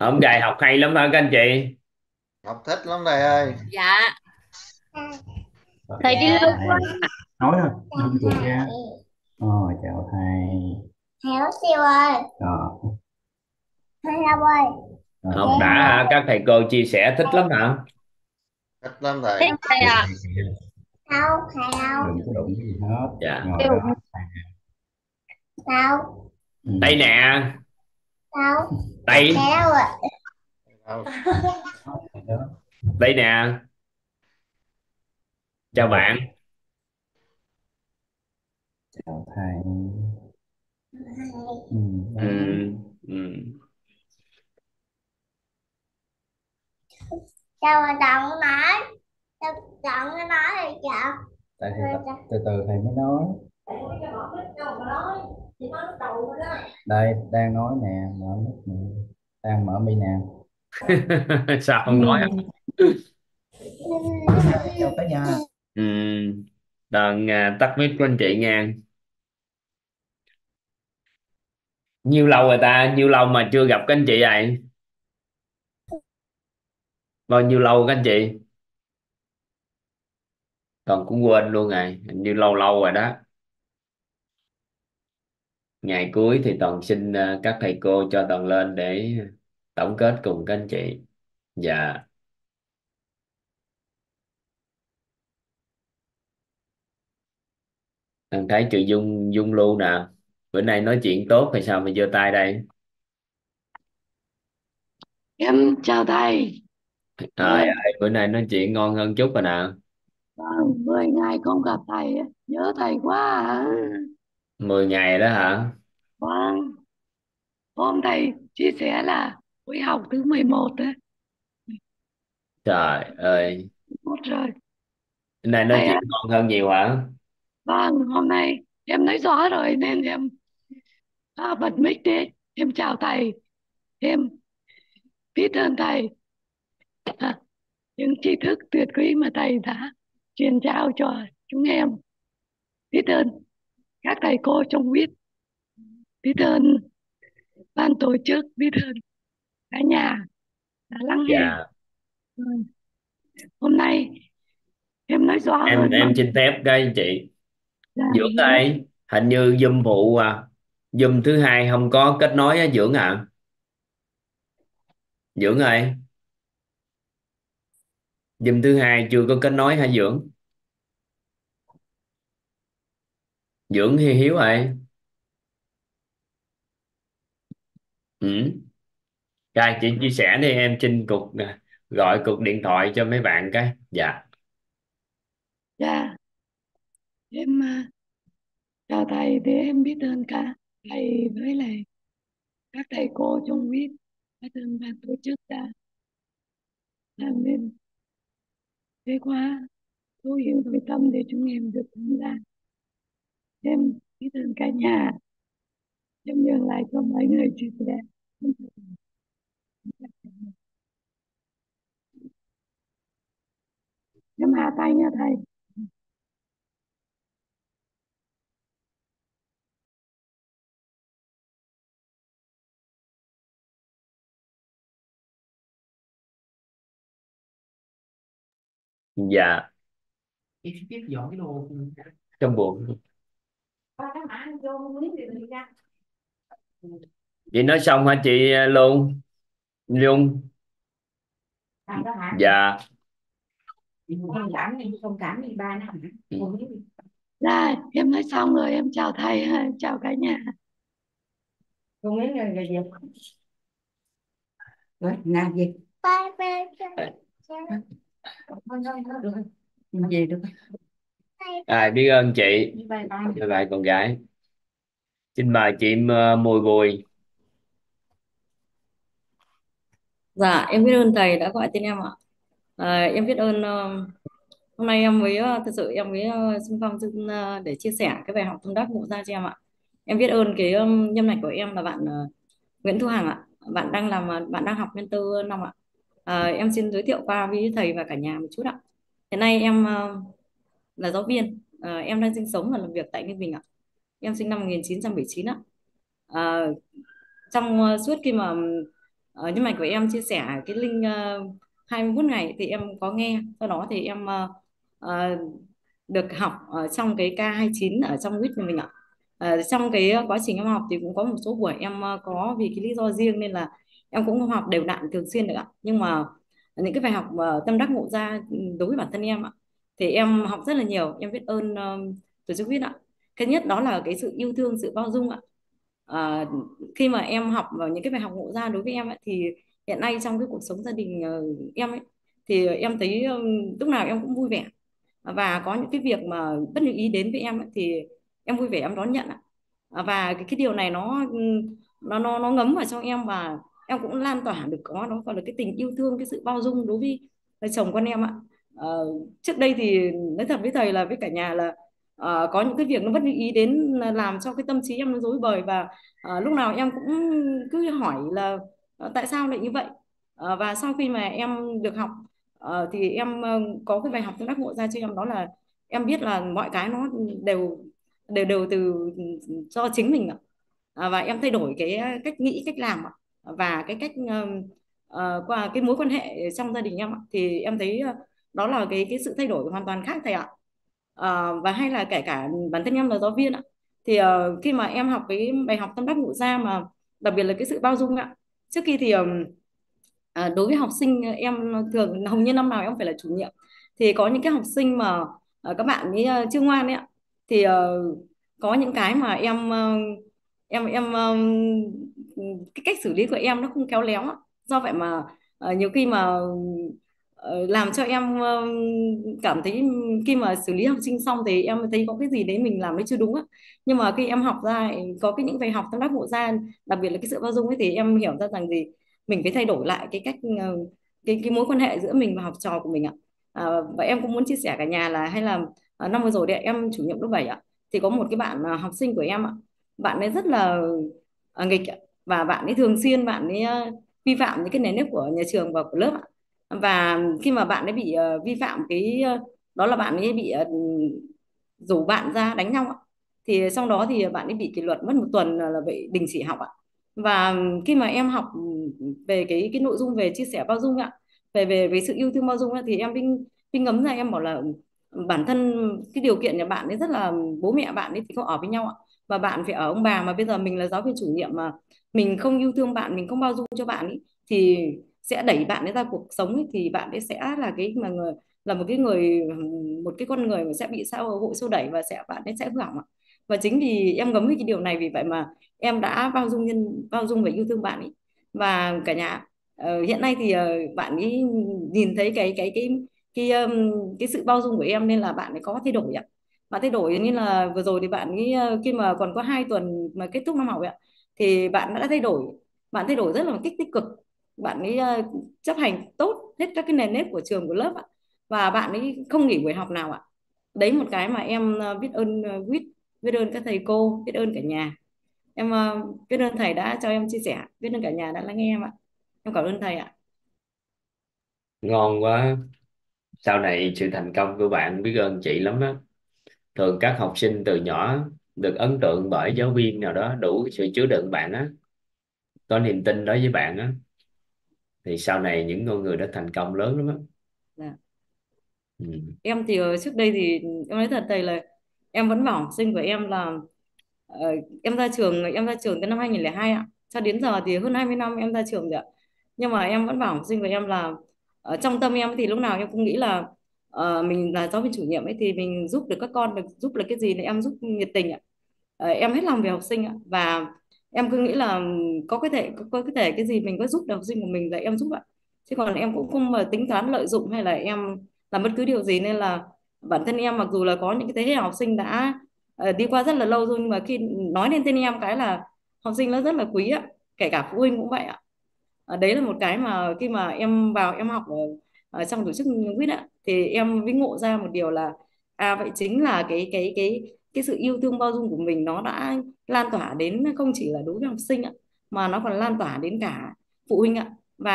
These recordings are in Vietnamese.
hôm gầy học hay lắm hả các anh chị? Học thích lắm thầy ơi. Dạ. Thầy đi lâu quá nói thôi cười ra ờ chào thầy. Thầy có siêu ơi. Ờ. Thầy đâu ơi. Ờ, học đã hả? Các thầy cô chia sẻ thích lắm hả? Thích lắm thầy. Thích thầy ạ. Đâu thầy đâu. Đừng có đụng gì hết. Dạ. Ngồi đâu ừ. đây nè đâu? Đây. Đâu đó. đây nè. Chào bạn. Chào thầy. Ừ. ừ, ừ. sao mà nói? Sao chồng nó nói thì chợ? Tại thì từ từ thầy mới nói đây đang nói nè mở mic nè. Đang mở mi nè. Sao không nói hả? chào cả nhà. Ừ. đừng à, tắt mic của anh chị nha. Nhiêu lâu rồi ta? Nhiêu lâu mà chưa gặp các anh chị vậy? Bao nhiêu lâu các anh chị? Toàn cũng quên luôn rồi hình như lâu lâu rồi đó ngày cuối thì toàn xin à, các thầy cô cho toàn lên để tổng kết cùng các anh chị. Dạ. Thằng thấy chị Dung Dung Lưu nè bữa nay nói chuyện tốt hay sao mà giơ tay đây? Em chào thầy. trời ơi bữa nay nói chuyện ngon hơn chút rồi nè. Vâng, 10 ngày không gặp thầy, nhớ thầy quá à. 10 ngày đó hả Vâng, hôm thầy chia sẻ là buổi học thứ 11 đấy, trời ơi một rồi. bữa nay nói Thầy chuyện ạ, ngon hơn nhiều hả vâng, hôm nay em nói rõ rồi nên em à, bật mic đi. Em chào thầy, em biết ơn thầy. À, những tri thức tuyệt quý mà thầy đã truyền trao cho chúng em. Biết ơn các thầy cô trong huyết, biết ơn. Ban tổ chức, biết ơn. Cả nhà đã lắng nghe. dạ. Vâng. Hôm nay em nói rõ em hơn em mọi xin phép cái chị. Dạ, Dưỡng ơi hình như Zoom phụ à. Zoom thứ hai không có kết nối á Dưỡng à. Dưỡng ơi. Zoom thứ hai chưa có kết nối hả Dưỡng Dưỡng Hi Hiếu ơi ừ. Rồi chị chia sẻ đi em xin cục à, gọi cục điện thoại cho mấy bạn cái. Dạ. Dạ. Em à, chào thầy để em biết ơn cả thầy với lại các thầy cô trong huyết đã từng ban tổ chức đã làm nên thế quá thấu hiểu nội tâm để chúng em được tham gia em biết ơn cả nhà. Em nhường lại cho mọi người chia sẻ em hạ tay nha thầy. Dạ. Chị tiếp dọn cái đồ. Trong buồng chị nói xong hả chị luôn Nhung làm đó hả dạ. Chị không cảm đi không cảm đi ba nó miếng đi. dạ em nói xong rồi em chào thầy ha, chào cả nhà. Miếng rồi rồi dẹp rồi làm gì bye bye rồi. về được à, biết ơn chị. Bye bye bye bye con gái. Xin mời chị uh, Mùi Bùi. Dạ em biết ơn thầy đã gọi tên em ạ. À, em biết ơn ờ, hôm nay em mới ờ, thực sự em mới ờ, xung phong xin ờ, để chia sẻ cái bài học tâm đắc ngộ ra cho em ạ. Em biết ơn cái nhân mạch của em là bạn ờ, Nguyễn Thu Hằng ạ. Bạn đang làm ờ, bạn đang học mentor năm ạ. À, em xin giới thiệu qua với thầy và cả nhà một chút ạ. Hiện nay em ờ, là giáo viên. À, em đang sinh sống và làm việc tại Ninh Bình ạ. Em sinh năm 1979 ạ. À, trong uh, suốt khi mà uh, nhân mạch của em chia sẻ cái link uh, 21 ngày thì em có nghe. Sau đó thì em uh, uh, được học ở trong cái K29 ở trong WIT của mình ạ. Ờ, trong cái quá trình em học thì cũng có một số buổi em uh, có vì cái lý do riêng nên là em cũng không học đều đặn thường xuyên được ạ. Nhưng mà những cái bài học mà tâm đắc ngộ ra đối với bản thân em ạ thì em học rất là nhiều em biết ơn uh, tổ chức viết ạ. Cái nhất đó là cái sự yêu thương sự bao dung ạ. À, khi mà em học vào những cái bài học ngộ ra đối với em ấy, thì hiện nay trong cái cuộc sống gia đình uh, em ấy thì em thấy um, lúc nào em cũng vui vẻ. Và có những cái việc mà bất lưu ý đến với em ấy, thì em vui vẻ em đón nhận ạ. À, và cái, cái điều này nó nó nó nó ngấm vào trong em và em cũng lan tỏa được có nó gọi là cái tình yêu thương cái sự bao dung đối với, với chồng con em ạ. Ờ, trước đây thì nói thật với thầy là với cả nhà là ờ, có những cái việc nó bất ý đến làm cho cái tâm trí em nó rối bời và ờ, lúc nào em cũng cứ hỏi là ờ, tại sao lại như vậy? Ờ, và sau khi mà em được học ờ, thì em ờ, có cái bài học tâm đắc ngộ ra cho em đó là em biết là mọi cái nó đều đều đều từ do chính mình ạ. À, và em thay đổi cái cách nghĩ cách làm ạ và cái cách uh, qua cái mối quan hệ trong gia đình em ạ. Thì em thấy uh, đó là cái cái sự thay đổi hoàn toàn khác thầy ạ. À, và hay là kể cả bản thân em là giáo viên ạ. Thì uh, khi mà em học cái bài học tâm đắc ngộ ra mà đặc biệt là cái sự bao dung ạ. Trước khi thì um, à, đối với học sinh em thường hầu như năm nào em phải là chủ nhiệm. Thì có những cái học sinh mà à, các bạn ấy chưa ngoan ấy ạ. Thì à, có những cái mà em em em cái cách xử lý của em nó không khéo léo ạ. do vậy mà à, nhiều khi mà Ờ, làm cho em ờ, cảm thấy khi mà xử lý học sinh xong thì em thấy có cái gì đấy mình làm đấy chưa đúng á. Nhưng mà khi em học ra có cái những bài học tâm đắc bộ ra đặc biệt là cái sự bao dung ấy thì em hiểu ra rằng gì? Mình phải thay đổi lại cái cách ờ, cái cái mối quan hệ giữa mình và học trò của mình ạ. À, và em cũng muốn chia sẻ cả nhà là hay là năm vừa rồi đấy em chủ nhiệm lớp 7 ạ thì có một cái bạn học sinh của em ạ. Bạn ấy rất là nghịch và bạn ấy thường xuyên bạn ấy vi phạm những cái nền nếp của nhà trường và của lớp ạ và khi mà bạn ấy bị uh, vi phạm cái uh, đó là bạn ấy bị uh, rủ bạn ra đánh nhau ạ. Thì sau đó thì bạn ấy bị kỷ luật mất một tuần là bị đình chỉ học ạ. Và khi mà em học về cái cái nội dung về chia sẻ bao dung ạ về về về sự yêu thương bao dung ạ, thì em vinh vinh ngấm ra em bảo là bản thân cái điều kiện nhà bạn ấy rất là bố mẹ bạn ấy thì không ở với nhau ạ. Và bạn phải ở ông bà mà bây giờ mình là giáo viên chủ nhiệm mà mình không yêu thương bạn mình không bao dung cho bạn ấy thì sẽ đẩy bạn ấy ra cuộc sống ấy, thì bạn ấy sẽ là cái mà người là một cái người một cái con người mà sẽ bị xã hội xô đẩy và sẽ bạn ấy sẽ hư hỏng ạ. Và chính vì em ngấm cái điều này vì vậy mà em đã bao dung nhân bao dung và yêu thương bạn ấy. Và cả nhà uh, hiện nay thì uh, bạn ấy nhìn thấy cái cái cái cái um, cái sự bao dung của em nên là bạn ấy có thay đổi ạ. Bạn thay đổi nên là vừa rồi thì bạn ấy ờ, khi mà còn có hai tuần mà kết thúc năm học ạ thì bạn đã thay đổi bạn thay đổi rất là một tích cực bạn ấy chấp hành tốt hết các cái nền nếp của trường, của lớp ạ. Và bạn ấy không nghỉ buổi học nào ạ. Đấy một cái mà em biết ơn quýt, biết ơn các thầy cô, biết ơn cả nhà. Em biết ơn thầy đã cho em chia sẻ, biết ơn cả nhà đã lắng nghe em ạ. Em cảm ơn thầy ạ. Ngon quá. Sau này sự thành công của bạn biết ơn chị lắm á thường các học sinh từ nhỏ được ấn tượng bởi giáo viên nào đó đủ sự chứa đựng bạn á. Có niềm tin đối với bạn á thì sau này những con người đã thành công lớn lắm á. Dạ. ừ. em thì ờ, trước đây thì em nói thật thầy là em vẫn bảo học sinh của em là ờ, em ra trường em ra trường từ năm 2002 ạ. Cho đến giờ thì hơn 20 năm em ra trường rồi ạ. Nhưng mà em vẫn bảo học sinh của em là ở trong tâm em thì lúc nào em cũng nghĩ là ờ, mình là giáo viên chủ nhiệm ấy thì mình giúp được các con được giúp được cái gì thì em giúp nhiệt tình ạ. Ờ, em hết lòng vì học sinh ạ. Và em cứ nghĩ là có cái thể có, có cái thể cái gì mình có giúp được học sinh của mình là em giúp ạ. Chứ còn em cũng không mà tính toán lợi dụng hay là em làm bất cứ điều gì nên là bản thân em mặc dù là có những cái thế hệ học sinh đã uh, đi qua rất là lâu rồi nhưng mà khi nói lên tên em cái là học sinh nó rất là quý ạ. Kể cả phụ huynh cũng vậy ạ. Ờ, đấy là một cái mà khi mà em vào em học ở, ở trong tổ chức quýt ạ thì em mới ngộ ra một điều là à vậy chính là cái cái cái cái sự yêu thương bao dung của mình nó đã lan tỏa đến không chỉ là đối với học sinh ạ mà nó còn lan tỏa đến cả phụ huynh ạ và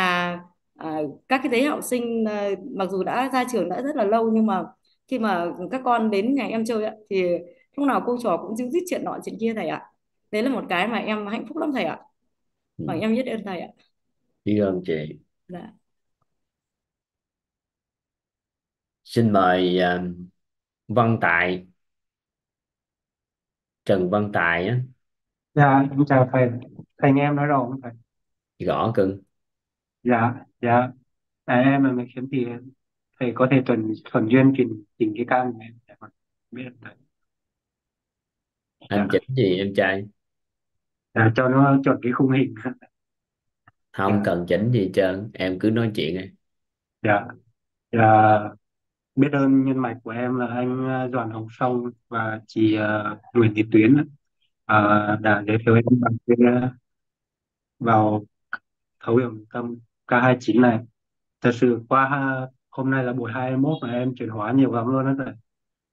à, các cái thế hệ học sinh à, mặc dù đã ra trường đã rất là lâu nhưng mà khi mà các con đến nhà em chơi ạ thì lúc nào cô trò cũng díu dít chuyện nọ chuyện kia thầy ạ đấy là một cái mà em hạnh phúc lắm thầy ạ ừ. Vâng, em biết ơn thầy ạ. biết ơn chị Dạ. xin mời à, Văn Tài Trần Văn Tài á Dạ, em chào thầy. Thầy nghe em nói rõ không thầy? gõ cưng Dạ, dạ. À, em là người khiếm thị thầy có thể thuần thuần duyên chỉnh chỉnh cái cam này em dạ, vâng. biết được thầy. anh Dạ, chỉnh gì em trai dạ, cho nó chuẩn cái khung hình. không Dạ, cần chỉnh gì hết trơn em cứ nói chuyện đi dạ, dạ. Biết ơn nhân mạch của em là anh Đoàn Doãn Hồng Sông và chị ờ, Nguyễn Thị Tuyến ờ, đã giới thiệu em vào cái, ờ, vào thấu hiểu tâm K29 này. Thật sự qua ha- hôm nay là buổi 21 mà em chuyển hóa nhiều lắm luôn đó thầy.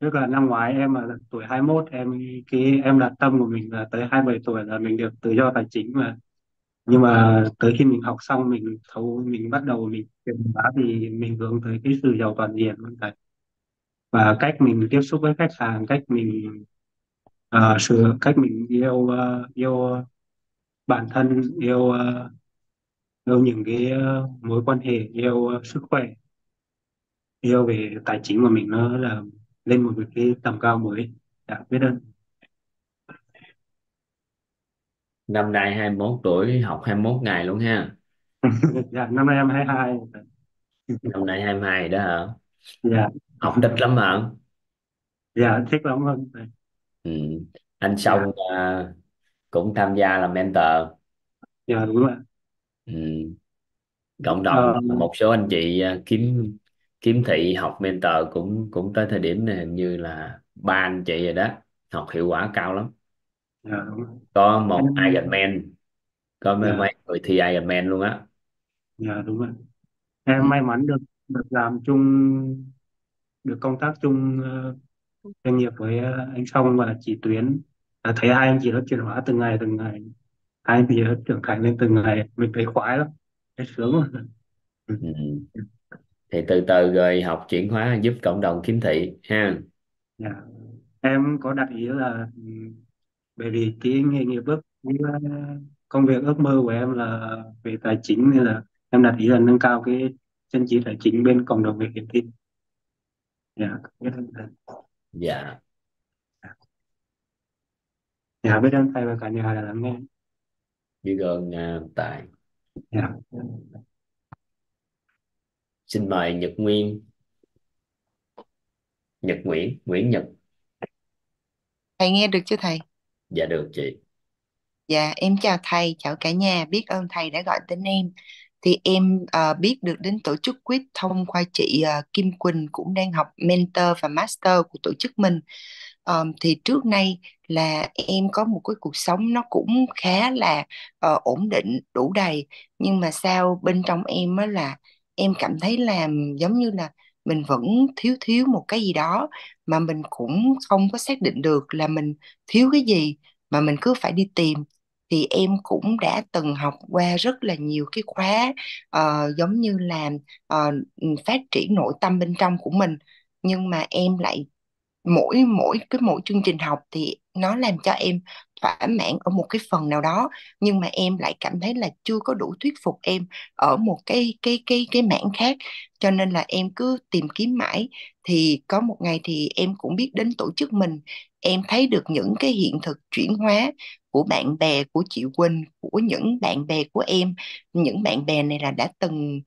Tức là năm ngoái em là tuổi 21 em cái em đặt tâm của mình là tới 27 tuổi là mình được tự do tài chính mà nhưng mà tới khi mình học xong mình thấu mình bắt đầu mình truyền bá thì mình hướng tới cái sự giàu toàn diện luôn thầy và cách mình tiếp xúc với khách hàng cách mình à, uh, sự cách mình yêu uh, yêu bản thân yêu uh, yêu những cái uh, mối quan hệ yêu uh, sức khỏe. Yêu về tài chính của mình nó là lên một cái tầm cao mới. Dạ biết ơn. Năm nay 21 tuổi học 21 ngày luôn ha. Dạ năm nay em 22 năm nay 22 đó hả? Dạ. Học thích lắm hả? Dạ thích lắm hơn ừ. anh dạ. xong à, cũng tham gia làm mentor. Dạ đúng rồi ừ. cộng đồng Ờ, một số anh chị à, kiếm kiếm thị học mentor cũng cũng tới thời điểm này hình như là ba anh chị rồi đó. Học hiệu quả cao lắm dạ đúng có một Ironman có mấy dạ. mấy người thi Ironman luôn á. Dạ đúng rồi. Em may mắn được được làm chung được công tác chung ờ, doanh nghiệp với ờ, anh Song và chị Tuyến. À, thấy hai anh chị nó chuyển hóa từng ngày từng ngày. Hai anh chị nó trưởng thành lên từng ngày. Mình thấy khoái lắm. Thấy sướng lắm. Ừ. Ừ. thì từ từ rồi học chuyển hóa giúp cộng đồng kiếm thị ha. Dạ. em có đặt ý là ừ, bởi vì cái nghề nghiệp ước công việc ước mơ của em là về tài chính nên là em đặt ý là nâng cao cái chân trí tài chính bên cộng đồng về khiếm thị dạ dạ. Dạ biết ơn thầy và cả nhà đã lắng nghe. Biết ơn à, Tài. Dạ. Xin mời Nhật Nguyên. Nhật Nguyễn Nguyễn Nhật. Thầy nghe được chưa thầy? Dạ được chị Dạ, em chào thầy, chào cả nhà, biết ơn thầy đã gọi tên em. Thì em ờ, biết được đến tổ chức quýt thông qua chị ờ, Kim Quỳnh cũng đang học mentor và master của tổ chức mình. Ờm, thì trước nay là em có một cái cuộc sống nó cũng khá là ờ, ổn định, đủ đầy. Nhưng mà sao bên trong em á là em cảm thấy là giống như là mình vẫn thiếu thiếu một cái gì đó mà mình cũng không có xác định được là mình thiếu cái gì mà mình cứ phải đi tìm. Thì em cũng đã từng học qua rất là nhiều cái khóa uh, giống như là uh, phát triển nội tâm bên trong của mình. Nhưng mà em lại mỗi mỗi cái mỗi chương trình học thì nó làm cho em thỏa mãn ở một cái phần nào đó, nhưng mà em lại cảm thấy là chưa có đủ thuyết phục em ở một cái cái cái cái mảng khác. Cho nên là em cứ tìm kiếm mãi. Thì có một ngày thì em cũng biết đến tổ chức mình em thấy được những cái hiện thực chuyển hóa của bạn bè của chị Quỳnh của những bạn bè của em. Những bạn bè này là đã từng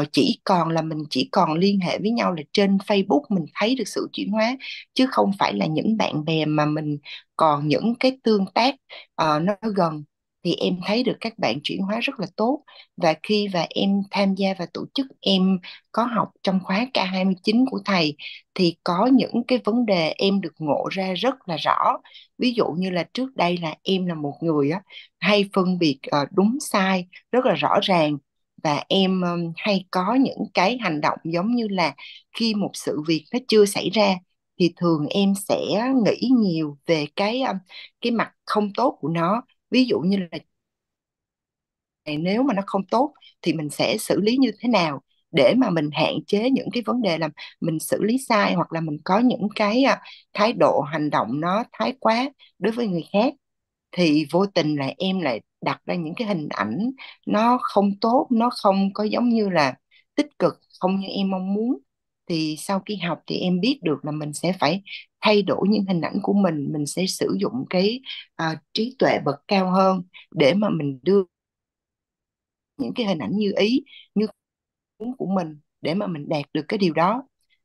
uh, chỉ còn là mình chỉ còn liên hệ với nhau là trên Facebook mình thấy được sự chuyển hóa chứ không phải là những bạn bè mà mình còn những cái tương tác uh, nó gần thì em thấy được các bạn chuyển hóa rất là tốt. Và khi và em tham gia và tổ chức, em có học trong khóa K29 của thầy, thì có những cái vấn đề em được ngộ ra rất là rõ. Ví dụ như là trước đây là em là một người á, hay phân biệt ờ, đúng sai rất là rõ ràng. Và em hay có những cái hành động giống như là khi một sự việc nó chưa xảy ra, thì thường em sẽ nghĩ nhiều về cái cái mặt không tốt của nó ví dụ như là nếu mà nó không tốt thì mình sẽ xử lý như thế nào để mà mình hạn chế những cái vấn đề làm mình xử lý sai hoặc là mình có những cái à, thái độ, hành động nó thái quá đối với người khác? Thì vô tình là em lại đặt ra những cái hình ảnh nó không tốt, nó không có giống như là tích cực, không như em mong muốn thì sau khi học thì em biết được là mình sẽ phải thay đổi những hình ảnh của mình mình sẽ sử dụng cái uh, trí tuệ bậc cao hơn để mà mình đưa những cái hình ảnh như ý như muốn của mình để mà mình đạt được cái điều đó.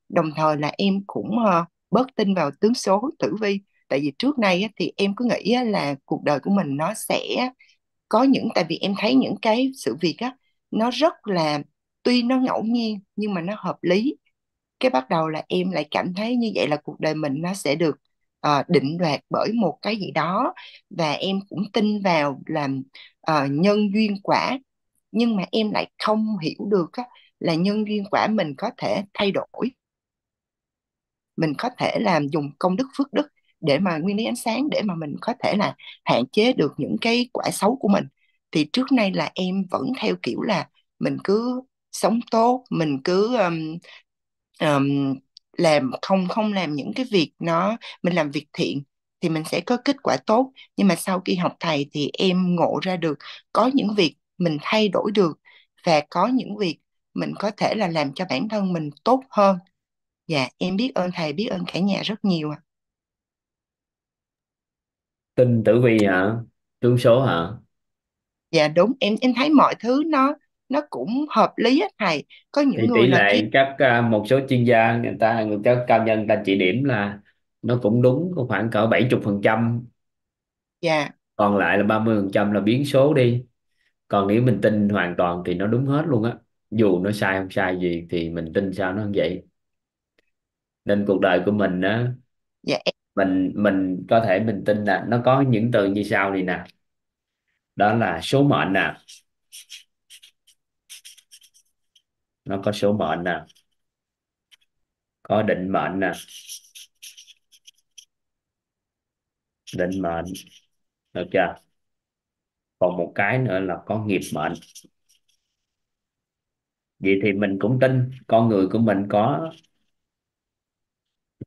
Đồng thời là em cũng uh, bớt tin vào tướng số tử vi. Tại vì trước nay á, thì em cứ nghĩ á, là cuộc đời của mình nó sẽ có những tại vì em thấy những cái sự việc á nó rất là tuy nó ngẫu nhiên nhưng mà nó hợp lý cái bắt đầu là em lại cảm thấy như vậy là cuộc đời mình nó sẽ được uh, định đoạt bởi một cái gì đó. Và em cũng tin vào làm uh, ờ, nhân duyên quả. Nhưng mà em lại không hiểu được á, là nhân duyên quả mình có thể thay đổi. Mình có thể làm dùng công đức phước đức để mà nguyên lý ánh sáng để mà mình có thể là hạn chế được những cái quả xấu của mình. Thì trước nay là em vẫn theo kiểu là mình cứ sống tốt mình cứ um, um, làm không không làm những cái việc nó mình làm việc thiện thì mình sẽ có kết quả tốt. Nhưng mà sau khi học thầy thì em ngộ ra được có những việc mình thay đổi được và có những việc mình có thể là làm cho bản thân mình tốt hơn. Dạ em biết ơn thầy biết ơn cả nhà rất nhiều ạ. Tin tử vi hả? Tướng số hả? Dạ đúng. Em em thấy mọi thứ nó nó cũng hợp lý á thầy. Có những thì tỷ người là kiếp lệ các à, một số chuyên gia người ta người ta cao nhân người ta chỉ điểm là nó cũng đúng có khoảng cỡ 70 phần trăm. Dạ. Còn lại là 30 phần trăm là biến số đi. Còn nếu mình tin hoàn toàn thì nó đúng hết luôn á. Dù nó sai không sai gì thì mình tin sao nó không vậy. Nên cuộc đời của mình á dạ. em mình mình có thể mình tin là nó có những từ như sau này nè. Đó là số mệnh nè nó có số mệnh nè. Có định mệnh nè. Định mệnh. Được chưa? Còn một cái nữa là có nghiệp mệnh. Vậy thì mình cũng tin con người của mình có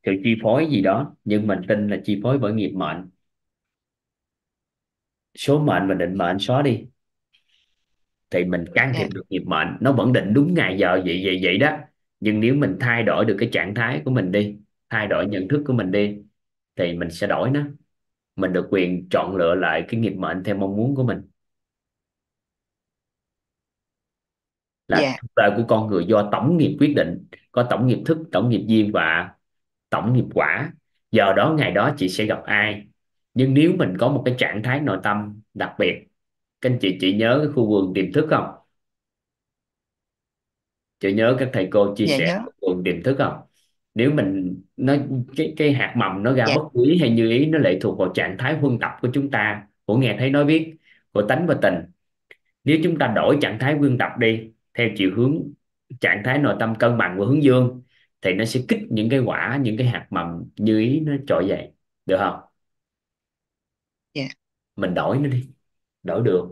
sự chi phối gì đó, nhưng mình tin là chi phối bởi nghiệp mệnh. Số mệnh và định mệnh xóa đi thì mình can thiệp được nghiệp mệnh nó vẫn định đúng ngày giờ vậy vậy vậy đó. Nhưng nếu mình thay đổi được cái trạng thái của mình đi thay đổi nhận thức của mình đi thì mình sẽ đổi nó. Mình được quyền chọn lựa lại cái nghiệp mệnh theo mong muốn của mình. Là cuộc đời của con người do tổng nghiệp quyết định có tổng nghiệp thức tổng nghiệp duyên và tổng nghiệp quả. Giờ đó ngày đó chị sẽ gặp ai. Nhưng nếu mình có một cái trạng thái nội tâm đặc biệt các anh chị chị nhớ cái khu vườn tiềm thức không? Chị nhớ các thầy cô chia dạ sẻ nhớ. khu vườn tiềm thức không? Nếu mình nó cái cái hạt mầm nó ra dạ. bất cứ ý hay như ý nó lệ thuộc vào trạng thái huân tập của chúng ta. Của nghe thấy nói biết của tánh và tình. Nếu chúng ta đổi trạng thái huân tập đi theo chiều hướng trạng thái nội tâm cân bằng và hướng dương thì nó sẽ kích những cái quả những cái hạt mầm như ý nó trỗi dậy. Được không? Dạ. Mình đổi nó đi đổi được.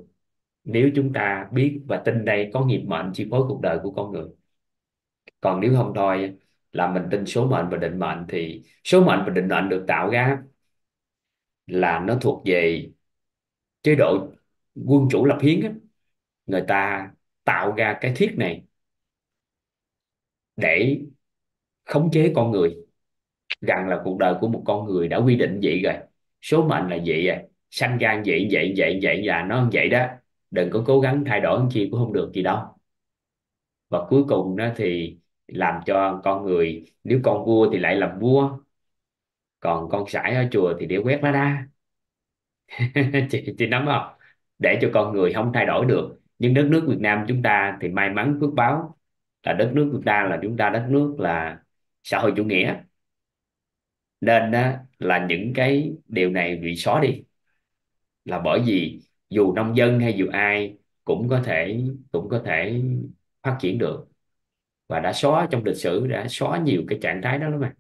Nếu chúng ta biết và tin đây có nghiệp mệnh chi phối cuộc đời của con người. Còn nếu không thôi là mình tin số mệnh và định mệnh thì số mệnh và định mệnh được tạo ra là nó thuộc về chế độ quân chủ lập hiến á. người ta tạo ra cái thiết này để khống chế con người. Rằng là cuộc đời của một con người đã quy định vậy rồi. Số mệnh là vậy rồi sanh ra vậy vậy vậy vậy là nó vậy đó. Đừng có cố gắng thay đổi chi cũng không được gì đâu. Và cuối cùng đó thì làm cho con người, nếu con vua thì lại làm vua, còn con sải ở chùa thì để quét lá đa. Chị chị nắm không? Để cho con người không thay đổi được. Nhưng đất nước Việt Nam chúng ta thì may mắn phước báo là đất nước chúng ta là chúng ta đất nước là xã hội chủ nghĩa. Nên đó là những cái điều này bị xóa đi là bởi vì dù nông dân hay dù ai cũng có thể cũng có thể phát triển được. Và đã xóa trong lịch sử đã xóa nhiều cái trạng thái đó lắm mà.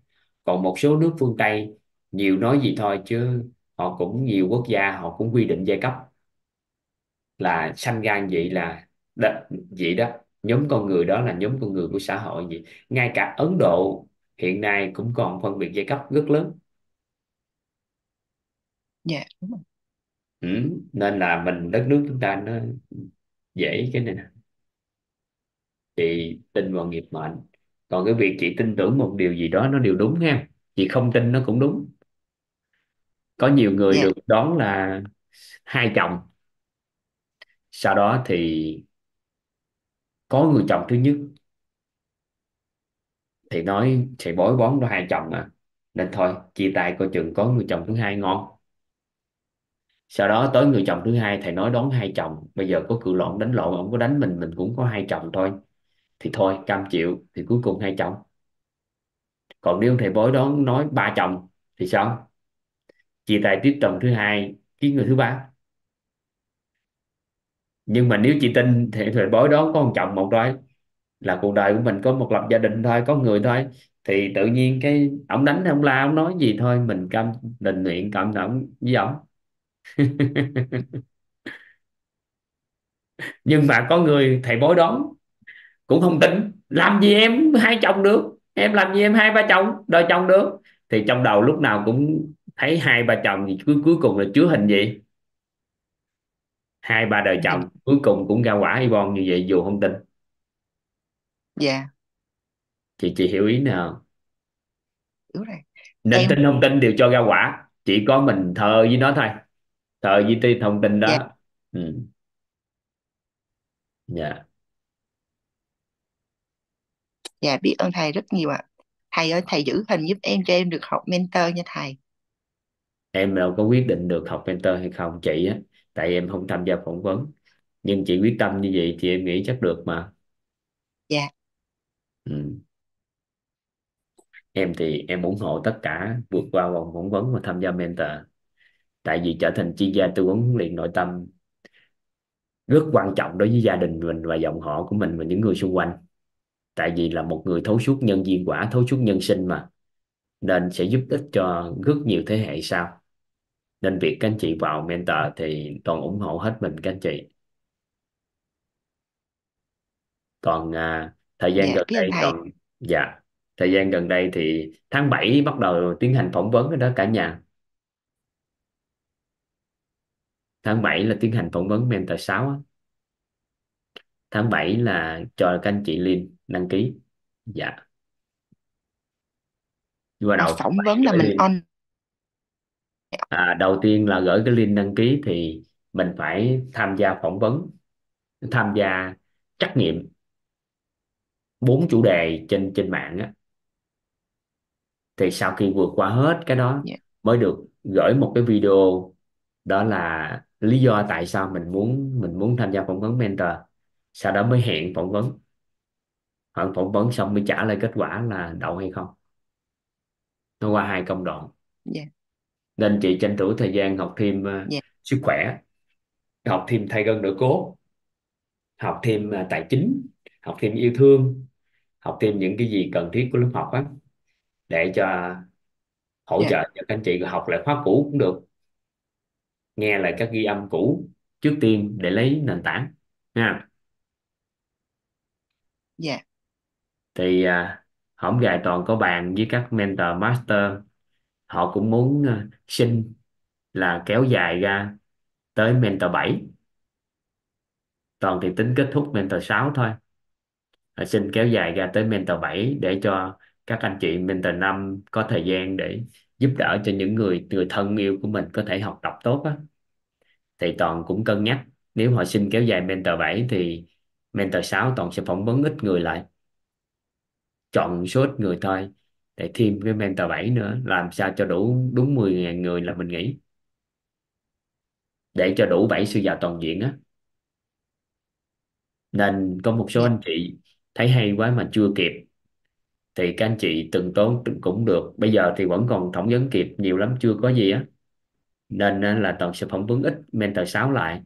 Còn một số nước phương Tây nhiều nói gì thôi chứ họ cũng nhiều quốc gia họ cũng quy định giai cấp. Là sanh ra vậy là đó, vậy đó. Nhóm con người đó là nhóm con người của xã hội vậy. Ngay cả Ấn Độ hiện nay cũng còn phân biệt giai cấp rất lớn. Dạ đúng rồi ừ. nên là mình đất nước chúng ta nó dễ cái này nè. Chị tin vào nghiệp mệnh. Còn cái việc chị tin tưởng một điều gì đó nó đều đúng ha chị không tin nó cũng đúng. Có nhiều người dạ. được đoán là hai chồng. Sau đó thì có người chồng thứ nhất. Thì nói thì bói bón đó hai chồng à. Nên thôi chia tay coi chừng có người chồng thứ hai ngon sau đó tới người chồng thứ hai, thầy nói đón hai chồng. Bây giờ có cự lộn đánh lộn ông có đánh mình mình cũng có hai chồng thôi. Thì thôi, cam chịu, thì cuối cùng hai chồng. Còn nếu thầy bói đón, nói ba chồng, thì sao? Chia tay tiếp chồng thứ hai kiếm người thứ ba. Nhưng mà nếu chị tin thì thầy bói đó có một chồng một thôi là cuộc đời của mình có một lập gia đình thôi, có người thôi. Thì tự nhiên cái ông đánh, ông la, ông nói gì thôi. Mình cam, tình nguyện, cảm động với ông. nhưng mà có người thầy bói đoán cũng không tin. Làm gì em hai chồng được? Em làm gì em hai ba chồng? Đôi chồng được. Thì trong đầu lúc nào cũng thấy hai ba chồng thì cuối cuối cùng là chứa hình gì hai ba đời dạ. chồng cuối cùng cũng ra quả y bon như vậy dù không tin. Dạ. Chị chị hiểu ý nào? Đúng rồi. Nên em tin không tin đều cho ra quả chỉ có mình thờ với nó thôi thờ với tin thông tin dạ. Đó ừ. dạ. Dạ biết ơn thầy rất nhiều ạ. Thầy ơi thầy giữ hình giúp em cho em được học mentor nha thầy. Em đâu có quyết định được học mentor hay không chị á. Tại em không tham gia phỏng vấn. Nhưng chị quyết tâm như vậy thì em nghĩ chắc được mà. Dạ. Ừ. em thì em ủng hộ tất cả vượt qua vòng phỏng vấn và tham gia mentor tại vì trở thành chuyên gia tư vấn huấn luyện nội tâm rất quan trọng đối với gia đình mình và dòng họ của mình và những người xung quanh. Tại vì là một người thấu suốt nhân duyên quả thấu suốt nhân sinh mà. Nên sẽ giúp ích cho rất nhiều thế hệ sau. Nên việc các anh chị vào mentor thì toàn ủng hộ hết mình các anh chị. Còn à, thời gian dạ gần đây thầy. còn dạ thời gian gần đây thì tháng 7 bắt đầu tiến hành phỏng vấn đó cả nhà tháng 7 là tiến hành phỏng vấn mentor 6 á. tháng 7 là cho các anh chị Linh đăng ký. Dạ. Nhưng mà à, đầu tháng phỏng 7 vấn là gửi mình link on à, đầu tiên là gửi cái link đăng ký thì mình phải tham gia phỏng vấn tham gia trắc nghiệm bốn chủ đề trên trên mạng á. Thì sau khi vượt qua hết cái đó dạ. mới được gửi một cái video đó là lý do tại sao mình muốn mình muốn tham gia phỏng vấn mentor sau đó mới hẹn phỏng vấn. Hẹn phỏng vấn xong mới trả lời kết quả là đậu hay không. Nó qua hai công đoạn. Dạ. Nên chị tranh thủ thời gian học thêm ờ, dạ. sức khỏe học thêm thay gân đỡ cốt học thêm ờ, tài chính học thêm yêu thương học thêm những cái gì cần thiết của lớp học á để cho hỗ dạ. trợ cho các anh chị học lại khóa cũ cũng được nghe lại các ghi âm cũ trước tiên để lấy nền tảng nha dạ. Thì à, hổng gài toàn có bàn với các mentor master. Họ cũng muốn à, xin là kéo dài ra tới mentor 7 toàn thì tính kết thúc mentor 6 thôi. Họ xin kéo dài ra tới mentor 7 để cho các anh chị mentor 5 có thời gian để giúp đỡ cho những người người thân yêu của mình có thể học tập tốt á. Thì toàn cũng cân nhắc, nếu họ xin kéo dài mentor 7 thì mentor 6 toàn sẽ phỏng vấn ít người lại. Chọn số ít người thôi, để thêm cái mentor 7 nữa, làm sao cho đủ, đúng 10.000 người là mình nghĩ. Để cho đủ 7 sư già toàn diện á. Nên có một số anh chị thấy hay quá mà chưa kịp thì các anh chị từng tốn cũng được. Bây giờ thì vẫn còn phỏng vấn kịp nhiều lắm chưa có gì á. Nên là toàn sẽ phỏng vấn ít mentor 6 lại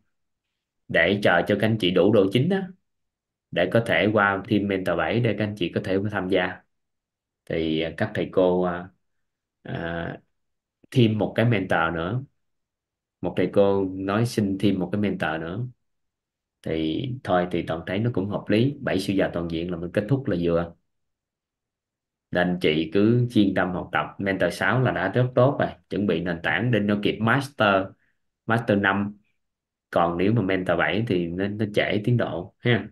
để chờ cho các anh chị đủ độ chính đó để có thể qua thêm mentor 7 để các anh chị có thể tham gia. Thì à, các thầy cô à, à, thêm một cái mentor nữa. Một thầy cô nói xin thêm một cái mentor nữa. Thì thôi thì toàn thấy nó cũng hợp lý. Bảy siêu già toàn diện là mình kết thúc là vừa nên chị cứ chuyên tâm học tập. Mentor 6 là đã rất tốt rồi. Chuẩn bị nền tảng để nó kịp master master 5 còn nếu mà mentor 7 thì nó, nó trễ tiến độ ha?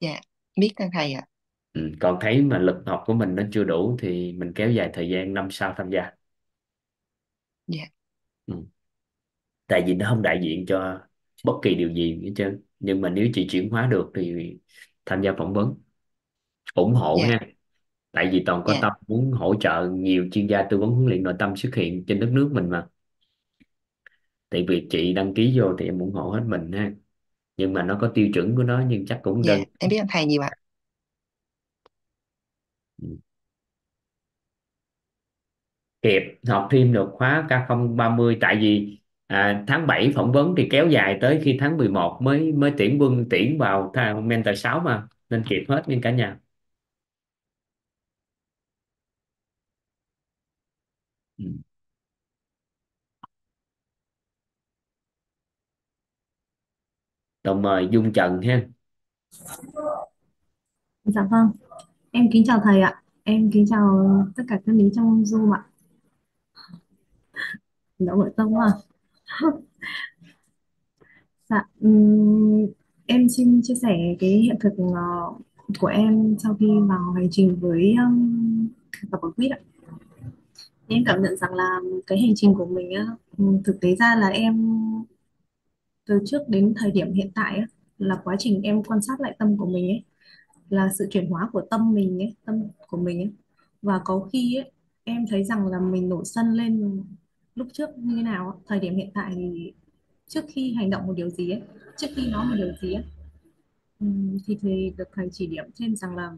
Dạ biết thưa thầy ạ. Ừ. còn thấy mà lực học của mình nó chưa đủ thì mình kéo dài thời gian năm sau tham gia. Dạ. Ừ. tại vì nó không đại diện cho bất kỳ điều gì hết trơn. Nhưng mà nếu chị chuyển hóa được thì tham gia phỏng vấn ủng hộ dạ. ha. Tại vì toàn có dạ. Tâm muốn hỗ trợ nhiều chuyên gia tư vấn huấn luyện nội tâm xuất hiện trên đất nước mình mà. Tại vì chị đăng ký vô thì em ủng hộ hết mình ha. Nhưng mà nó có tiêu chuẩn của nó nhưng chắc cũng đơn dạ em biết ơn thầy nhiều ạ. Kịp học thêm được khóa K030 tại vì à, tháng 7 phỏng vấn thì kéo dài tới khi tháng 11 mới mới tuyển quân tuyển vào thang mentor 6 mà. Nên kịp hết nha cả nhà ừ. Đồng mời Dung Trần ha Dạ vâng, em kính chào thầy ạ. Em kính chào tất cả các lý trong Zoom ạ. Đã gọi tâm à. Dạ, ừm, em xin chia sẻ cái hiện thực ờ, của em sau khi vào hành trình với um, tập ở quýt ạ. Em cảm nhận rằng là cái hành trình của mình á, ừ, thực tế ra là em từ trước đến thời điểm hiện tại á, là quá trình em quan sát lại tâm của mình ấy là sự chuyển hóa của tâm mình ấy, tâm của mình ấy. Và có khi ấy, em thấy rằng là mình nổi sân lên lúc trước như thế nào? Thời điểm hiện tại thì trước khi hành động một điều gì ấy, trước khi nói một điều gì ấy, ừm, thì thầy được thầy chỉ điểm thêm rằng là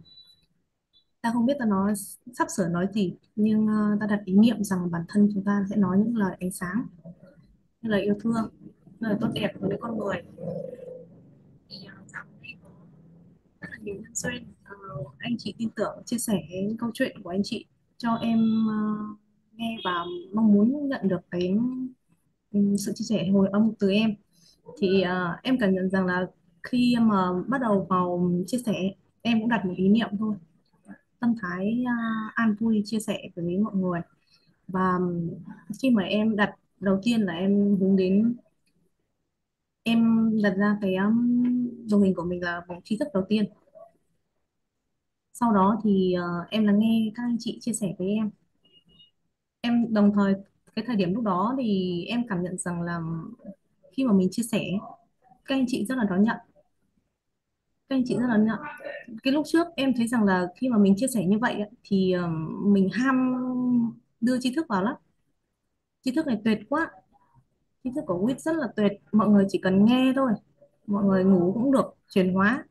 ta không biết ta nói sắp sửa nói gì nhưng ờ, ta đặt ý niệm rằng bản thân chúng ta sẽ nói những lời ánh sáng, những lời yêu thương, những lời tốt đẹp với con người. Thì, ờ, có rất là nhiều nhân duyên. Ờ, anh chị tin tưởng chia sẻ câu chuyện của anh chị cho em nghe và mong muốn nhận được cái ừ, sự chia sẻ hồi âm từ em. Thì em cảm nhận rằng là khi mà bắt đầu vào chia sẻ em cũng đặt một ý niệm thôi tâm thái uh, an vui chia sẻ với mọi người. Và um, khi mà em đặt đầu tiên là em hướng đến em đặt ra cái um, đồ hình của mình là một tri thức đầu tiên. Sau đó thì uh, em lắng nghe các anh chị chia sẻ với em. Em đồng thời cái thời điểm lúc đó thì em cảm nhận rằng là khi mà mình chia sẻ các anh chị rất là đón nhận các anh chị rất là nặng. cái lúc trước em thấy rằng là khi mà mình chia sẻ như vậy thì mình ham đưa tri thức vào lắm. Tri thức này tuyệt quá. Tri thức của WIT rất là tuyệt. Mọi người chỉ cần nghe thôi. Mọi người ngủ cũng được, chuyển hóa.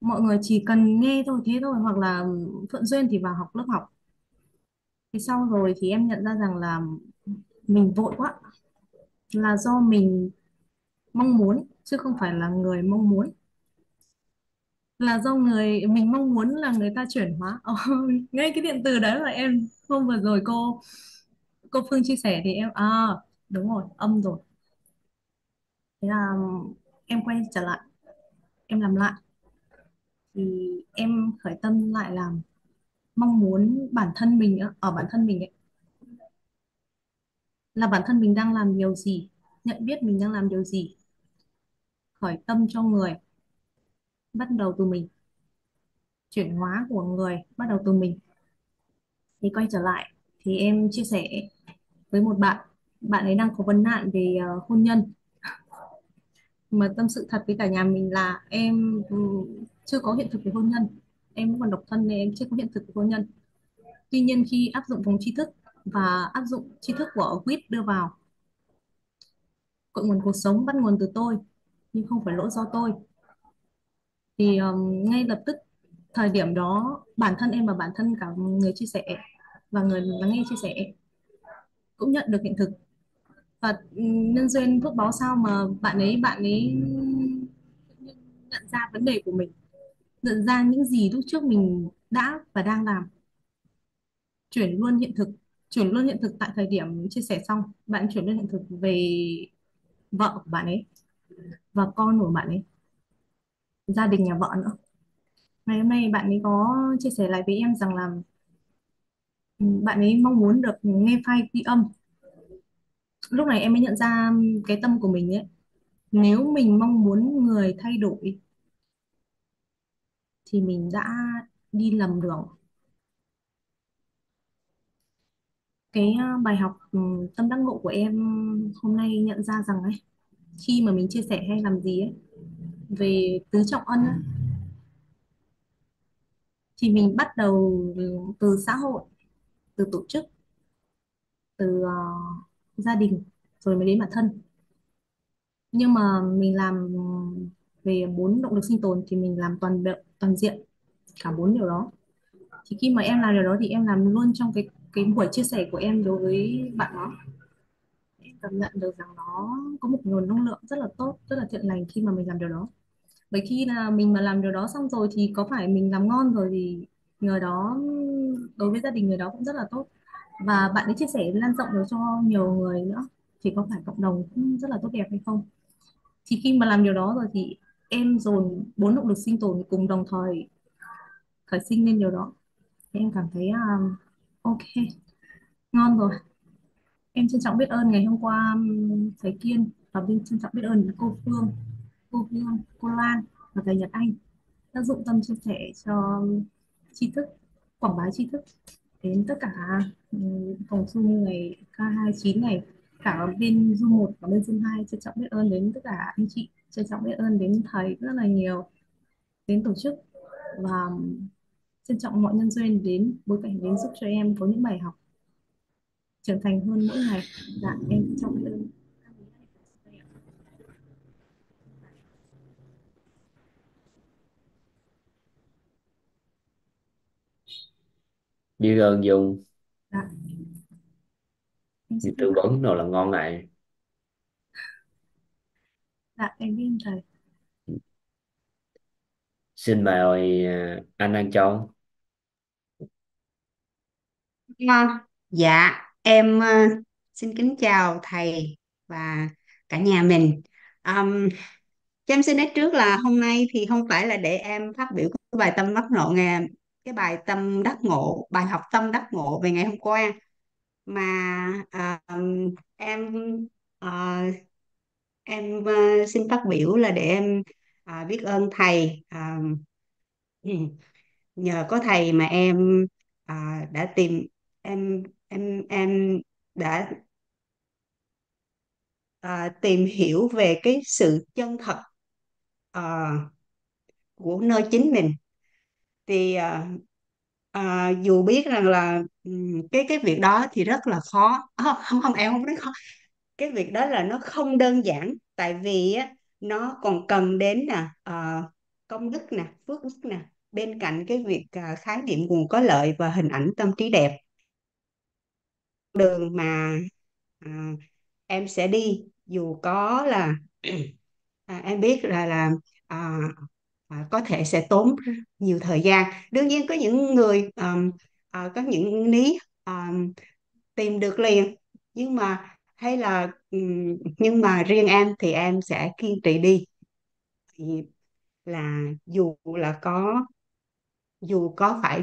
Mọi người chỉ cần nghe thôi, thế thôi, hoặc là thuận duyên thì vào học lớp học. Thì sau rồi thì em nhận ra rằng là mình vội quá. Là do mình mong muốn, chứ không phải là người mong muốn là do người mình mong muốn là người ta chuyển hóa. Oh, ngay cái điện từ đấy là em hôm vừa rồi cô cô Phương chia sẻ thì em à đúng rồi âm rồi. Thế là em quay trở lại em làm lại. Thì em khởi tâm lại làm mong muốn bản thân mình ở bản thân mình ấy, là bản thân mình đang làm điều gì nhận biết mình đang làm điều gì khởi tâm cho người bắt đầu từ mình. Chuyển hóa của người bắt đầu từ mình. Thì quay trở lại thì em chia sẻ với một bạn. Bạn ấy đang có vấn nạn về uh, hôn nhân. Mà tâm sự thật với cả nhà mình là em ừ, chưa có hiện thực về hôn nhân. Em vẫn còn độc thân nên em chưa có hiện thực về hôn nhân. Tuy nhiên khi áp dụng vòng tri thức và áp dụng tri thức của quýt đưa vào cội nguồn cuộc sống bắt nguồn từ tôi nhưng không phải lỗi do tôi thì um, ngay lập tức thời điểm đó bản thân em và bản thân cả người chia sẻ và người lắng nghe chia sẻ cũng nhận được hiện thực. Và nhân duyên phước báo sao mà bạn ấy bạn ấy nhận ra vấn đề của mình nhận ra những gì lúc trước mình đã và đang làm. Chuyển luôn hiện thực chuyển luôn hiện thực tại thời điểm chia sẻ xong bạn chuyển luôn hiện thực về vợ của bạn ấy và con của bạn ấy gia đình nhà vợ nữa. Ngày hôm nay bạn ấy có chia sẻ lại với em rằng là ừ, bạn ấy mong muốn được nghe file ghi âm. Lúc này em mới nhận ra cái tâm của mình ấy nếu mình mong muốn người thay đổi thì mình đã đi lầm đường. Cái ờ, bài học ừ, tâm đắc ngộ của em hôm nay nhận ra rằng ấy khi mà mình chia sẻ hay làm gì ấy về tứ trọng ân ấy, thì mình bắt đầu từ xã hội từ tổ chức từ uh, gia đình rồi mới đến bản thân. Nhưng mà mình làm về bốn động lực sinh tồn thì mình làm toàn bộ toàn diện cả bốn điều đó. Thì khi mà em làm điều đó thì em làm luôn trong cái cái buổi chia sẻ của em đối với bạn đó. Em cảm nhận được rằng nó có một nguồn năng lượng rất là tốt rất là thiện lành khi mà mình làm điều đó bởi khi là mình mà làm điều đó xong rồi thì có phải mình làm ngon rồi thì người đó đối với gia đình người đó cũng rất là tốt. Và bạn ấy chia sẻ lan rộng được cho nhiều người nữa thì có phải cộng đồng cũng rất là tốt đẹp hay không? Thì khi mà làm điều đó rồi thì em dồn bốn động lực sinh tồn cùng đồng thời khởi sinh lên điều đó. Thì em cảm thấy um, ok ngon rồi. Em trân trọng biết ơn ngày hôm qua thầy Kiên và bên trân trọng biết ơn cô Phương cô Hương cô Lan và thầy Nhật Anh. Đã dụng tâm chia sẻ cho tri thức, quảng bá tri thức đến tất cả ừ, phòng Zoom ngày K29 này. Cả bên Zoom 1 và bên Zoom 2 trân trọng biết ơn đến tất cả anh chị, trân trọng biết ơn đến thầy rất là nhiều, đến tổ chức và ừ, trân trọng mọi nhân duyên đến, bối cảnh đến giúp cho em có những bài học trưởng thành hơn mỗi ngày. Dạ em trân trọng biết ơn. Biết ơn Dung. Dạ. Em như xin tư vấn rồi là ngon này. Dạ em biết ơn thầy. Xin mời à, anh An Châu. À, dạ em ờ, xin kính chào thầy và cả nhà mình. Um, cho em xin nói trước là hôm nay thì không phải là để em phát biểu cái bài tâm đắc ngộ ngày cái bài tâm đắc ngộ bài học tâm đắc ngộ về ngày hôm qua. Mà uh, em uh, em uh, xin phát biểu là để em uh, biết ơn thầy. Uh, nhờ có thầy mà em uh, đã tìm em em em đã uh, tìm hiểu về cái sự chân thật uh, của nơi chính mình thì à, à, dù biết rằng là ừm, cái cái việc đó thì rất là khó. À, không không em không nói khó. Cái việc đó là nó không đơn giản tại vì á nó còn cần đến nè à, công đức nè phước đức nè bên cạnh cái việc à, khái niệm nguồn có lợi và hình ảnh tâm trí đẹp. Đường mà à, em sẽ đi dù có là à, em biết là là à, à, có thể sẽ tốn nhiều thời gian. Đương nhiên có những người um, à, có những ní um, tìm được liền. Nhưng mà hay là nhưng mà riêng em thì em sẽ kiên trì đi. Thì là dù là có dù có phải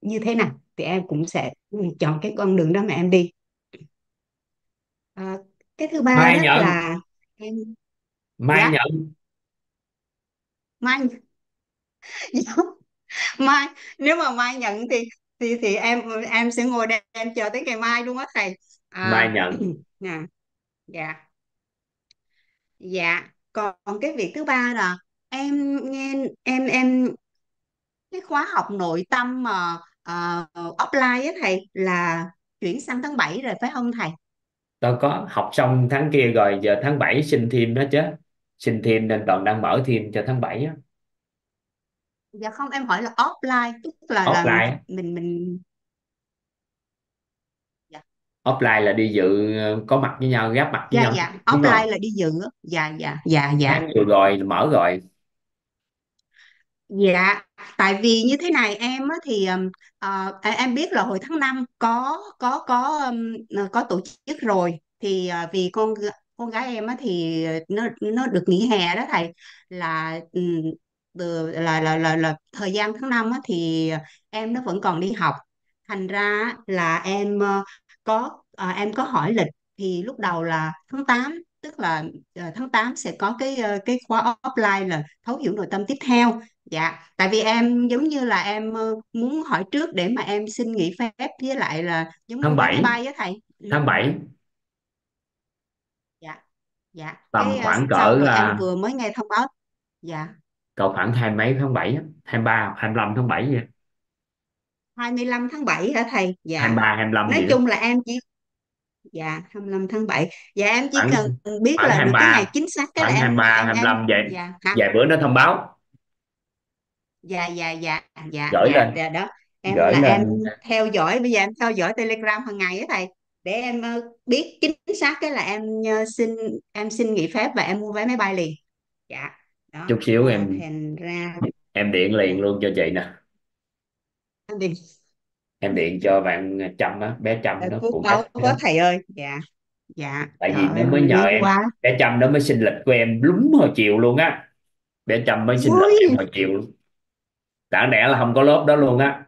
như thế nào thì em cũng sẽ chọn cái con đường đó mà em đi. À, cái thứ ba Mai đó nhận là em Mai dạ. Nhận mai. Mai nếu mà mai nhận thì thì thì em em sẽ ngồi đây em chờ tới ngày mai luôn á thầy. Mai à nhận. Nè dạ. Dạ. Còn cái việc thứ ba là em nghe em em cái khóa học nội tâm mà uh, offline á thầy là chuyển sang tháng 7 rồi phải không thầy? Tao có học xong tháng kia rồi giờ tháng 7 xin thêm đó chứ xin thêm nên toàn đang mở thêm cho tháng 7 á. Dạ không em hỏi là offline tức là là offline. á. mình mình dạ. Offline là đi dự ờ, có mặt với nhau gặp mặt với dạ nhau. dạ. Đúng không offline là đi dự á. dạ dạ dạ dạ. Tháng vừa rồi là mở rồi. Dạ, tại vì như thế này em á, thì ờ, à, em biết là hồi tháng 5 có có có ờ, có tổ chức rồi. Thì vì con con gái em á, thì nó nó được nghỉ hè đó thầy. Là ừm, từ là là là là thời gian tháng 5 á, thì em nó vẫn còn đi học. Thành ra á, là em ờ, có ờ, em có hỏi lịch. Thì lúc đầu là tháng 8 tức là ờ, tháng 8 sẽ có cái ờ, cái khóa offline là thấu hiểu nội tâm tiếp theo. Dạ tại vì em giống như là em ờ, muốn hỏi trước để mà em xin nghỉ phép. Với lại là giống tháng mua vé máy 7 bay á thầy. Ừ. tháng 7 dạ dạ. Tầm cái ờ, khoảng cỡ em là vừa mới nghe thông báo. Dạ. Cỡ khoảng hai mấy tháng 7 á, 23 25 tháng 7 vậy. 25 tháng 7 hả thầy? Dạ. 23 25 nói gì chung là em chỉ dạ 25 tháng 7 dạ em chỉ khoảng cần biết khoảng là được cái ngày 23 chính xác cái là khoảng em 23 em em 25 vậy. dạ hả? Vài bữa nó thông báo. Dạ dạ dạ dạ gửi dạ lên. dạ đó. Em gửi là em lên theo dõi bây giờ em theo dõi Telegram hàng ngày á thầy để em ờ, biết chính xác cái là em ờ, xin em xin nghỉ phép và em mua vé máy bay liền. Dạ đó. Chút xíu em thành ra. em điện liền luôn cho chị nè. Em đi em điện cho bạn Trâm á bé Trâm nó cái quá đó. thầy ơi. Dạ dạ. Tại vì nó mới nhờ em quá. bé Trâm nó mới xin lịch của em đúng hồi chiều luôn á. Bé Trâm mới xin lịch em hồi chiều. Luôn đáng lẽ là không có lớp đó luôn á.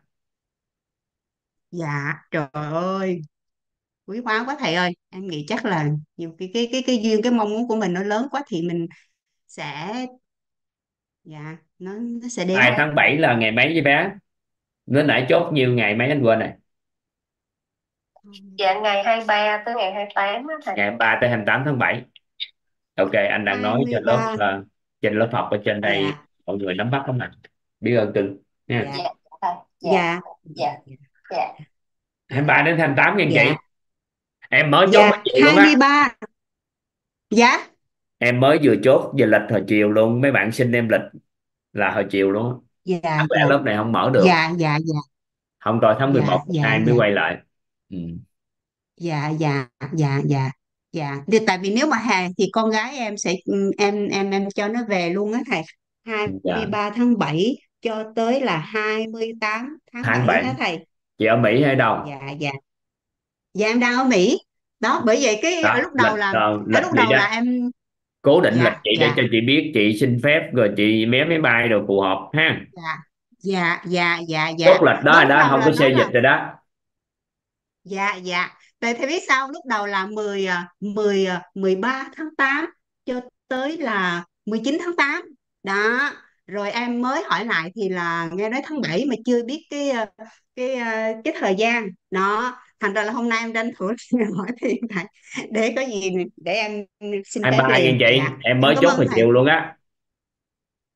Dạ trời ơi quý hóa quá thầy ơi. Em nghĩ chắc là nhiều cái cái cái cái duyên cái mong muốn của mình nó lớn quá thì mình sẽ dạ nó nó sẽ đến 2 tháng 7 là ngày mấy với bé nó nãy chốt nhiêu ngày mấy anh quên này Dạ ngày 23 tới ngày 28 á thầy. ngày 3 tới 28 tháng 7 ok anh đang nói cho lớp 23 ờ, trên lớp học ở trên đây dạ. mọi người nắm bắt không ạ biết ơn cưng nha. Dạ. Dạ thầy. Dạ. Dạ. Dạ. Dạ. 23 đến 28 nghìn chị dạ em mới chốt dạ chiều luôn á. 23 dạ. Em mới vừa chốt giờ lịch hồi chiều luôn. Mấy bạn xin em lịch là hồi chiều luôn. Á. dạ lẽ dạ. lớp này không mở được. Dạ dạ dạ. Không rồi tháng 11 dạ 12 dạ mới dạ. quay lại. Ừ. dạ dạ dạ dạ. Dạ. Thì tại vì nếu mà hè thì con gái em sẽ ừ, em em em cho nó về luôn á thầy. Dạ. 23 tháng 7 cho tới là 28 tháng tháng 7 7 hả thầy. Chị ở Mỹ hay đâu? Dạ dạ dạ em đang ở Mỹ. Đó bởi vậy cái ở đó lúc lịch đầu là ờ, ở lịch lúc đầu đó là em cố định lịch dạ chị để dạ. cho chị biết chị xin phép rồi chị vé máy bay rồi phù hợp ha. Dạ dạ dạ dạ dạ. Lịch đó đó đó không là có xê dịch là rồi đó. Dạ dạ. Tại thầy biết sao lúc đầu là 10 à, 10 à, 13 tháng 8 cho tới là 19 tháng 8 đó rồi em mới hỏi lại thì là nghe nói tháng 7 mà chưa biết cái à, cái à, cái thời gian. Đó thành ra là hôm nay em tranh thủ hỏi thêm thầy để có gì để em xin phép 23 liền. chị dạ. em mới chốt hồi chiều luôn á.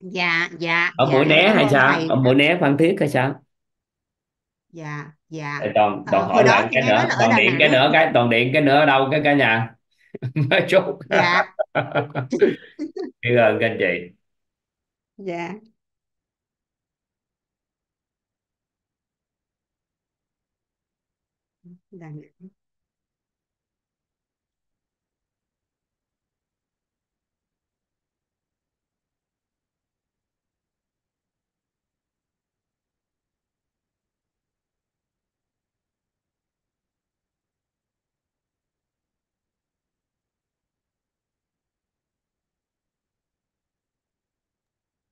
Dạ dạ ở dạ Mũi em Né hay sao? thầy. Ở Mũi Né Phan Thiết hay sao? Dạ dạ. Toàn Ờ, toàn hồi hỏi lại cái nữa toàn điện cái nữa cái toàn điện cái nữa đâu cái cả nhà. Mới chốt. Dạ. Biết ơn các anh chị. Dạ Đà Nẵng.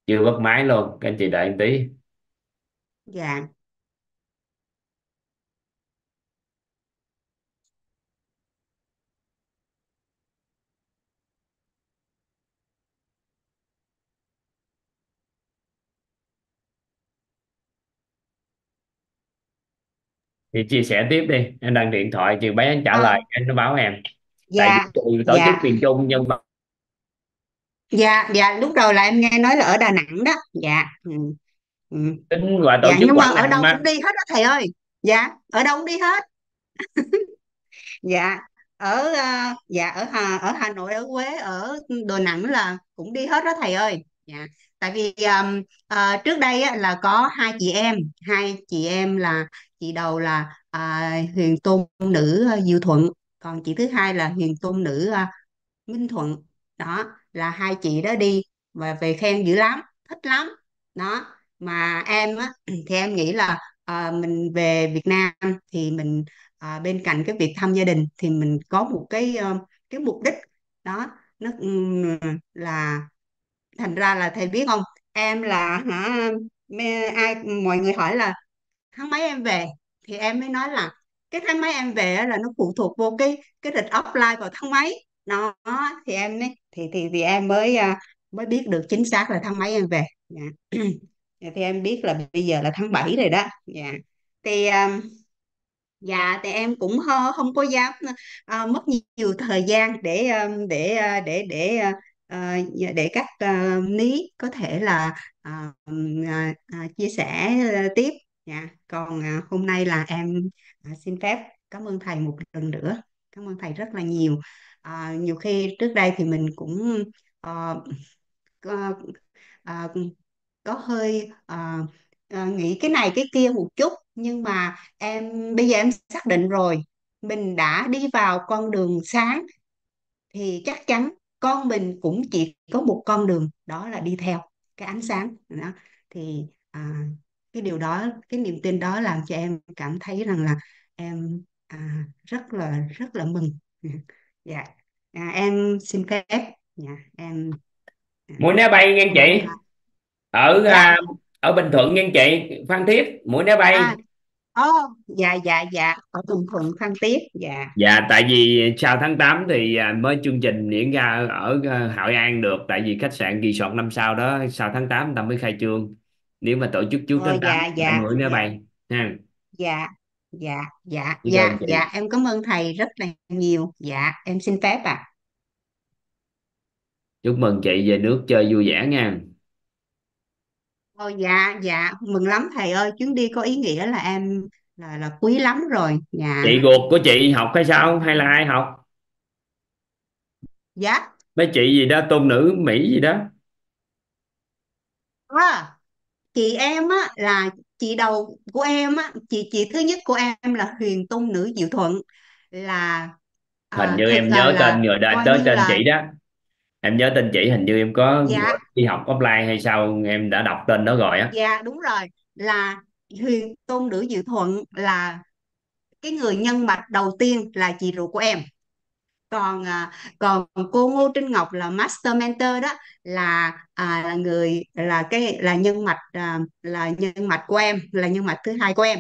Chưa bắt máy luôn các anh chị đợi một tí. Dạ thì chia sẻ tiếp đi. Em đang điện thoại chị bé trả Ờ, lời cái nó báo em. Tại dạ vì tổ chức dạ miền Trung nhưng mà dạ dạ lúc đầu là em nghe nói là ở Đà Nẵng đó. Dạ ừ. Ừ. tính gọi tổ dạ chức nhưng mà ở đâu cũng đi hết đó thầy ơi. Dạ ở đâu cũng đi hết. Dạ ở ờ, dạ ở Hà ở Hà Nội ở Huế ở Đà Nẵng là cũng đi hết đó thầy ơi. Dạ tại vì um, ờ, trước đây á, là có hai chị em. Hai chị em là chị đầu là à, huyền tôn nữ à, Diệu Thuận. Còn chị thứ hai là huyền tôn nữ à, Minh Thuận. Đó là hai chị đó đi và về khen dữ lắm thích lắm. Đó mà em á thì em nghĩ là à, mình về Việt Nam thì mình à, bên cạnh cái việc thăm gia đình thì mình có một cái ờ, cái mục đích. Đó nó ừ, là thành ra là thầy biết không? Em là hả ai mọi người hỏi là tháng mấy em về? Thì em mới nói là cái tháng mấy em về là nó phụ thuộc vô cái cái lịch offline vào tháng mấy. Nó thì em ấy, thì thì thì em mới à, mới biết được chính xác là tháng mấy em về. Yeah. Dạ. Dạ, thì em biết là bây giờ là tháng 7 rồi đó. Yeah. thì à, dạ thì em cũng không có dám uh, mất nhiều thời gian để um, để uh, để để uh, để các uh, ní có thể là uh, uh, chia sẻ tiếp dạ còn à, hôm nay là em à, xin phép cảm ơn thầy một lần nữa. Cảm ơn thầy rất là nhiều. À, nhiều khi trước đây thì mình cũng à, có, à, có hơi à, à, nghĩ cái này cái kia một chút. Nhưng mà em bây giờ em xác định rồi mình đã đi vào con đường sáng thì chắc chắn con mình cũng chỉ có một con đường đó là đi theo cái ánh sáng đó. Thì à, cái điều đó cái niềm tin đó làm cho em cảm thấy rằng là em à, rất là rất là mừng. Dạ. À, em xin phép. Dạ em mũi né bay nghe chị. ở dạ. à, ở Bình Thuận nghe chị. Phan Thiết mũi né bay. À ô dạ dạ dạ. Ở Bình Thuận Phan Thiết dạ. Dạ tại vì sau tháng 8 thì à, mới chương trình diễn ra ở à, Hội An được. Tại vì khách sạn resort năm sao đó sau tháng 8 người ta mới khai trương nếu mà tổ chức trước Ờ, tháng 8 dạ thì dạ dạ. Bay ha. Dạ dạ dạ dạ chị dạ. Em cảm ơn thầy rất là nhiều. Dạ em xin phép ạ. Chúc mừng chị về nước chơi vui vẻ nha. Ồ, dạ dạ. Mừng lắm thầy ơi. Chuyến đi có ý nghĩa là em là là quý lắm rồi. Dạ. Chị ruột của chị học hay sao? Hay là ai học? Dạ. Mấy chị gì đó tôn nữ Mỹ gì đó. À, chị em á là chị đầu của em á chị chị thứ nhất của em là huyền tôn nữ Diệu Thuận là hình à, như thật em là nhớ tên là người đã coi tới như tên là chị đó. Em nhớ tên chị hình như em có dạ. đi học offline hay sao em đã đọc tên đó rồi á. Dạ đúng rồi. Là huyền tôn nữ Diệu Thuận là cái người nhân mạch đầu tiên là chị ruột của em còn à, còn cô Ngô Trinh Ngọc là master mentor đó là à, là người là cái là nhân mạch à, là nhân mạch của em là nhân mạch thứ hai của em.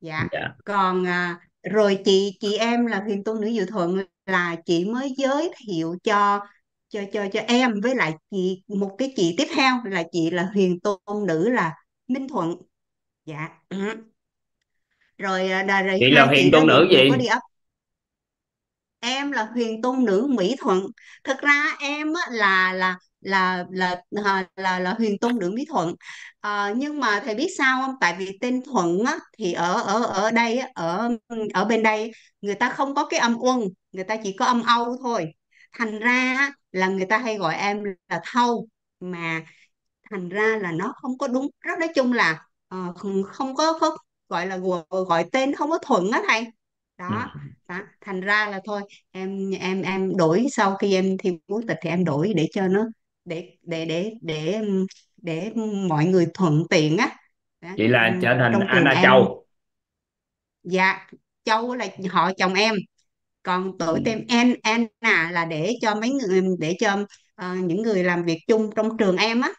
Dạ. Dạ. Còn à, rồi chị chị em là huyền tôn nữ Diệu Thuận là chị mới giới thiệu cho cho cho cho em với lại chị một cái chị tiếp theo là chị là huyền tôn nữ là Minh Thuận. Dạ. Ừ. rồi à, đà- rồi chị là huyền tôn nữ đều có gì đi up em là huyền tôn nữ Mỹ Thuận. Thực ra em á, là là là là là là, là huyền tôn nữ Mỹ Thuận. À, nhưng mà thầy biết sao không? Tại vì tên Thuận á, thì ở ở ở đây á, ở ở bên đây người ta không có cái âm uân người ta chỉ có âm âu thôi. Thành ra á, là người ta hay gọi em là Thâu mà thành ra là nó không có đúng. Rất nói chung là uh, không, có, có gọi là gọi, gọi tên không có thuận á thầy đó, đó. Thành ra là thôi em em em đổi sau khi em thi quốc tịch thì em đổi để cho nó để để để để để mọi người thuận tiện á. Đó. chị là trở thành trong trường Anna em Châu. Dạ Châu là họ chồng em. Còn đổi tên An Anna là để cho mấy người để cho ờ, những người làm việc chung trong trường em á.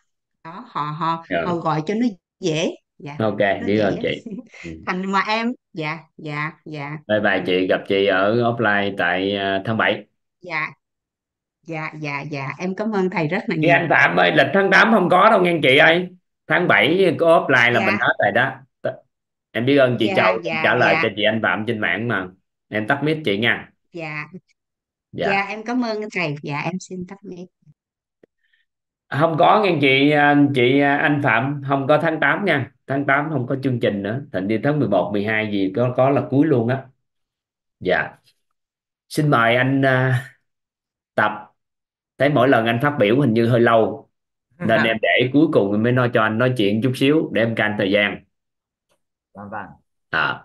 Đó họ họ họ Rồi. gọi cho nó dễ dạ ok biết ơn chị. Ừ. thành mà em dạ dạ dạ. Bye bye chị gặp chị ở offline tại à, tháng 7 dạ dạ dạ dạ. Em cảm ơn thầy rất là nhiều anh Phạm ơi lịch tháng 8 không có đâu nghe chị ơi. Tháng 7 có offline là mình dạ hết rồi đó. Em biết ơn chị Châu dạ em dạ trả lời dạ. cho chị anh Phạm trên mạng mà. Em tắt mic chị nha. Dạ. Dạ. Dạ em cảm ơn thầy. Dạ em xin tắt mic. Không có nghe chị à, chị à, anh Phạm không có tháng 8 nha tháng 8 không có chương trình nữa. Thành đi tháng 11 12 gì có có là cuối luôn á. Dạ. Xin mời anh à, Tập. Thấy mỗi lần anh phát biểu hình như hơi lâu nên em để cuối cùng mới nói cho anh nói chuyện chút xíu để em canh thời gian. Vâng vâng. À,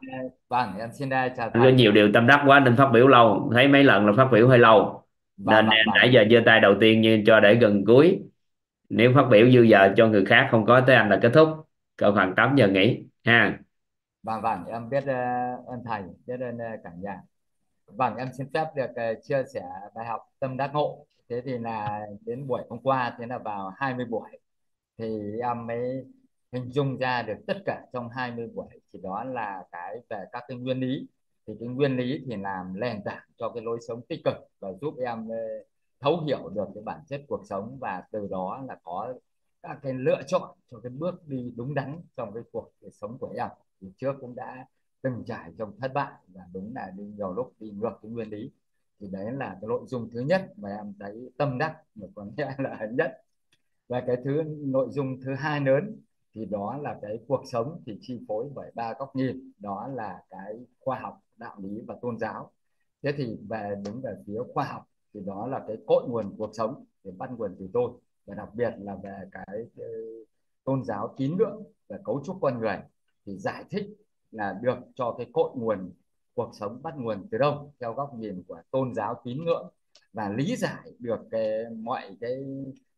vâng em xin uh, chào anh có nhiều điều tâm đắc quá nên phát biểu lâu. Thấy mấy lần là phát biểu hơi lâu. Vâng nên vâng em vâng. nãy giờ giơ tay đầu tiên như cho để gần cuối. Nếu phát biểu dư giờ cho người khác không có tới anh là kết thúc cỡ khoảng 8 giờ nghỉ ha. Vâng vâng em biết uh, ơn thầy biết ơn uh, cả nhà. Vâng em xin phép được uh, chia sẻ bài học tâm đắc ngộ. Thế thì là đến buổi hôm qua thế là vào 20 buổi. Thì em mới hình dung ra được tất cả trong 20 buổi. Thì đó là cái về các cái nguyên lý. Thì cái nguyên lý thì làm nền tảng cho cái lối sống tích cực và giúp em thấu hiểu được cái bản chất cuộc sống và từ đó là có các cái lựa chọn cho cái bước đi đúng đắn trong cái cuộc sống của em. Thì trước cũng đã từng trải trong thất bại và đúng là đi nhiều lúc đi ngược cái nguyên lý. Thì đấy là cái nội dung thứ nhất mà em thấy tâm đắc mà có nghĩa là nhất. Và cái thứ, nội dung thứ hai lớn thì đó là cái cuộc sống thì chi phối bởi ba góc nhìn. Đó là cái khoa học, đạo lý và tôn giáo. Thế thì về, đứng về phía khoa học thì đó là cái cội nguồn cuộc sống thì bắt nguồn từ tôi và đặc biệt là về cái, cái tôn giáo tín ngưỡng và cấu trúc con người thì giải thích là được cho cái cội nguồn cuộc sống bắt nguồn từ đâu theo góc nhìn của tôn giáo tín ngưỡng và lý giải được cái mọi cái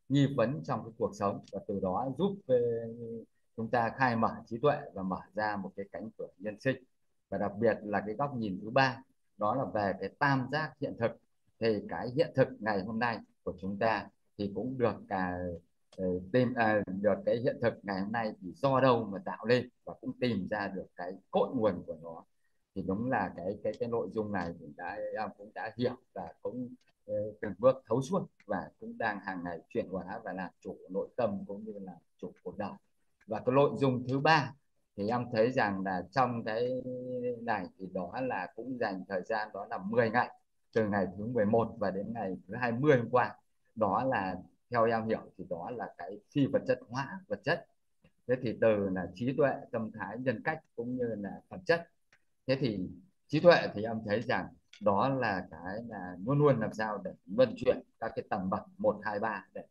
nghi vấn trong cái cuộc sống và từ đó giúp ờ, chúng ta khai mở trí tuệ và mở ra một cái cánh cửa nhân sinh. Và đặc biệt là cái góc nhìn thứ ba đó là về cái tam giác hiện thực. Thì cái hiện thực ngày hôm nay của chúng ta thì cũng được cả uh, tìm uh, được cái hiện thực ngày hôm nay thì do đâu mà tạo lên và cũng tìm ra được cái cội nguồn của nó. Thì đúng là cái cái cái nội dung này cũng đã em cũng đã hiểu và cũng ờ, từng bước thấu suốt và cũng đang hàng ngày chuyển hóa và làm chủ nội tâm cũng như là chủ cuộc đời. Và cái nội dung thứ ba thì em thấy rằng là trong cái này thì đó là cũng dành thời gian đó là 10 ngày từ ngày thứ 11 và đến ngày thứ 20 hôm qua đó là theo em hiểu thì đó là cái phi vật chất, hóa vật chất. Thế thì từ là trí tuệ, tâm thái, nhân cách cũng như là phẩm chất. Thế thì trí tuệ thì em thấy rằng đó là cái là luôn luôn làm sao để luân chuyển các cái tầng bậc một, hai, ba để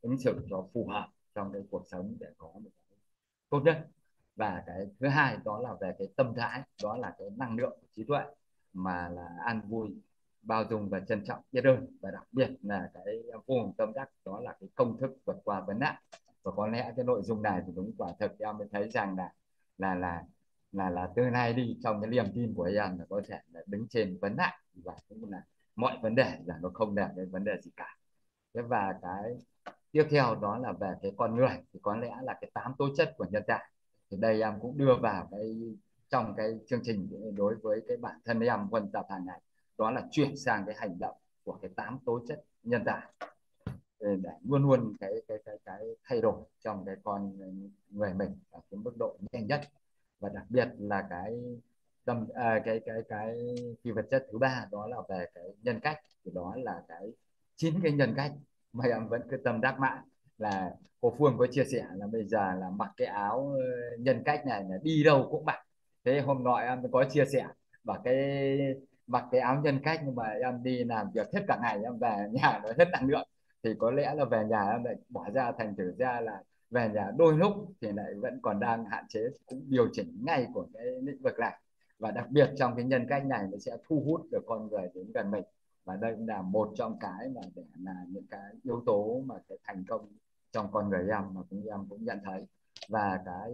ứng xử cho phù hợp trong cái cuộc sống để có một cái tốt nhất. Và cái thứ hai đó là về cái tâm thái, đó là cái năng lượng trí tuệ mà là an vui bao dung và trân trọng biết ơn. Và đặc biệt là cái vô cùng tâm đắc, đó là cái công thức vượt qua vấn nạn. Và có lẽ cái nội dung này thì đúng quả thực, em mới thấy rằng là là là là là từ nay đi trong cái niềm tin của em là có thể là đứng trên vấn nạn và cũng là mọi vấn đề là nó không để cái vấn đề gì cả. Thế và cái tiếp theo đó là về cái con người, thì có lẽ là cái tám tố chất của nhân dạng thì đây em cũng đưa vào cái, trong cái chương trình đối với cái bản thân em quân tập hàng ngày đó là chuyển sang cái hành động của cái tám tố chất nhân dạng để luôn luôn cái cái cái cái thay đổi trong cái con người mình ở cái mức độ nhanh nhất. Và đặc biệt là cái tâm à, cái cái cái phi vật chất thứ ba đó là về cái nhân cách. Thì đó là cái chín cái nhân cách mà em vẫn cứ tâm đắc mạng là cô Phương có chia sẻ là bây giờ là mặc cái áo ờ, nhân cách này là đi đâu cũng mặc. Thế hôm nọ em có chia sẻ và cái mặc cái áo nhân cách, nhưng mà em đi làm việc hết cả ngày, em về nhà nó hết năng lượng. Thì có lẽ là về nhà em lại bỏ ra thành thử ra là về nhà đôi lúc thì lại vẫn còn đang hạn chế, cũng điều chỉnh ngay của cái lĩnh vực này. Và đặc biệt trong cái nhân cách này nó sẽ thu hút được con người đến gần mình. Và đây là một trong cái mà để là những cái yếu tố mà cái thành công trong con người em mà cũng em cũng nhận thấy. Và cái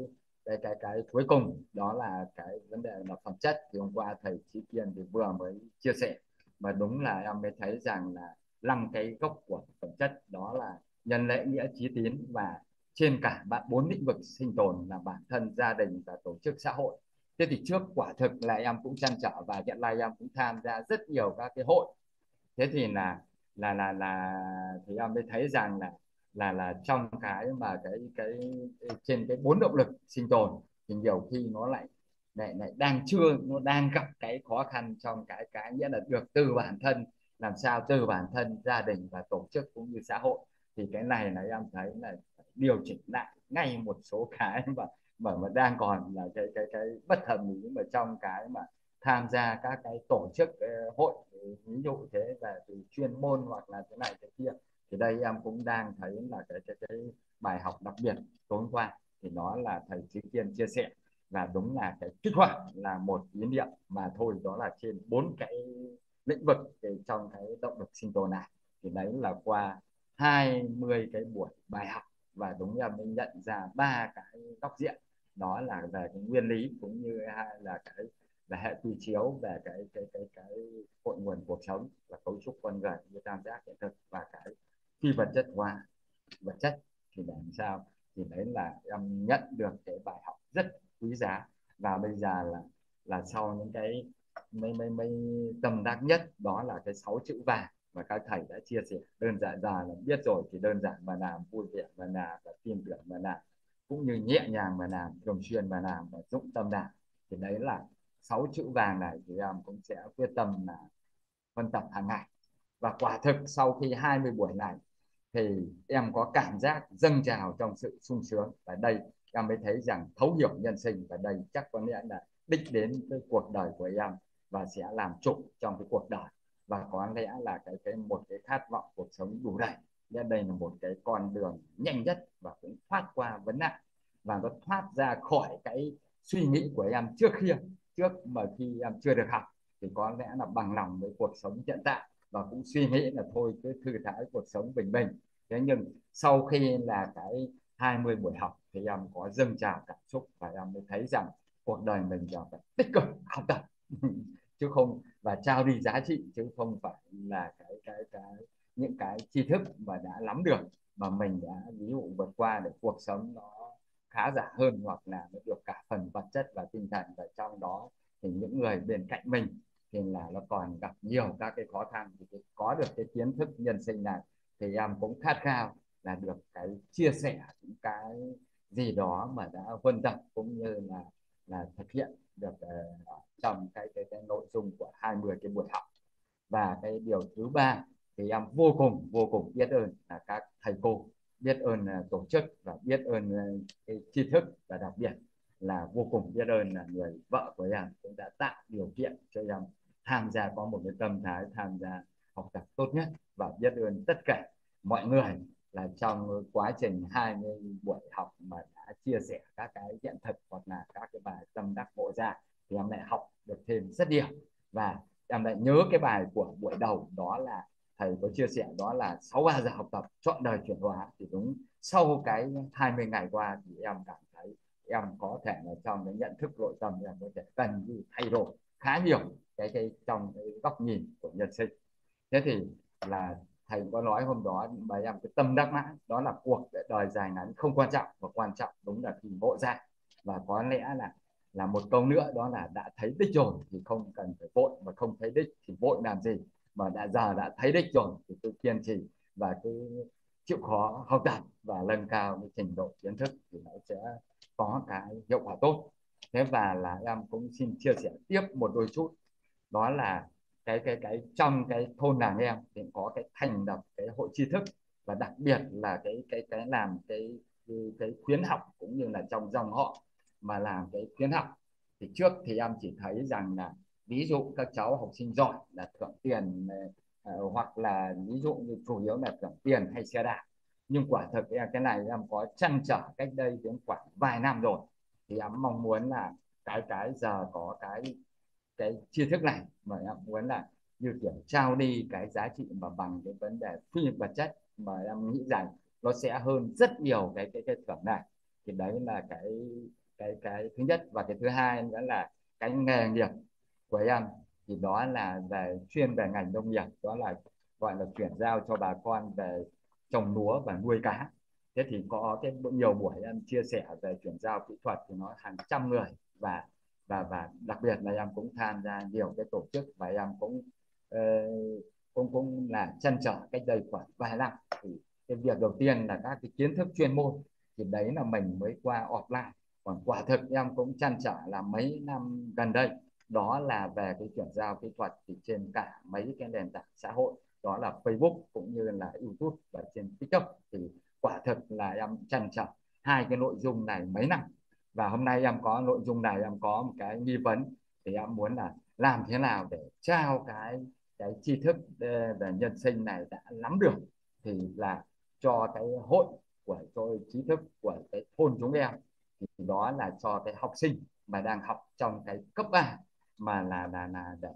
cái cái cái cuối cùng đó là cái vấn đề là phẩm chất. Thì hôm qua thầy Trí Kiên thì vừa mới chia sẻ. Và đúng là em mới thấy rằng là năm cái gốc của phẩm chất đó là nhân lễ nghĩa trí tín. Và trên cả bạn bốn lĩnh vực sinh tồn là bản thân, gia đình và tổ chức xã hội. Thế thì trước quả thực là em cũng chăn trở và hiện nay em cũng tham gia rất nhiều các cái hội. Thế thì là là là là thì em mới thấy rằng là là là trong cái mà cái cái trên cái bốn động lực sinh tồn thì nhiều khi nó lại lại lại đang chưa, nó đang gặp cái khó khăn trong cái cái nghĩa là được từ bản thân, làm sao từ bản thân gia đình và tổ chức cũng như xã hội. Thì cái này là em thấy là điều chỉnh lại ngay một số cái mà mà mà đang còn là cái cái cái bất hợp lý mà trong cái mà tham gia các cái tổ chức ờ, hội, ví dụ thế là từ chuyên môn hoặc là thế này thế kia thì đây em cũng đang thấy là cái cái cái bài học đặc biệt tối qua. Thì nó là thầy Trí Kiên chia sẻ. Và đúng là cái kích hoạt là một ý niệm mà thôi, đó là trên bốn cái lĩnh vực trong cái động lực sinh tồn này. Thì đấy là qua 20 cái buổi bài học. Và đúng là mình nhận ra ba cái góc diện. Đó là về cái nguyên lý cũng như là cái, là hệ quy chiếu về cái cái cái cái cội nguồn cuộc sống và cấu trúc con người như tam giác hiện thực và cái phi vật chất hóa, vật chất thì làm sao? Thì đấy là em nhận được cái bài học rất quý giá. Và bây giờ là là sau những cái mấy mấy mấy tâm đắc nhất, đó là cái sáu chữ vàng mà các thầy đã chia sẻ. Đơn giản ra là biết rồi thì đơn giản mà làm, vui vẻ mà làm và tin tưởng mà làm, cũng như nhẹ nhàng mà làm, thường xuyên mà làm và dũng tâm làm thì đấy là sáu chữ vàng này thì em cũng sẽ quyết tâm là phân tập hàng ngày. Và quả thực sau khi 20 buổi này thì em có cảm giác dâng trào trong sự sung sướng. Và đây, em mới thấy rằng thấu hiểu nhân sinh và đây chắc có lẽ là đích đến cái cuộc đời của em và sẽ làm chủ trong cái cuộc đời. Và có lẽ là cái cái một cái khát vọng cuộc sống đủ đầy. Nên đây là một cái con đường nhanh nhất và cũng thoát qua vấn nạn và nó thoát ra khỏi cái suy nghĩ của em trước kia trước mà khi em chưa được học. Thì có lẽ là bằng lòng với cuộc sống hiện tại và cũng suy nghĩ là thôi cứ thư thái cuộc sống bình bình. Thế nhưng sau khi là cái 20 buổi học thì em có dâng trào cảm xúc và em mới thấy rằng cuộc đời mình là phải tích cực học tập. Chứ không, và trao đi giá trị, chứ không phải là cái cái cái, những cái tri thức mà đã nắm được, mà mình đã ví dụ vượt qua để cuộc sống nó khá giả hơn hoặc là nó được cả phần vật chất và tinh thần. Và trong đó thì những người bên cạnh mình thì là nó còn gặp nhiều các cái khó khăn. Thì có được cái kiến thức nhân sinh này thì em cũng khát khao là được cái chia sẻ những cái gì đó mà đã huân tập cũng như là là thực hiện được uh, trong cái cái cái nội dung của 20 cái buổi học. Và cái điều thứ ba thì em vô cùng vô cùng biết ơn là các thầy cô biết ơn uh, tổ chức và biết ơn uh, cái tri thức và đặc biệt là vô cùng biết ơn là người vợ của em cũng đã tạo điều kiện cho em tham gia, có một cái tâm thái tham gia học tập tốt nhất và biết ơn tất cả mọi người là trong quá trình 20 buổi học mà đã chia sẻ các cái hiện thực hoặc là các cái bài tâm đắc ngộ ra thì em lại học được thêm rất nhiều. Và em lại nhớ cái bài của buổi đầu, đó là thầy có chia sẻ đó là 63 giờ học tập chọn đời chuyển hóa thì đúng sau cái 20 ngày qua thì em cảm thấy em có thể là trong cái nhận thức nội tâm em có thể cần như thay đổi khá nhiều cái cái trong cái góc nhìn của nhân sinh. Thế thì là thầy có nói hôm đó mà em cái tâm đắc mã đó là cuộc đời dài ngắn không quan trọng và quan trọng đúng là khi bộ ra. Và có lẽ là là một câu nữa, đó là đã thấy đích rồi thì không cần phải vội, mà không thấy đích thì vội làm gì? Mà đã, giờ đã thấy đích rồi thì tôi kiên trì. Và cứ chịu khó học tập và nâng cao cái trình độ kiến thức thì nó sẽ có cái hiệu quả tốt. Thế và là em cũng xin chia sẻ tiếp một đôi chút. Đó là cái cái cái trong cái thôn làng em thì có cái thành lập cái hội tri thức và đặc biệt là cái cái cái làm cái cái, cái khuyến học cũng như là trong dòng họ mà làm cái khuyến học. Thì trước thì em chỉ thấy rằng là ví dụ các cháu học sinh giỏi là thưởng tiền Ờ, hoặc là ví dụ như chủ yếu là thưởng tiền hay xe đạp. Nhưng quả thực cái này em có chăn trở cách đây đến khoảng vài năm rồi. Thì em mong muốn là cái cái giờ có cái cái tri thức này mà em muốn là như kiểu trao đi cái giá trị mà bằng cái vấn đề phi vật chất mà em nghĩ rằng nó sẽ hơn rất nhiều cái cái cái thưởng này. Thì đấy là cái cái cái thứ nhất. Và cái thứ hai nữa là cái nghề nghiệp của em thì đó là về chuyên về ngành nông nghiệp đó là gọi là chuyển giao cho bà con về trồng lúa và nuôi cá. Thế thì có cái nhiều buổi em chia sẻ về chuyển giao kỹ thuật thì nó hàng trăm người và và và đặc biệt là em cũng tham gia nhiều cái tổ chức và em cũng uh, cũng cũng là chân trở cách đây khoảng vài năm. Thì cái việc đầu tiên là các cái kiến thức chuyên môn thì đấy là mình mới qua offline còn quả thực em cũng chăn trở là mấy năm gần đây đó là về cái chuyển giao kỹ thuật thì trên cả mấy cái nền tảng xã hội, đó là Facebook cũng như là YouTube và trên TikTok. Thì quả thực là em chăn trở hai cái nội dung này mấy năm. Và hôm nay em có nội dung này, em có một cái nghi vấn thì em muốn là làm thế nào để trao cái cái tri thức về nhân sinh này đã nắm được thì là cho cái hội của tôi, trí thức của cái thôn chúng em thì đó là cho cái học sinh mà đang học trong cái cấp 3 mà là là là để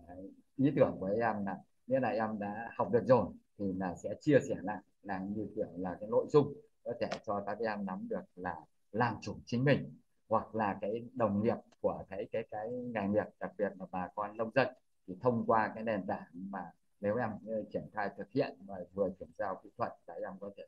ý tưởng của em là nghĩa là em đã học được rồi thì là sẽ chia sẻ lại, là như kiểu là cái nội dung có thể cho các em nắm được là làm chủ chính mình hoặc là cái đồng nghiệp của cái cái cái nghề nghiệp, đặc biệt là bà con nông dân thì thông qua cái nền tảng mà nếu em ờ, triển khai thực hiện và vừa chuyển giao kỹ thuật để em có thể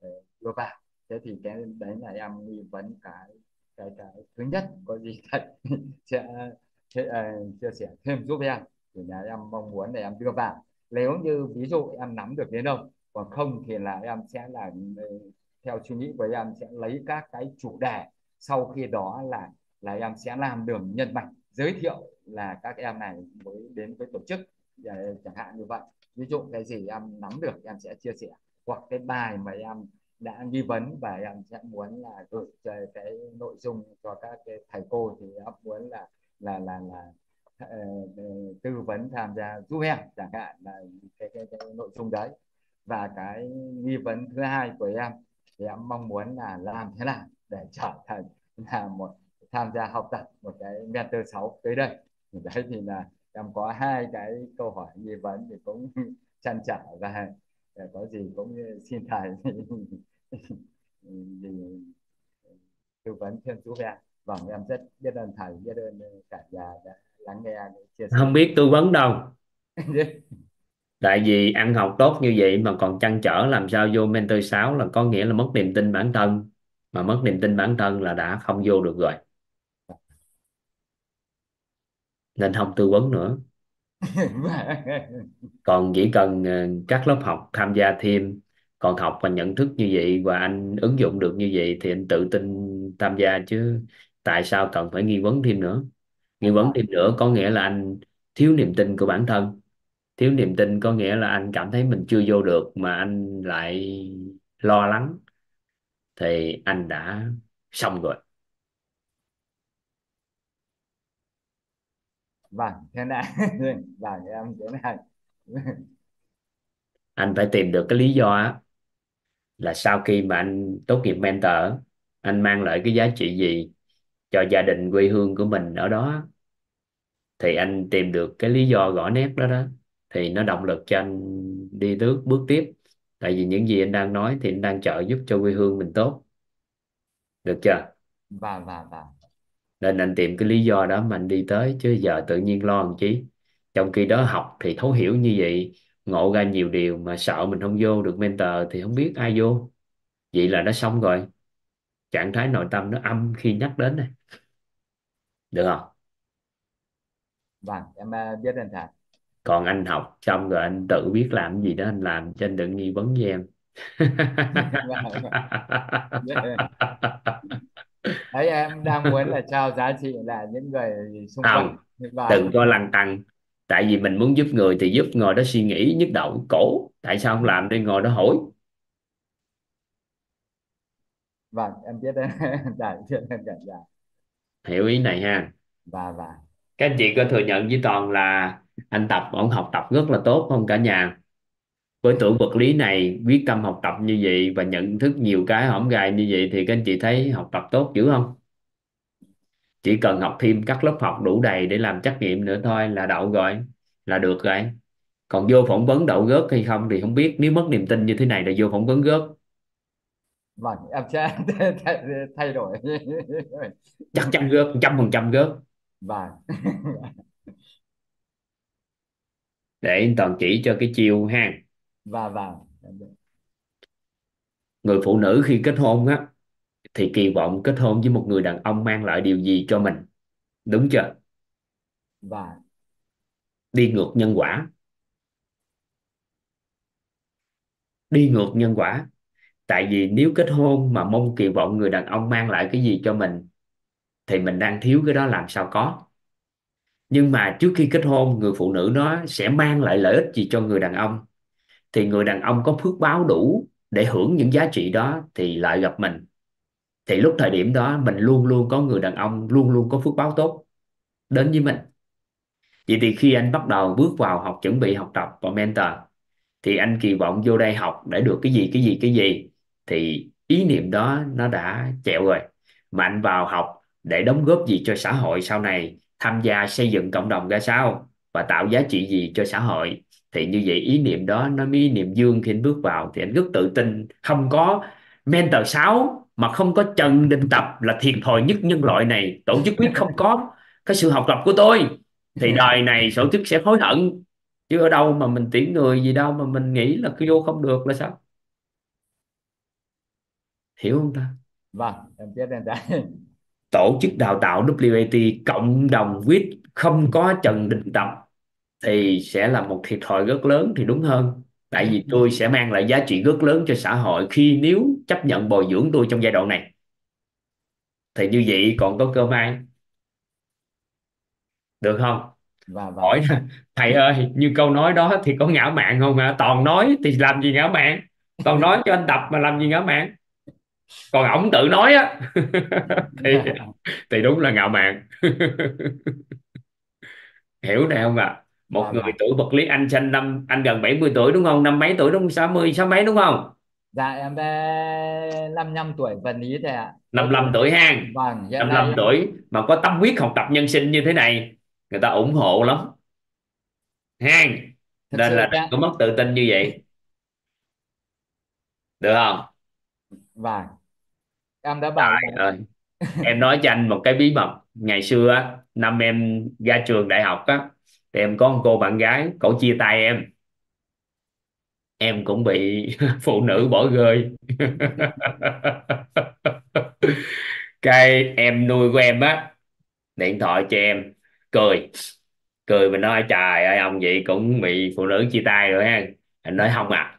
ờ, đưa vào. Thế thì cái đấy là em nghi vấn cái cái cái thứ nhất có gì thật sẽ chia, uh, à, chia sẻ thêm giúp em. Thì là em mong muốn để em đưa vào. Nếu như ví dụ em nắm được đến đâu còn không thì là em sẽ là ừ, theo suy nghĩ của em sẽ lấy các cái chủ đề. Sau khi đó là là em sẽ làm đường nhân mạch giới thiệu là các em này mới đến với tổ chức. Dạ, chẳng hạn như vậy. Ví dụ cái gì em nắm được em sẽ chia sẻ. Hoặc cái bài mà em đã nghi vấn và em sẽ muốn là gửi cái nội dung cho các cái thầy cô thì em muốn là là là là uh, tư vấn tham gia giúp em chẳng hạn là cái, cái, cái nội dung đấy. Và cái nghi vấn thứ hai của em thì em mong muốn là làm thế nào để trở thành là một tham gia học tập một cái mentor 6 tới đây. Đấy thì là em có hai cái câu hỏi nghi vấn thì cũng chăn trở và ờ, có gì cũng xin thầy ừ, tư vấn thêm giúp em vâng em rất biết ơn thầy biết ơn cả nhà đã lắng nghe chia sẻ. Không biết tư vấn đâu. Tại vì ăn học tốt như vậy mà còn chăn trở làm sao vô mentor 6 là có nghĩa là mất niềm tin bản thân. Mà mất niềm tin bản thân là đã không vô được rồi. Nên không tư vấn nữa. Còn chỉ cần ờ, các lớp học tham gia thêm còn học và nhận thức như vậy và anh ứng dụng được như vậy thì anh tự tin tham gia chứ tại sao cần phải nghi vấn thêm nữa? Nghi vấn thêm nữa có nghĩa là anh thiếu niềm tin của bản thân. Thiếu niềm tin có nghĩa là anh cảm thấy mình chưa vô được mà anh lại lo lắng. Thì anh đã xong rồi. Vâng thế này. Vâng em thế này. Anh phải tìm được cái lý do á là sau khi mà anh tốt nghiệp mentor anh mang lại cái giá trị gì cho gia đình quê hương của mình ở đó. Thì anh tìm được cái lý do rõ nét đó đó. Thì nó động lực cho anh đi bước bước tiếp. Tại vì những gì anh đang nói thì anh đang trợ giúp cho quê hương mình tốt. Được chưa? Vâng vâng vâng nên anh tìm cái lý do đó mà anh đi tới chứ giờ tự nhiên lo làm chí trong khi đó học thì thấu hiểu như vậy ngộ ra nhiều điều mà sợ mình không vô được mentor thì không biết ai vô. Vậy là nó xong rồi trạng thái nội tâm nó âm khi nhắc đến này được không? Vâng em à, biết anh thầy. Còn anh học xong rồi anh tự biết làm gì đó anh làm cho anh đừng nghi vấn với em. Đấy em đang muốn là trao giá trị là những người xung quanh và đừng có lăn tăng. Tại vì mình muốn giúp người thì giúp ngồi đó suy nghĩ nhức đầu cổ tại sao không làm đi ngồi đó hỏi vâng em biết đấy. Dạ biết em dạ dạ hiểu ý này ha. Và và. Các anh chị có thừa nhận với toàn là anh tập ông học tập rất là tốt không cả nhà? Với tuổi vật lý này quyết tâm học tập như vậy và nhận thức nhiều cái hổng gài như vậy thì các anh chị thấy học tập tốt dữ không? Chỉ cần học thêm các lớp học đủ đầy để làm trắc nghiệm nữa thôi là đậu rồi là được rồi. Còn vô phỏng vấn đậu gớt hay không thì không biết. Nếu mất niềm tin như thế này là vô phỏng vấn gớt vâng em sẽ thay, đổi. Chắc chắn gớt trăm phần trăm gớt. Vâng. Để anh toàn chỉ cho cái chiêu ha. Và và người phụ nữ khi kết hôn á thì kỳ vọng kết hôn với một người đàn ông mang lại điều gì cho mình? Đúng chưa? Và đi ngược nhân quả. Đi ngược nhân quả tại vì nếu kết hôn mà mong kỳ vọng người đàn ông mang lại cái gì cho mình, thì mình đang thiếu cái đó làm sao có. Nhưng mà trước khi kết hôn, người phụ nữ nó sẽ mang lại lợi ích gì cho người đàn ông. Thì người đàn ông có phước báo đủ để hưởng những giá trị đó thì lại gặp mình. Thì lúc thời điểm đó, mình luôn luôn có người đàn ông, luôn luôn có phước báo tốt đến với mình. Vậy thì khi anh bắt đầu bước vào học, chuẩn bị học tập và mentor thì anh kỳ vọng vô đây học để được cái gì cái gì cái gì? Thì ý niệm đó nó đã chẹo rồi. Mà anh vào học để đóng góp gì cho xã hội sau này tham gia xây dựng cộng đồng ra sao và tạo giá trị gì cho xã hội? Thì như vậy ý niệm đó nó mới ý niệm dương khi anh bước vào. Thì anh rất tự tin không có mentor 6 mà không có Trần Đình Tập là thiệt thòi nhất nhân loại này. Tổ chức quyết không có cái sự học tập của tôi. Thì đời này tổ chức sẽ hối hận. Chứ ở đâu mà mình tuyển người gì đâu mà mình nghĩ là cứ vô không được là sao hiểu không ta? Vâng em biết em đã tổ chức đào tạo WAT cộng đồng viết không có Trần Đình Tập thì sẽ là một thiệt thòi rất lớn thì đúng hơn. Tại vì tôi sẽ mang lại giá trị rất lớn cho xã hội khi nếu chấp nhận bồi dưỡng tôi trong giai đoạn này. Thì như vậy còn có cơ may được không? Và và hỏi nè, thầy ơi như câu nói đó thì có ngã mạn không ạ toàn nói thì làm gì ngã mạn toàn nói cho anh tập mà làm gì ngã mạn còn ổng tự nói á. Thì thì đúng là ngạo mạn. Hiểu này không ạ. Một và người và tuổi vật lý anh sinh năm anh gần 70 tuổi đúng không? Năm mấy tuổi đúng? Không sáu mươi sáu mấy đúng không? Dạ em bé 55 tuổi vật lý thầy ạ. Thì 55 tuổi hang. Vâng 55 nay tuổi mà có tâm huyết học tập nhân sinh như thế này người ta ủng hộ lắm. Hang. Nên là đừng có mất tự tin như vậy. Được không? Vâng em đã bảo trời ơi em nói cho anh một cái bí mật. Ngày xưa á năm em ra trường đại học á thì em có một cô bạn gái cổ chia tay em. Em cũng bị phụ nữ bỏ rơi. Cái em nuôi của em á điện thoại cho em cười. Cười mình nói trời ơi ông vậy cũng bị phụ nữ chia tay rồi ha. Anh nói không à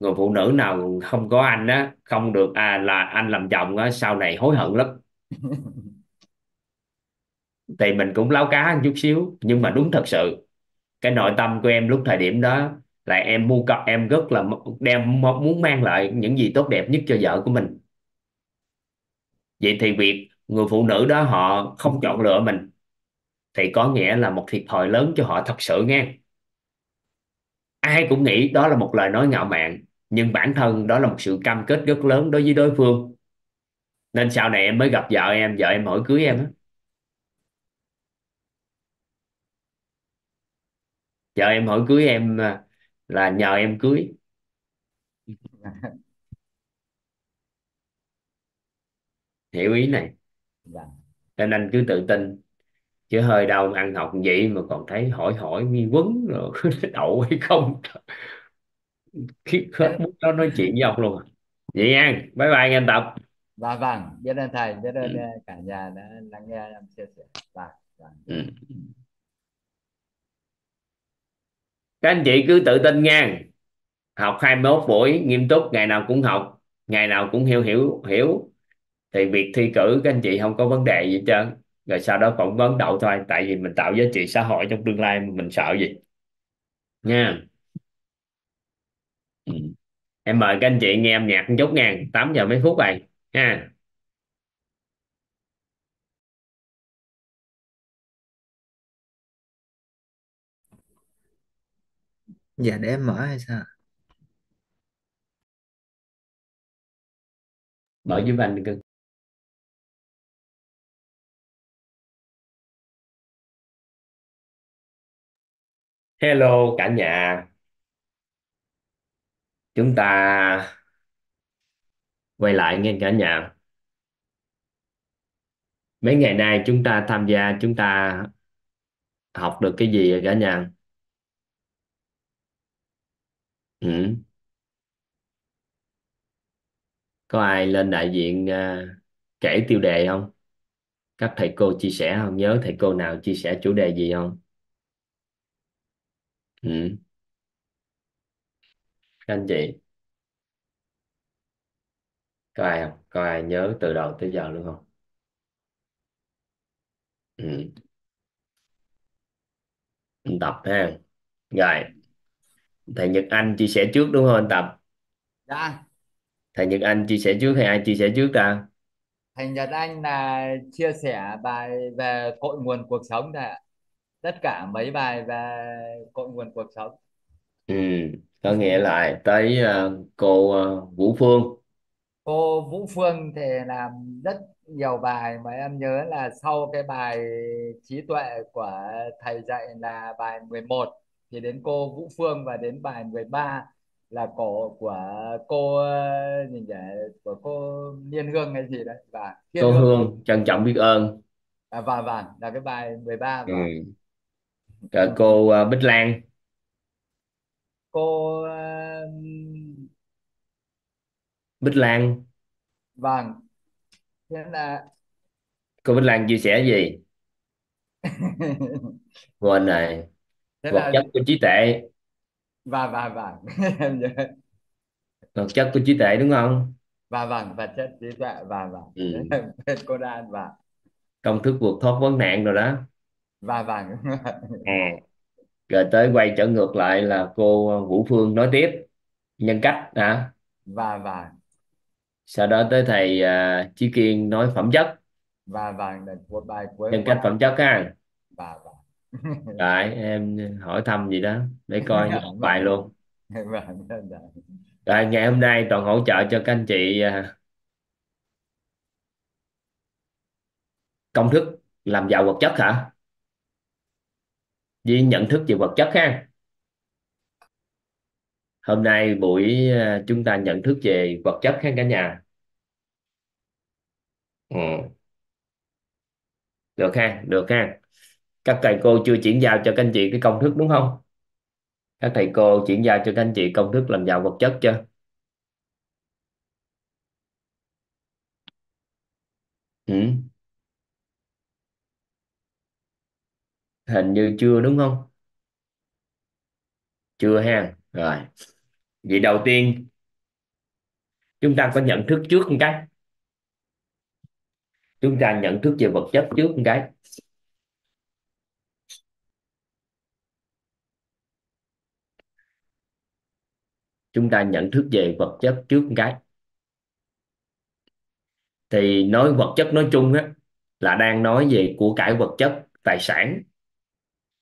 người phụ nữ nào không có anh á không được à là anh làm chồng á sau này hối hận lắm. Thì mình cũng láo cá một chút xíu nhưng mà đúng thật sự cái nội tâm của em lúc thời điểm đó là em mua cọc em rất là đem muốn mang lại những gì tốt đẹp nhất cho vợ của mình. Vậy thì việc người phụ nữ đó họ không chọn lựa mình thì có nghĩa là một thiệt thòi lớn cho họ thật sự nghe. Ai cũng nghĩ đó là một lời nói ngạo mạn nhưng bản thân đó là một sự cam kết rất lớn đối với đối phương. Nên sau này em mới gặp vợ em vợ em hỏi cưới em á. Vợ em hỏi cưới em à, là nhờ em cưới. Hiểu ý này. Dạ. Nên anh cứ tự tin. Chứ hơi đau ăn học vậy mà còn thấy hỏi hỏi nghi vấn rồi đậu hay không hết biết muốn nó nói chuyện với ông luôn. À. vậy nha bye bye anh tập. Và vâng biết ơn thầy biết ơn ừ. ờ, cả nhà đã lắng nghe em chia sẻ. Và vâng Ừ. các anh chị cứ tự tin nha. Học 21 buổi nghiêm túc ngày nào cũng học ngày nào cũng hiểu hiểu hiểu. Thì việc thi cử các anh chị không có vấn đề gì hết trơn. Rồi sau đó phỏng vấn đậu thôi tại vì mình tạo giá trị xã hội trong tương lai mình sợ gì. Nha ừ. em mời các anh chị nghe âm nhạc một chút nha 8 giờ mấy phút rồi ha Dạ để em mở hay sao? mở giúp anh cưng hello cả nhà chúng ta quay lại nghe cả nhà. Mấy ngày nay chúng ta tham gia chúng ta học được cái gì rồi cả nhà? Ừ. có ai lên đại diện à, kể tiêu đề không? Các thầy cô chia sẻ không? Nhớ thầy cô nào chia sẻ chủ đề gì không? Ừ các anh chị. Có ai không? Có ai nhớ từ đầu tới giờ luôn không? Ừ. anh tập ha. Rồi. Thầy Nhật Anh chia sẻ trước đúng không anh tập? Dạ. Thầy Nhật Anh chia sẻ trước hay ai chia sẻ trước ta? Thầy Nhật Anh là chia sẻ bài về cội nguồn cuộc sống thầy ạ. Tất cả mấy bài về cội nguồn cuộc sống. Ừ. có nghĩa là tới ờ, cô ờ, Vũ Phương. Cô Vũ Phương thì làm rất nhiều bài mà em nhớ là sau cái bài trí tuệ của thầy dạy là bài 11 thì đến cô Vũ Phương và đến bài 13 là cổ của cô ờ, gì nhỉ? Của cô Liên Hương hay gì đấy và Thiên cô Hương. Hương trân trọng biết ơn. À, và và là cái bài 13 ừ. và rồi cô ờ, Bích Lan cô Bích Lan. Vâng. Thế là cô Bích Lan chia sẻ gì? Quên này thế vật là chất của trí tuệ. Và và và vật chất của trí tuệ đúng không? Và vâng vật chất trí tuệ. Và và ừ. bên cô đan và công thức vượt thoát vấn nạn rồi đó. Và vâng. À. rồi tới quay trở ngược lại là cô Vũ Phương nói tiếp. Nhân cách hả? Và và. Sau đó tới thầy uh, Chí Kiên nói phẩm chất. Và là một bài cuối nhân cách phẩm chất ha. Và và. Rồi em hỏi thăm gì đó để coi Dạ, bài luôn. Rồi ngày hôm nay toàn hỗ trợ cho các anh chị à, công thức làm giàu vật chất hả với nhận thức về vật chất ha. Hôm nay buổi ờ, chúng ta nhận thức về vật chất ha cả nhà. Ừ. được ha được ha. Các thầy cô chưa chuyển giao cho các anh chị cái công thức đúng không? Các thầy cô chuyển giao cho các anh chị công thức làm giàu vật chất chưa? Ừ. hình như chưa, đúng không? Chưa ha. Rồi. Vậy đầu tiên, chúng ta có nhận thức trước một cái. Chúng ta nhận thức về vật chất trước một cái. Chúng ta nhận thức về vật chất trước một cái. Thì nói vật chất nói chung á, là đang nói về của cải vật chất, tài sản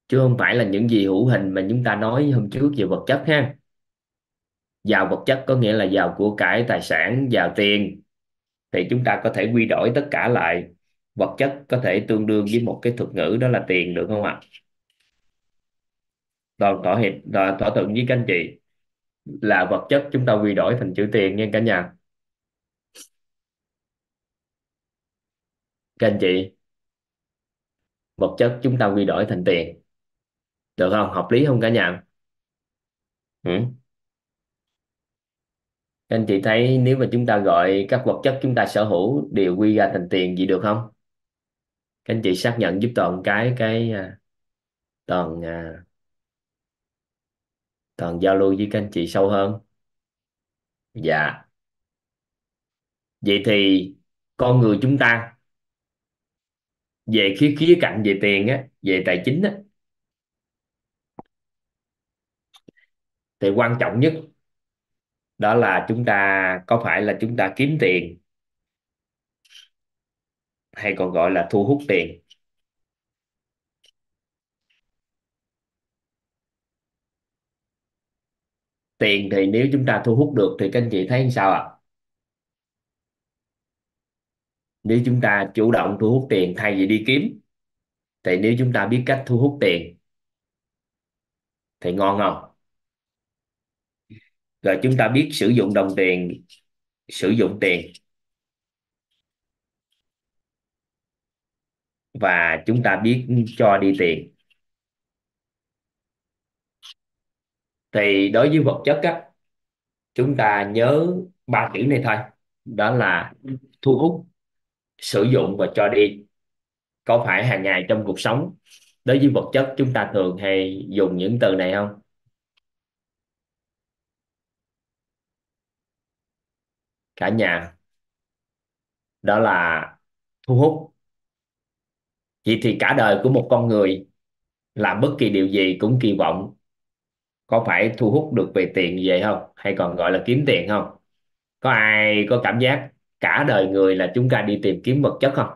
chứ không phải là những gì hữu hình mà chúng ta nói hôm trước về vật chất ha. Giàu vật chất có nghĩa là giàu của cải tài sản giàu tiền. Thì chúng ta có thể quy đổi tất cả lại. Vật chất có thể tương đương với một cái thuật ngữ đó là tiền được không ạ? Toàn thỏa hiệp thỏa, thỏa thuận với các anh chị là vật chất chúng ta quy đổi thành chữ tiền nha cả nhà. Các anh chị vật chất chúng ta quy đổi thành tiền được không? Hợp lý không cả nhà? Ừ? các anh chị thấy nếu mà chúng ta gọi các vật chất chúng ta sở hữu đều quy ra thành tiền gì được không? Các anh chị xác nhận giúp toàn cái cái à, toàn à, toàn giao lưu với các anh chị sâu hơn. Dạ. Vậy thì con người chúng ta về khía khía cạnh về tiền á, về tài chính á thì quan trọng nhất đó là chúng ta có phải là chúng ta kiếm tiền hay còn gọi là thu hút tiền? Tiền thì nếu chúng ta thu hút được thì các anh chị thấy sao ạ? Nếu chúng ta chủ động thu hút tiền thay vì đi kiếm, thì nếu chúng ta biết cách thu hút tiền thì ngon không? Rồi chúng ta biết sử dụng đồng tiền, sử dụng tiền. Và chúng ta biết cho đi tiền. Thì đối với vật chất á, chúng ta nhớ ba chữ này thôi. Đó là thu hút, sử dụng và cho đi. Có phải hàng ngày trong cuộc sống, đối với vật chất chúng ta thường hay dùng những từ này không? Cả nhà. Đó là thu hút. Vậy thì cả đời của một con người làm bất kỳ điều gì cũng kỳ vọng có phải thu hút được về tiền như vậy không? Hay còn gọi là kiếm tiền không? Có ai có cảm giác cả đời người là chúng ta đi tìm kiếm vật chất không?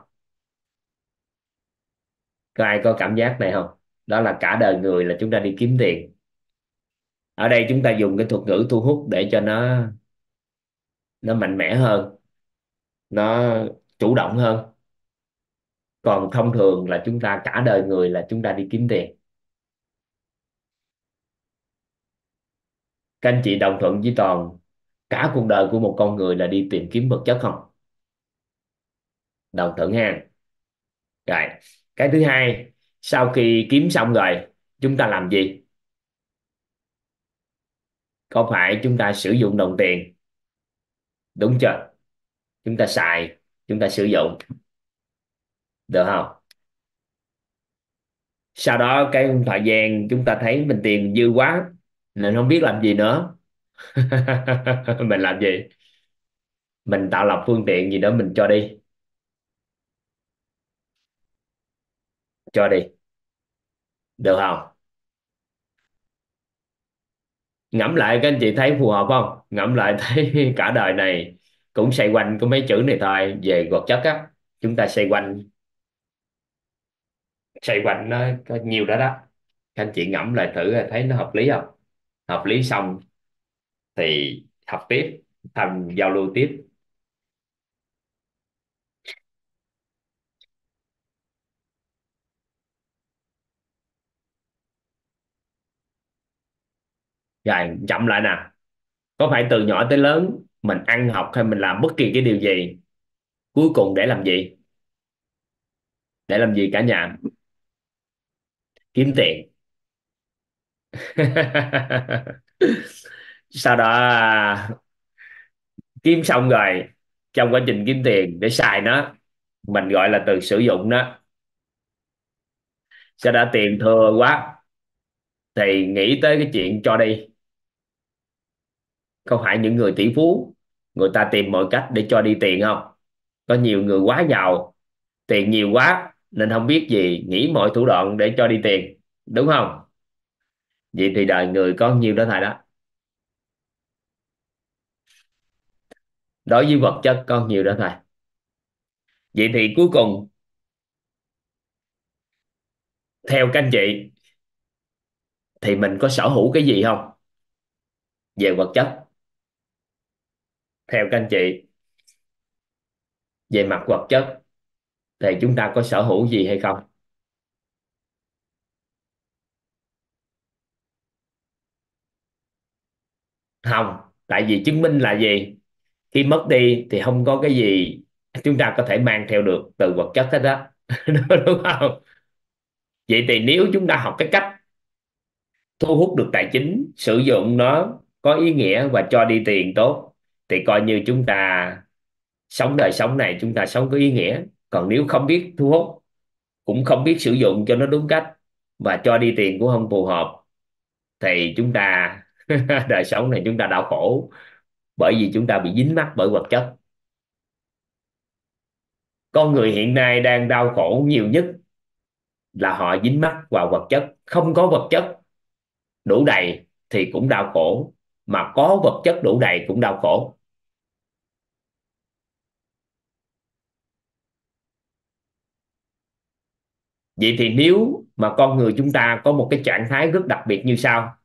Có ai có cảm giác này không? Đó là cả đời người là chúng ta đi kiếm tiền. Ở đây chúng ta dùng cái thuật ngữ thu hút để cho nó nó mạnh mẽ hơn, nó chủ động hơn. Còn thông thường là chúng ta cả đời người là chúng ta đi kiếm tiền. Các anh chị đồng thuận với toàn, cả cuộc đời của một con người là đi tìm kiếm vật chất không? Đồng thuận ha. Rồi, cái thứ hai, sau khi kiếm xong rồi, chúng ta làm gì? Có phải chúng ta sử dụng đồng tiền đúng chưa? Chúng ta xài, chúng ta sử dụng. Được không? Sau đó cái thời gian chúng ta thấy mình tiền dư quá nên không biết làm gì nữa. Mình làm gì? Mình tạo lập phương tiện gì đó mình cho đi. Cho đi. Được không? Ngẫm lại các anh chị thấy phù hợp không? Ngẫm lại thấy cả đời này cũng xoay quanh có mấy chữ này thôi. Về vật chất á, chúng ta xoay quanh xoay quanh nó có nhiều đó đó. Các anh chị ngẫm lại thử thấy nó hợp lý không? Hợp lý xong thì học tiếp tham giao lưu tiếp. Rồi, chậm lại nè. Có phải từ nhỏ tới lớn mình ăn học hay mình làm bất kỳ cái điều gì, cuối cùng để làm gì? Để làm gì cả nhà? Kiếm tiền. Sau đó à, kiếm xong rồi, trong quá trình kiếm tiền để xài nó, mình gọi là từ sử dụng đó. Sau đó tiền thừa quá, thì nghĩ tới cái chuyện cho đi không phải những người tỷ phú, người ta tìm mọi cách để cho đi tiền không? Có nhiều người quá giàu, tiền nhiều quá, nên không biết gì, nghĩ mọi thủ đoạn để cho đi tiền, đúng không? Vậy thì đời người có nhiêu đó thôi đó? Đối với vật chất có nhiều đó thôi vậy thì cuối cùng, theo các anh chị, thì mình có sở hữu cái gì không? Về vật chất theo các anh chị, về mặt vật chất thì chúng ta có sở hữu gì hay không? Không, tại vì chứng minh là gì? Khi mất đi thì không có cái gì chúng ta có thể mang theo được từ vật chất hết đó đúng không? Vậy thì nếu chúng ta học cái cách thu hút được tài chính, sử dụng nó có ý nghĩa và cho đi tiền tốt thì coi như chúng ta sống đời sống này, chúng ta sống có ý nghĩa. Còn nếu không biết thu hút, cũng không biết sử dụng cho nó đúng cách và cho đi tiền cũng không phù hợp, thì chúng ta đời sống này chúng ta đau khổ bởi vì chúng ta bị dính mắc bởi vật chất. Con người hiện nay đang đau khổ nhiều nhất là họ dính mắc vào vật chất. Không có vật chất đủ đầy thì cũng đau khổ, mà có vật chất đủ đầy cũng đau khổ. Vậy thì nếu mà con người chúng ta có một cái trạng thái rất đặc biệt như sau,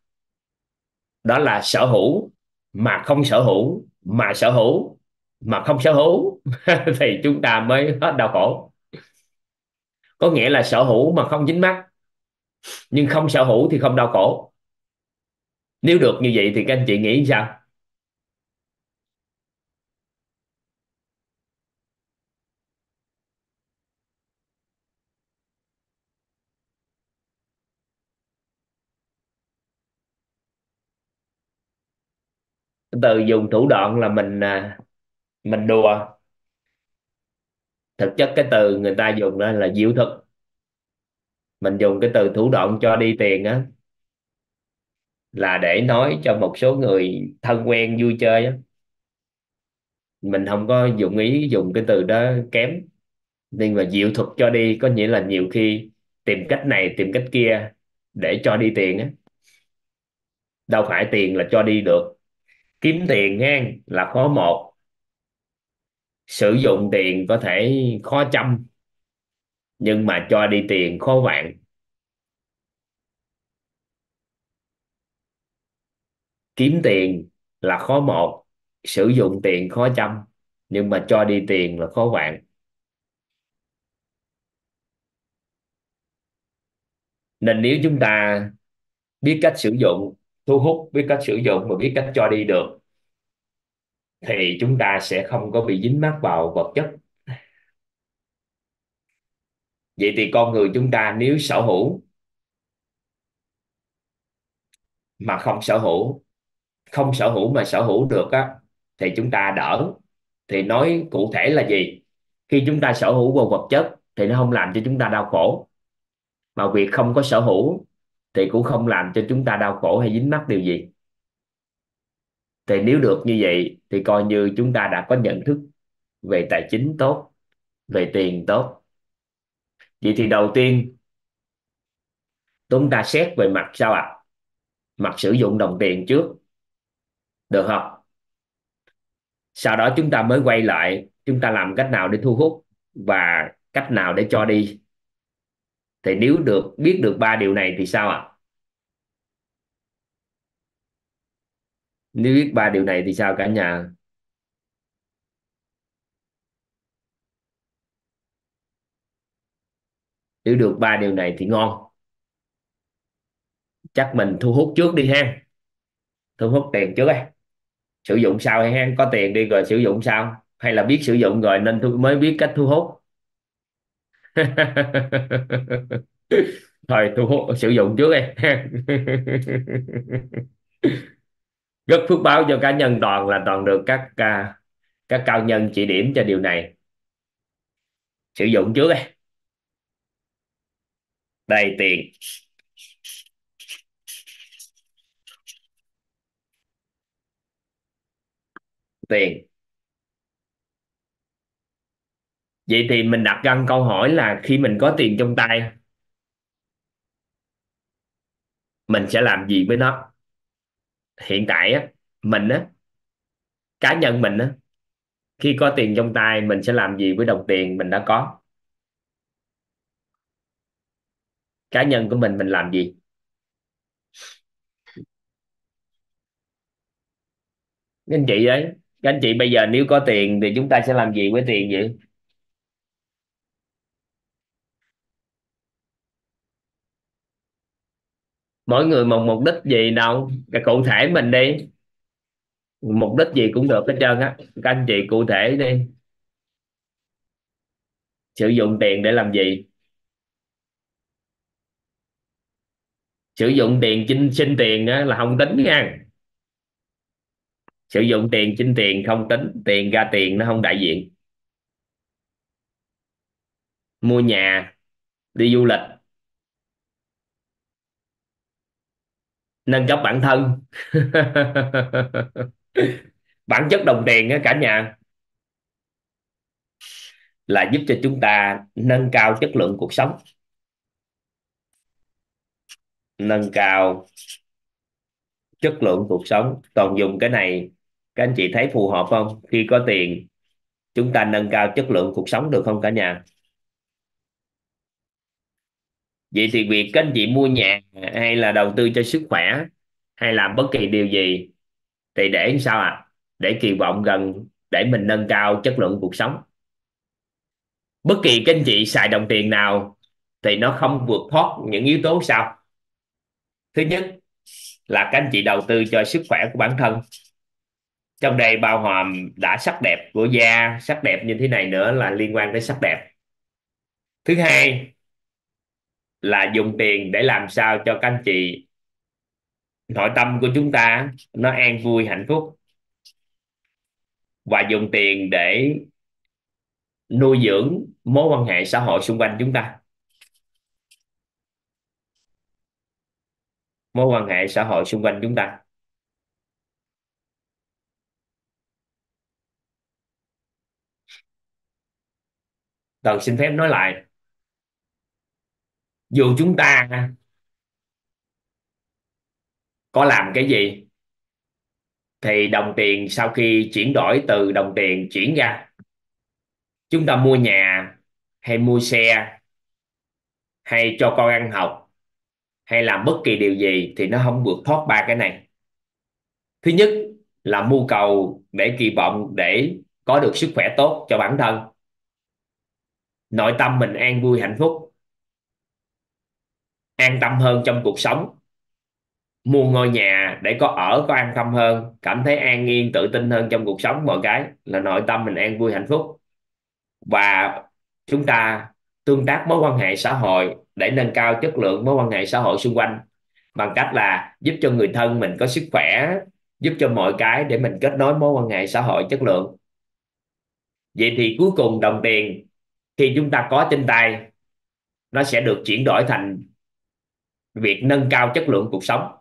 đó là sở hữu mà không sở hữu, mà sở hữu mà không sở hữu, thì chúng ta mới hết đau khổ. Có nghĩa là sở hữu mà không dính mắc, nhưng không sở hữu thì không đau khổ. Nếu được như vậy thì các anh chị nghĩ sao? Từ dùng thủ đoạn là mình à, mình đùa. Thực chất cái từ người ta dùng đó là diệu thực mình dùng cái từ thủ đoạn cho đi tiền á, là để nói cho một số người thân quen vui chơi á. Mình không có dụng ý dùng cái từ đó kém, nhưng mà diệu thuật cho đi có nghĩa là nhiều khi tìm cách này, tìm cách kia để cho đi tiền á. Đâu phải tiền là cho đi được kiếm tiền nha, là khó một. Sử dụng tiền có thể khó trăm, nhưng mà cho đi tiền khó vạn. Kiếm tiền là khó một, sử dụng tiền khó trăm, nhưng mà cho đi tiền là khó vạn. Nên nếu chúng ta biết cách sử dụng thu hút biết cách sử dụng và biết cách cho đi được, thì chúng ta sẽ không có bị dính mắc vào vật chất. Vậy thì con người chúng ta nếu sở hữu mà không sở hữu, không sở hữu mà sở hữu được á, thì chúng ta đỡ. Thì nói cụ thể là gì? Khi chúng ta sở hữu vào vật chất thì nó không làm cho chúng ta đau khổ. Mà việc không có sở hữu thì cũng không làm cho chúng ta đau khổ hay dính mắc điều gì. Thì nếu được như vậy, thì coi như chúng ta đã có nhận thức về tài chính tốt, về tiền tốt. Vậy thì đầu tiên, chúng ta xét về mặt sao ạ? Mặt sử dụng đồng tiền trước. Được không? Sau đó chúng ta mới quay lại, chúng ta làm cách nào để thu hút và cách nào để cho đi? Thì nếu được, biết được ba điều này thì sao ạ? Nếu biết ba điều này thì sao cả nhà? Nếu được ba điều này thì ngon. Chắc mình thu hút trước đi ha thu hút tiền trước ấy. Sử dụng sau hay ha có tiền đi rồi sử dụng sau? hay là biết sử dụng rồi nên tôi mới biết cách thu hút? thôi, thu hút, sử dụng trước đi rất phước báo cho cá nhân toàn là toàn được các à, các cao nhân chỉ điểm cho điều này. Sử dụng trước đây đây, tiền. Tiền. Vậy thì mình đặt ra câu hỏi là khi mình có tiền trong tay, mình sẽ làm gì với nó? Hiện tại á, mình á, cá nhân mình á, khi có tiền trong tay mình sẽ làm gì với đồng tiền mình đã có? Cá nhân của mình mình làm gì? Các anh chị đấy các anh chị bây giờ nếu có tiền thì chúng ta sẽ làm gì với tiền vậy? Mỗi người một mục đích gì đâu cái cụ thể mình đi. Mục đích gì cũng được hết trơn á. Các anh chị cụ thể đi. Sử dụng tiền để làm gì? Sử dụng tiền chinh xin tiền á, là không tính nha. Sử dụng tiền chinh tiền không tính tiền ra tiền nó không đại diện. Mua nhà đi du lịch. Nâng cấp bản thân. Bản chất đồng tiền á, cả nhà là giúp cho chúng ta nâng cao chất lượng cuộc sống. Nâng cao chất lượng cuộc sống. Toàn dùng cái này các anh chị thấy phù hợp không? Khi có tiền chúng ta nâng cao chất lượng cuộc sống được không cả nhà? Vậy thì việc các anh chị mua nhà hay là đầu tư cho sức khỏe hay làm bất kỳ điều gì thì để sao ạ? À? để kỳ vọng gần, để mình nâng cao chất lượng cuộc sống. Bất kỳ các anh chị xài đồng tiền nào thì nó không vượt thoát những yếu tố sau. Thứ nhất là các anh chị đầu tư cho sức khỏe của bản thân. Trong đây bao hàm đã sắc đẹp của da, sắc đẹp như thế này nữa là liên quan tới sắc đẹp. Thứ hai là dùng tiền để làm sao cho các anh chị, nội tâm của chúng ta nó an vui, hạnh phúc. Và dùng tiền để nuôi dưỡng mối quan hệ xã hội xung quanh chúng ta. Mối quan hệ xã hội xung quanh chúng ta. Tần xin phép nói lại dù chúng ta có làm cái gì, thì đồng tiền sau khi chuyển đổi từ đồng tiền chuyển ra, chúng ta mua nhà hay mua xe hay cho con ăn học hay làm bất kỳ điều gì thì nó không vượt thoát ba cái này. Thứ nhất là mưu cầu để kỳ vọng để có được sức khỏe tốt cho bản thân. Nội tâm mình an vui hạnh phúc an tâm hơn trong cuộc sống. Mua ngôi nhà để có ở, có an tâm hơn, cảm thấy an yên, tự tin hơn trong cuộc sống, mọi cái là nội tâm mình an vui, hạnh phúc. Và chúng ta tương tác mối quan hệ xã hội để nâng cao chất lượng mối quan hệ xã hội xung quanh bằng cách là giúp cho người thân mình có sức khỏe, giúp cho mọi cái để mình kết nối mối quan hệ xã hội chất lượng. Vậy thì cuối cùng đồng tiền, khi chúng ta có trên tay, nó sẽ được chuyển đổi thành việc nâng cao chất lượng cuộc sống.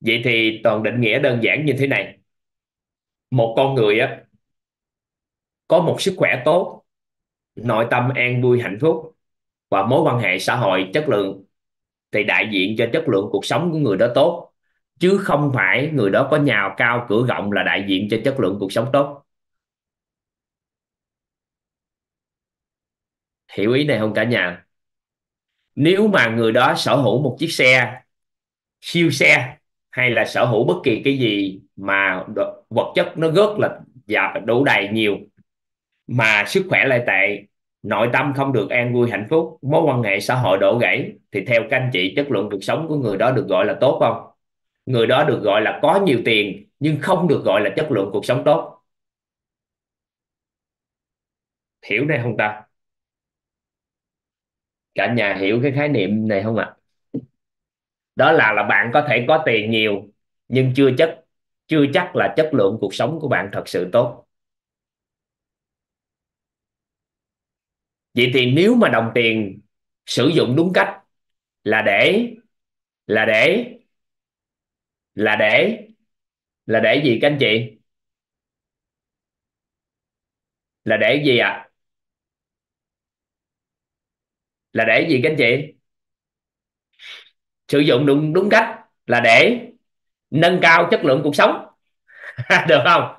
Vậy thì toàn định nghĩa đơn giản như thế này. Một con người á, có một sức khỏe tốt, nội tâm an vui, hạnh phúc và mối quan hệ xã hội chất lượng thì đại diện cho chất lượng cuộc sống của người đó tốt, chứ không phải người đó có nhà cao cửa rộng là đại diện cho chất lượng cuộc sống tốt. Hiểu ý này không cả nhà? Nếu mà người đó sở hữu một chiếc xe siêu xe hay là sở hữu bất kỳ cái gì mà vật chất nó rất là dạ, đủ đầy nhiều mà sức khỏe lại tệ nội tâm không được an vui hạnh phúc mối quan hệ xã hội đổ gãy thì theo các anh chị chất lượng cuộc sống của người đó được gọi là tốt không? Người đó được gọi là có nhiều tiền nhưng không được gọi là chất lượng cuộc sống tốt. Hiểu này không ta cả nhà hiểu cái khái niệm này không ạ? Đó là là bạn có thể có tiền nhiều, nhưng chưa chất chưa chắc là chất lượng cuộc sống của bạn thật sự tốt. Vậy thì nếu mà đồng tiền sử dụng đúng cách là để là để là để là để gì các anh chị? Là để gì ạ? à? Là để gì các anh chị? Sử dụng đúng đúng cách là để nâng cao chất lượng cuộc sống. Được không?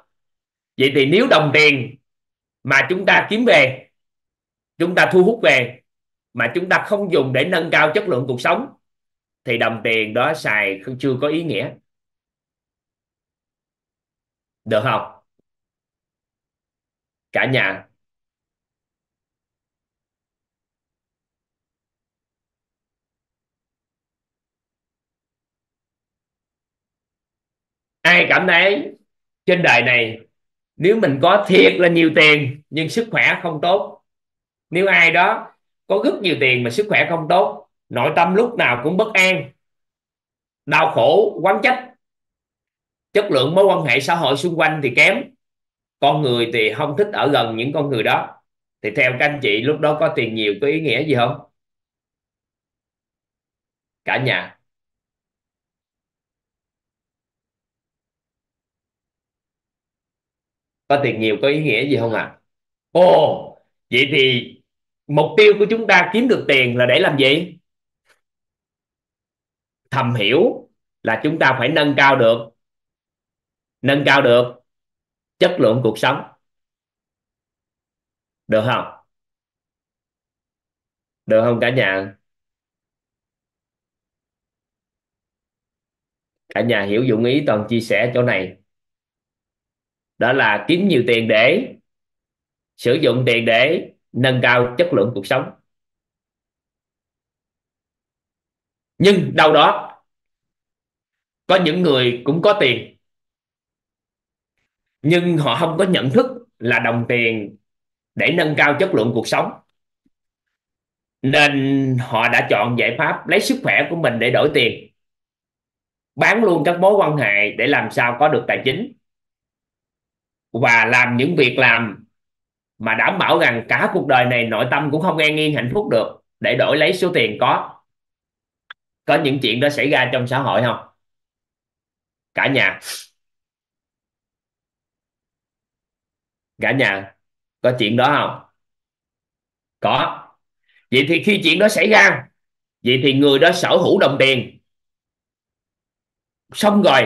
Vậy thì nếu đồng tiền mà chúng ta kiếm về, chúng ta thu hút về, mà chúng ta không dùng để nâng cao chất lượng cuộc sống, thì đồng tiền đó xài chưa có ý nghĩa. Được không? Cả nhà ai cảm thấy trên đời này nếu mình có thiệt là nhiều tiền nhưng sức khỏe không tốt, nếu ai đó có rất nhiều tiền mà sức khỏe không tốt, nội tâm lúc nào cũng bất an, đau khổ, quán trách, chất lượng mối quan hệ xã hội xung quanh thì kém, con người thì không thích ở gần những con người đó, thì theo các anh chị lúc đó có tiền nhiều, có ý nghĩa gì không? Cả nhà. Có tiền nhiều, có ý nghĩa gì không ạ? À? ồ, vậy thì mục tiêu của chúng ta kiếm được tiền là để làm gì? Thầm hiểu là chúng ta phải nâng cao được, nâng cao được chất lượng cuộc sống. Được không? Được không cả nhà? Cả nhà hiểu dụng ý toàn chia sẻ chỗ này đó là kiếm nhiều tiền để sử dụng, tiền để nâng cao chất lượng cuộc sống. Nhưng đâu đó, có những người cũng có tiền, nhưng họ không có nhận thức là đồng tiền để nâng cao chất lượng cuộc sống. Nên họ đã chọn giải pháp lấy sức khỏe của mình để đổi tiền, bán luôn các mối quan hệ để làm sao có được tài chính và làm những việc làm mà đảm bảo rằng cả cuộc đời này nội tâm cũng không an yên hạnh phúc được để đổi lấy số tiền có. Có những chuyện đó xảy ra trong xã hội không? Cả nhà. Cả nhà, có chuyện đó không? Có. Vậy thì khi chuyện đó xảy ra, vậy thì người đó sở hữu đồng tiền. Xong rồi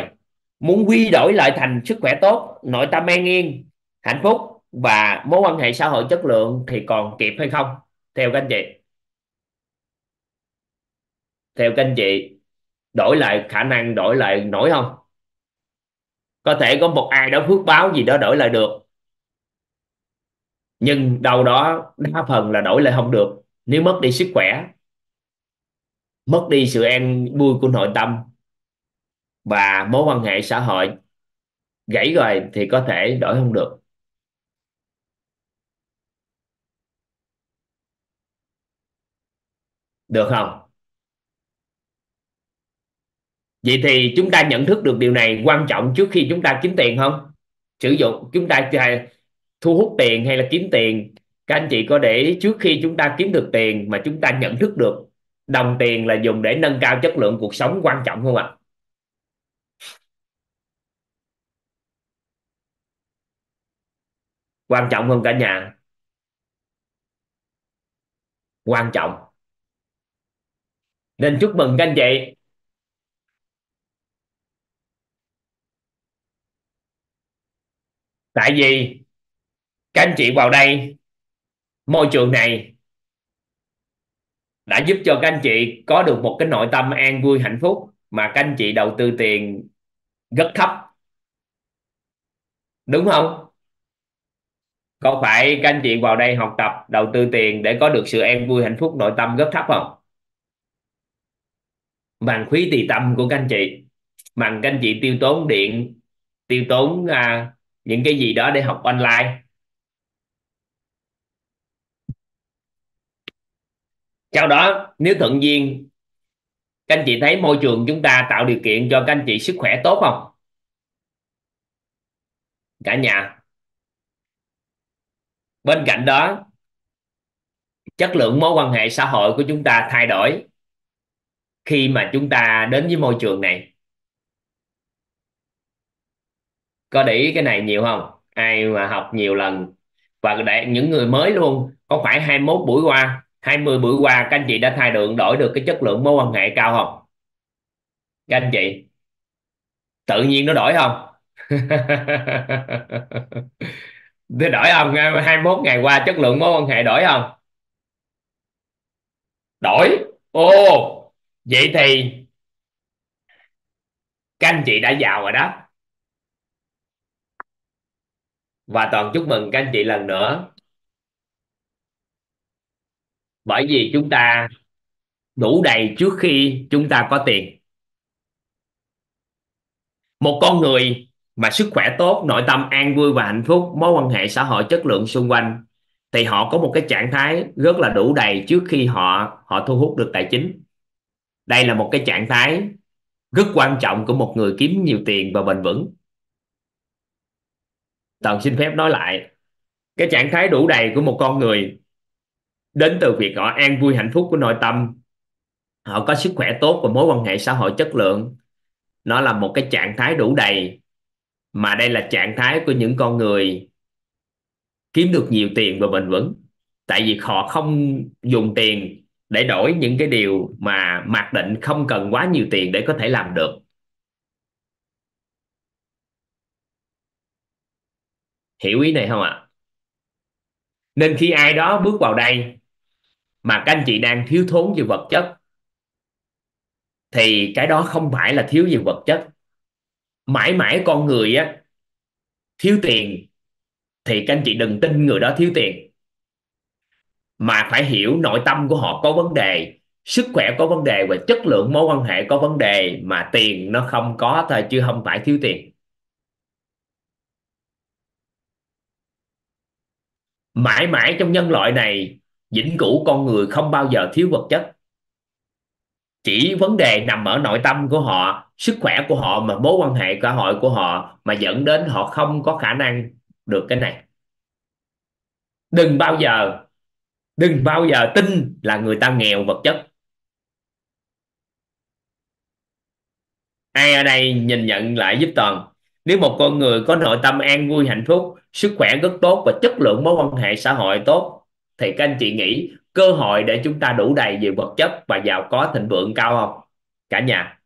muốn quy đổi lại thành sức khỏe tốt, nội tâm an yên, hạnh phúc và mối quan hệ xã hội chất lượng thì còn kịp hay không? Theo các anh chị. Theo các anh chị, đổi lại khả năng, đổi lại nổi không? Có thể có một ai đó phước báo gì đó đổi lại được. Nhưng đâu đó đa phần là đổi lại không được. Nếu mất đi sức khỏe, mất đi sự an vui của nội tâm và mối quan hệ xã hội gãy rồi thì có thể đổi không được. Được không? Vậy thì chúng ta nhận thức được điều này quan trọng trước khi chúng ta kiếm tiền không? Sử dụng, chúng ta thu hút tiền hay là kiếm tiền? Các anh chị có để ý trước khi chúng ta kiếm được tiền mà chúng ta nhận thức được đồng tiền là dùng để nâng cao chất lượng cuộc sống quan trọng không ạ? Quan trọng hơn cả nhà. Quan trọng. Nên chúc mừng các anh chị. Tại vì các anh chị vào đây, môi trường này đã giúp cho các anh chị có được một cái nội tâm an vui, hạnh phúc mà các anh chị đầu tư tiền rất thấp. Đúng không? Có phải các anh chị vào đây học tập đầu tư tiền để có được sự an vui hạnh phúc nội tâm rất thấp không? Bằng phí tỳ tâm của các anh chị. Bằng các anh chị tiêu tốn điện tiêu tốn à, những cái gì đó để học online. Sau đó nếu thuận duyên các anh chị thấy môi trường chúng ta tạo điều kiện cho các anh chị sức khỏe tốt không? Cả nhà bên cạnh đó, chất lượng mối quan hệ xã hội của chúng ta thay đổi khi mà chúng ta đến với môi trường này. Có để ý cái này nhiều không? Ai mà học nhiều lần và để những người mới luôn, có phải 21 buổi qua 20 buổi qua, các anh chị đã thay đổi đổi được cái chất lượng mối quan hệ cao không? Các anh chị, tự nhiên nó đổi không? Thế đổi không 21 ngày qua chất lượng mối quan hệ đổi không? Đổi. Ồ, vậy thì các anh chị đã giàu rồi đó. Và toàn chúc mừng các anh chị lần nữa. Bởi vì chúng ta đủ đầy trước khi chúng ta có tiền. Một con người mà sức khỏe tốt, nội tâm an vui và hạnh phúc, mối quan hệ xã hội chất lượng xung quanh. Thì họ có một cái trạng thái rất là đủ đầy trước khi họ họ thu hút được tài chính. Đây là một cái trạng thái rất quan trọng của một người kiếm nhiều tiền và bền vững. Toàn xin phép nói lại, cái trạng thái đủ đầy của một con người đến từ việc họ an vui, hạnh phúc của nội tâm. Họ có sức khỏe tốt và mối quan hệ xã hội chất lượng. Nó là một cái trạng thái đủ đầy mà đây là trạng thái của những con người kiếm được nhiều tiền và bền vững. Tại vì họ không dùng tiền để đổi những cái điều mà mặc định không cần quá nhiều tiền để có thể làm được. Hiểu ý này không ạ? Nên khi ai đó bước vào đây mà các anh chị đang thiếu thốn về vật chất, thì cái đó không phải là thiếu về vật chất mãi mãi con người á, thiếu tiền, thì các anh chị đừng tin người đó thiếu tiền. Mà phải hiểu nội tâm của họ có vấn đề, sức khỏe có vấn đề và chất lượng mối quan hệ có vấn đề, mà tiền nó không có thôi chứ không phải thiếu tiền. Mãi mãi trong nhân loại này, vĩnh cửu con người không bao giờ thiếu vật chất chỉ vấn đề nằm ở nội tâm của họ, sức khỏe của họ mà mối quan hệ xã hội của họ mà dẫn đến họ không có khả năng được cái này. Đừng bao giờ, đừng bao giờ tin là người ta nghèo vật chất. Ai ở đây nhìn nhận lại giúp toàn. Nếu một con người có nội tâm an vui hạnh phúc, sức khỏe rất tốt và chất lượng mối quan hệ xã hội tốt, thì các anh chị nghĩ cơ hội để chúng ta đủ đầy về vật chất và giàu có thịnh vượng cao không? Cả nhà.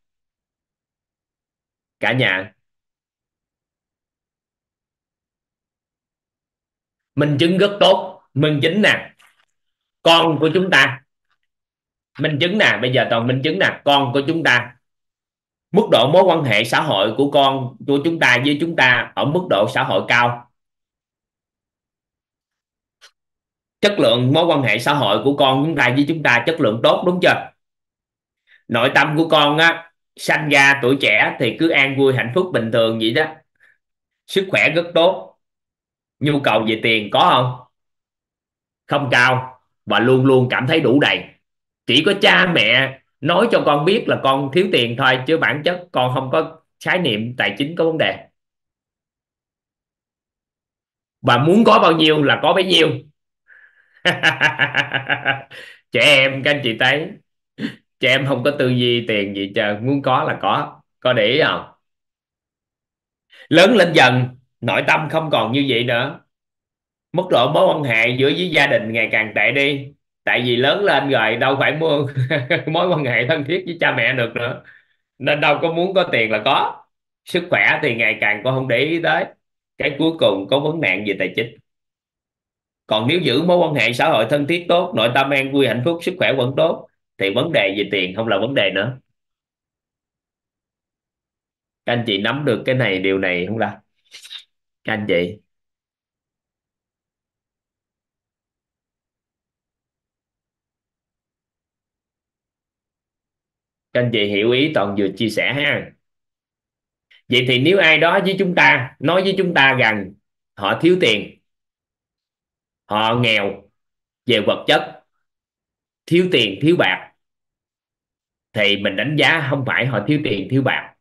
Cả nhà. Minh chứng rất tốt. Minh chứng nè. Con của chúng ta. Minh chứng nè. Bây giờ toàn minh chứng nè. Con của chúng ta. Mức độ mối quan hệ xã hội của con, của chúng ta với chúng ta ở mức độ xã hội cao. Chất lượng mối quan hệ xã hội của con chúng ta với chúng ta chất lượng tốt, đúng chưa? Nội tâm của con á, sanh ra tuổi trẻ thì cứ an vui, hạnh phúc, bình thường vậy đó. Sức khỏe rất tốt. Nhu cầu về tiền có không? Không cao và luôn luôn cảm thấy đủ đầy. Chỉ có cha mẹ nói cho con biết là con thiếu tiền thôi, chứ bản chất con không có khái niệm tài chính có vấn đề. Và muốn có bao nhiêu là có bấy nhiêu. trẻ em, các anh chị thấy. Trẻ em không có tư duy tiền gì chờ muốn có là có. Có để ý không? Lớn lên dần, nội tâm không còn như vậy nữa. Mức độ mối quan hệ giữa với gia đình ngày càng tệ đi. Tại vì lớn lên rồi đâu phải mua mối quan hệ thân thiết với cha mẹ được nữa. Nên đâu có muốn có tiền là có. Sức khỏe thì ngày càng con không để ý tới. Cái cuối cùng có vấn nạn về tài chính còn nếu giữ mối quan hệ xã hội thân thiết tốt, nội tâm an vui, hạnh phúc, sức khỏe vẫn tốt, thì vấn đề về tiền không là vấn đề nữa. Các anh chị nắm được cái này, điều này không là các anh chị. Các anh chị hiểu ý toàn vừa chia sẻ ha. Vậy thì nếu ai đó với chúng ta, nói với chúng ta rằng họ thiếu tiền họ nghèo, về vật chất, thiếu tiền, thiếu bạc. Thì mình đánh giá không phải họ thiếu tiền, thiếu bạc,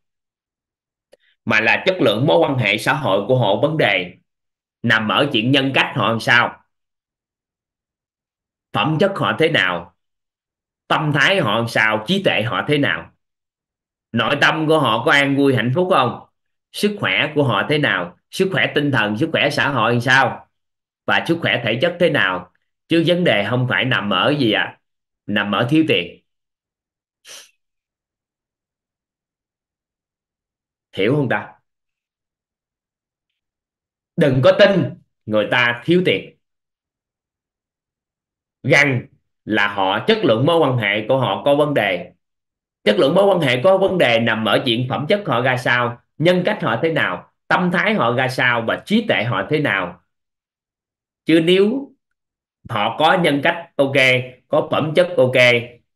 mà là chất lượng mối quan hệ xã hội của họ vấn đề nằm ở chuyện nhân cách họ làm sao, phẩm chất họ thế nào, tâm thái họ làm sao, trí tuệ họ thế nào, nội tâm của họ có an vui hạnh phúc không, sức khỏe của họ thế nào, sức khỏe tinh thần, sức khỏe xã hội làm sao và sức khỏe thể chất thế nào? Chứ vấn đề không phải nằm ở gì à nằm ở thiếu tiền. Hiểu không ta? Đừng có tin người ta thiếu tiền. Rằng là họ chất lượng mối quan hệ của họ có vấn đề. Chất lượng mối quan hệ có vấn đề nằm ở chuyện phẩm chất họ ra sao, nhân cách họ thế nào, tâm thái họ ra sao và trí tuệ họ thế nào chứ nếu họ có nhân cách ok, có phẩm chất ok,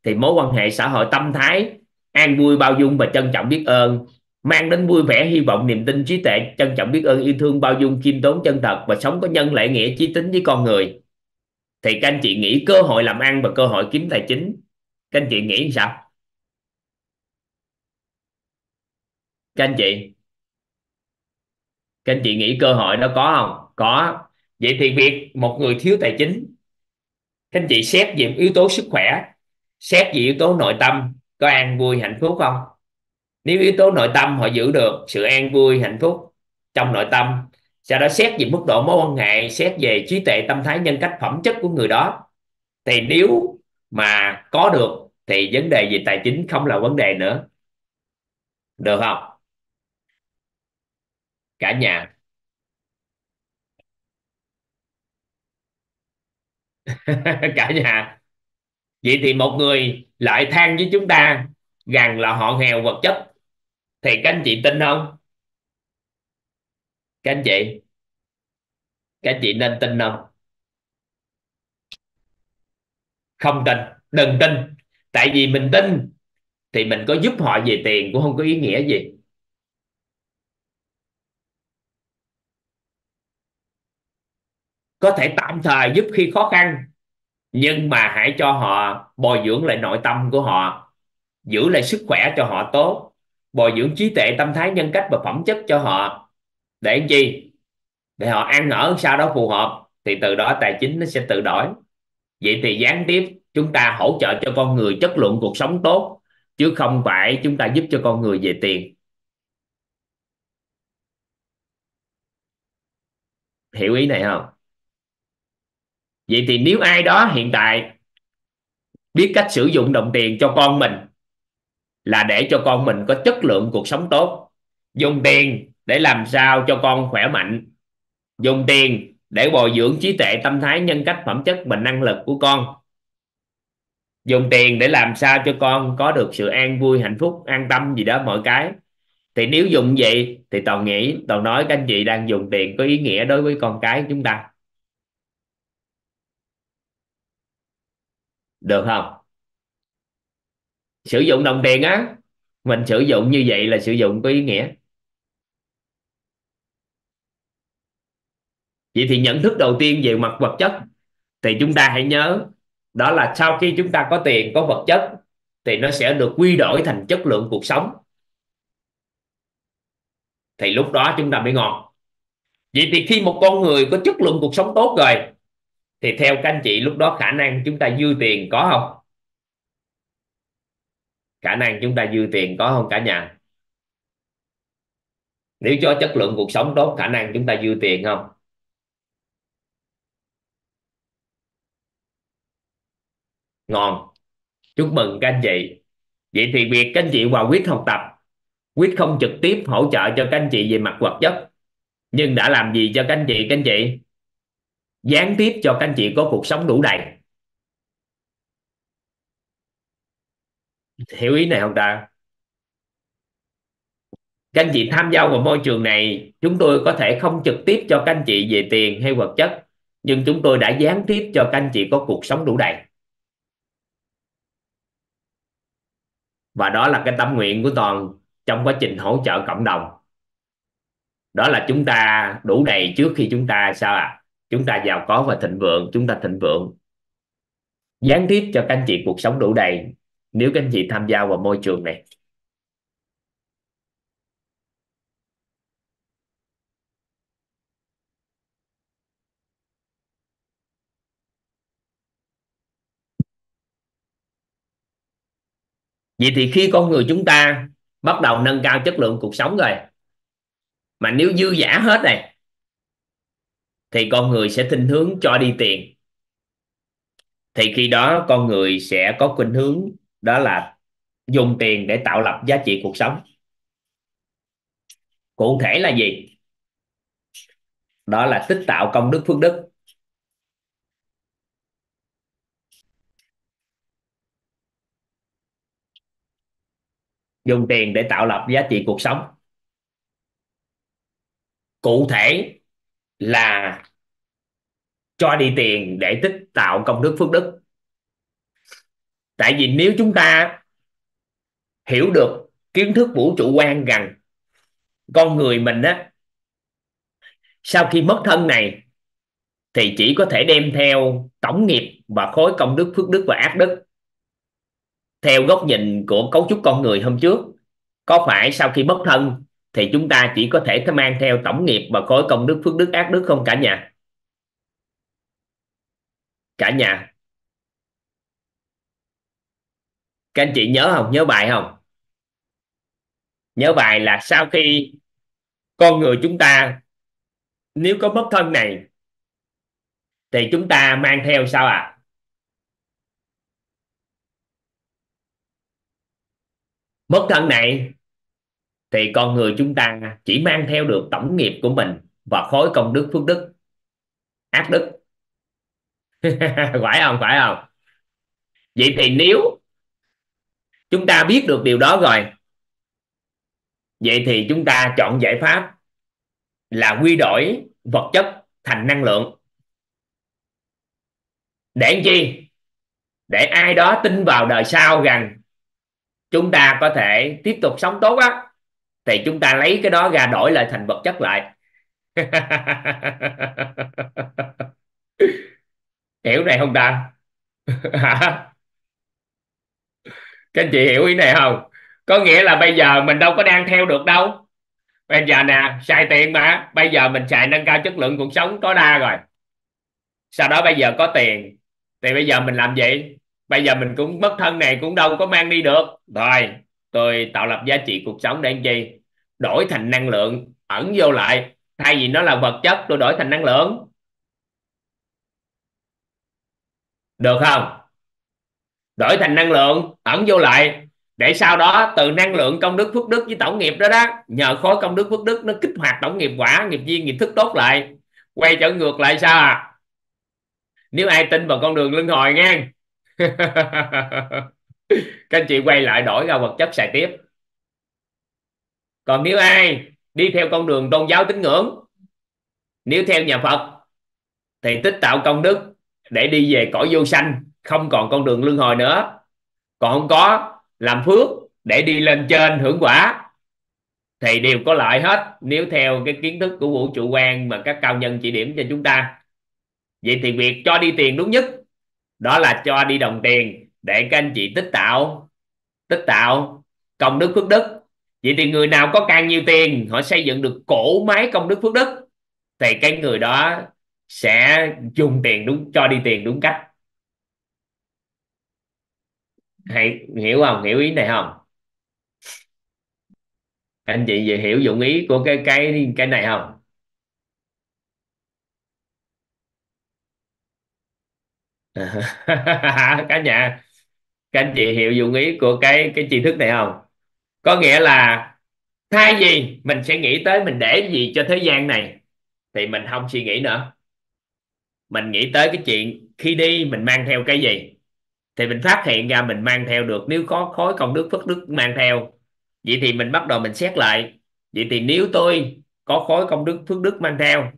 thì mối quan hệ xã hội tâm thái, an vui, bao dung và trân trọng biết ơn, mang đến vui vẻ, hy vọng, niềm tin, trí tuệ, trân trọng biết ơn, yêu thương, bao dung, khiêm tốn, chân thật và sống có nhân lễ nghĩa, chí tính với con người. Thì các anh chị nghĩ cơ hội làm ăn và cơ hội kiếm tài chính, các anh chị nghĩ sao? Các anh chị, các anh chị nghĩ cơ hội đó có không? Có vậy thì việc một người thiếu tài chính, các anh chị xét về yếu tố sức khỏe, xét về yếu tố nội tâm, có an vui, hạnh phúc không? Nếu yếu tố nội tâm họ giữ được sự an vui, hạnh phúc trong nội tâm, sau đó xét về mức độ mối quan hệ, xét về trí tuệ tâm thái nhân cách phẩm chất của người đó, thì nếu mà có được thì vấn đề về tài chính không là vấn đề nữa. Được không? Cả nhà. cả nhà. Vậy thì một người lại than với chúng ta rằng là họ nghèo vật chất. Thì các anh chị tin không? Các anh chị? Các anh chị nên tin không? Không tin. Đừng tin. Tại vì mình tin thì mình có giúp họ về tiền cũng không có ý nghĩa gì. Có thể tạm thời giúp khi khó khăn, nhưng mà hãy cho họ bồi dưỡng lại nội tâm của họ, giữ lại sức khỏe cho họ tốt, bồi dưỡng trí tuệ tâm thái nhân cách và phẩm chất cho họ. Để chi? Để họ ăn ở, sau đó phù hợp, thì từ đó tài chính nó sẽ tự đổi. Vậy thì gián tiếp, chúng ta hỗ trợ cho con người chất lượng cuộc sống tốt, chứ không phải chúng ta giúp cho con người về tiền. Hiểu ý này không? Vậy thì nếu ai đó hiện tại biết cách sử dụng đồng tiền cho con mình là để cho con mình có chất lượng cuộc sống tốt. Dùng tiền để làm sao cho con khỏe mạnh. Dùng tiền để bồi dưỡng trí tuệ tâm thái nhân cách phẩm chất và năng lực của con. Dùng tiền để làm sao cho con có được sự an vui, hạnh phúc, an tâm gì đó mọi cái. Thì nếu dùng vậy thì toàn nghĩ toàn nói các anh chị đang dùng tiền có ý nghĩa đối với con cái chúng ta. Được không? Sử dụng đồng tiền á, mình sử dụng như vậy là sử dụng có ý nghĩa. Vậy thì nhận thức đầu tiên về mặt vật chất thì chúng ta hãy nhớ, đó là sau khi chúng ta có tiền, có vật chất thì nó sẽ được quy đổi thành chất lượng cuộc sống. Thì lúc đó chúng ta mới ngon. Vậy thì khi một con người có chất lượng cuộc sống tốt rồi thì theo các anh chị, lúc đó khả năng chúng ta dư tiền có không? Khả năng chúng ta dư tiền có không cả nhà? Nếu cho chất lượng cuộc sống tốt, khả năng chúng ta dư tiền không? Ngon. Chúc mừng các anh chị. Vậy thì việc các anh chị vào quyết học tập. Quyết không trực tiếp hỗ trợ cho các anh chị về mặt vật chất. Nhưng đã làm gì cho các anh chị, các anh chị? Gián tiếp cho các anh chị có cuộc sống đủ đầy. Hiểu ý này không ta? Các anh chị tham gia vào môi trường này, chúng tôi có thể không trực tiếp cho các anh chị về tiền hay vật chất, nhưng chúng tôi đã gián tiếp cho các anh chị có cuộc sống đủ đầy. Và đó là cái tâm nguyện của toàn trong quá trình hỗ trợ cộng đồng. Đó là chúng ta đủ đầy trước khi chúng ta sao ạ? à? Chúng ta giàu có và thịnh vượng, chúng ta thịnh vượng. Gián tiếp cho các anh chị cuộc sống đủ đầy, nếu các anh chị tham gia vào môi trường này. Vậy thì khi con người chúng ta bắt đầu nâng cao chất lượng cuộc sống rồi, mà nếu dư giả hết này thì con người sẽ thinh hướng cho đi tiền. Thì khi đó con người sẽ có khuynh hướng, đó là dùng tiền để tạo lập giá trị cuộc sống. Cụ thể là gì? Đó là tích tạo công đức phước đức. Dùng tiền để tạo lập giá trị cuộc sống. Cụ thể là cho đi tiền để tích tạo công đức phước đức. Tại vì nếu chúng ta hiểu được kiến thức vũ trụ quan rằng con người mình á, sau khi mất thân này thì chỉ có thể đem theo tổng nghiệp và khối công đức phước đức và ác đức. Theo góc nhìn của cấu trúc con người hôm trước, có phải sau khi mất thân thì chúng ta chỉ có thể mang theo tổng nghiệp và khối công đức, phước đức, ác đức không cả nhà? Cả nhà. Các anh chị nhớ không? Nhớ bài không? Nhớ bài là sau khi con người chúng ta, nếu có mất thân này, thì chúng ta mang theo sao ạ? À? mất thân này thì con người chúng ta chỉ mang theo được tổng nghiệp của mình và khối công đức phước đức, ác đức. Phải không? Phải không? Vậy thì nếu chúng ta biết được điều đó rồi, vậy thì chúng ta chọn giải pháp là quy đổi vật chất thành năng lượng. Để chi? Để ai đó tin vào đời sau rằng chúng ta có thể tiếp tục sống tốt á thì chúng ta lấy cái đó ra đổi lại thành vật chất lại. Hiểu này không ta? Các anh chị hiểu ý này không? Có nghĩa là bây giờ mình đâu có đang theo được đâu. Bây giờ nè, xài tiền mà. Bây giờ mình xài nâng cao chất lượng cuộc sống tối đa rồi. Sau đó bây giờ có tiền. Thì bây giờ mình làm gì? Bây giờ mình cũng mất thân này cũng đâu có mang đi được. Rồi, tôi tạo lập giá trị cuộc sống để làm gì? Đổi thành năng lượng, ẩn vô lại. Thay vì nó là vật chất, tôi đổi thành năng lượng. Được không? Đổi thành năng lượng, ẩn vô lại. Để sau đó, từ năng lượng công đức phước đức với tổng nghiệp đó đó, nhờ khối công đức phước đức nó kích hoạt tổng nghiệp quả, nghiệp duyên, nghiệp thức tốt lại. Quay trở ngược lại sao à? Nếu ai tin vào con đường luân hồi nghe. Các anh chị quay lại đổi ra vật chất xài tiếp còn nếu ai đi theo con đường tôn giáo tín ngưỡng, nếu theo nhà Phật, thì tích tạo công đức để đi về cõi vô sanh, không còn con đường luân hồi nữa. Còn không có làm phước để đi lên trên hưởng quả, thì đều có lợi hết nếu theo cái kiến thức của vũ trụ quan mà các cao nhân chỉ điểm cho chúng ta. Vậy thì việc cho đi tiền đúng nhất, đó là cho đi đồng tiền để các anh chị tích tạo tích tạo công đức phước đức vậy thì người nào có càng nhiều tiền, họ xây dựng được cổ máy công đức phước đức, thì cái người đó sẽ dùng tiền đúng, cho đi tiền đúng cách. Hay, hiểu không? Hiểu ý này không? Anh chị về hiểu dụng ý của cái cái cái này không? Cả nhà, các anh chị hiểu dụng ý của cái cái tri thức này không? Có nghĩa là thay vì mình sẽ nghĩ tới mình để gì cho thế gian này, thì mình không suy nghĩ nữa. Mình nghĩ tới cái chuyện khi đi mình mang theo cái gì? Thì mình phát hiện ra mình mang theo được, nếu có khối công đức phước đức mang theo, vậy thì mình bắt đầu mình xét lại. Vậy thì nếu tôi có khối công đức phước đức mang theo,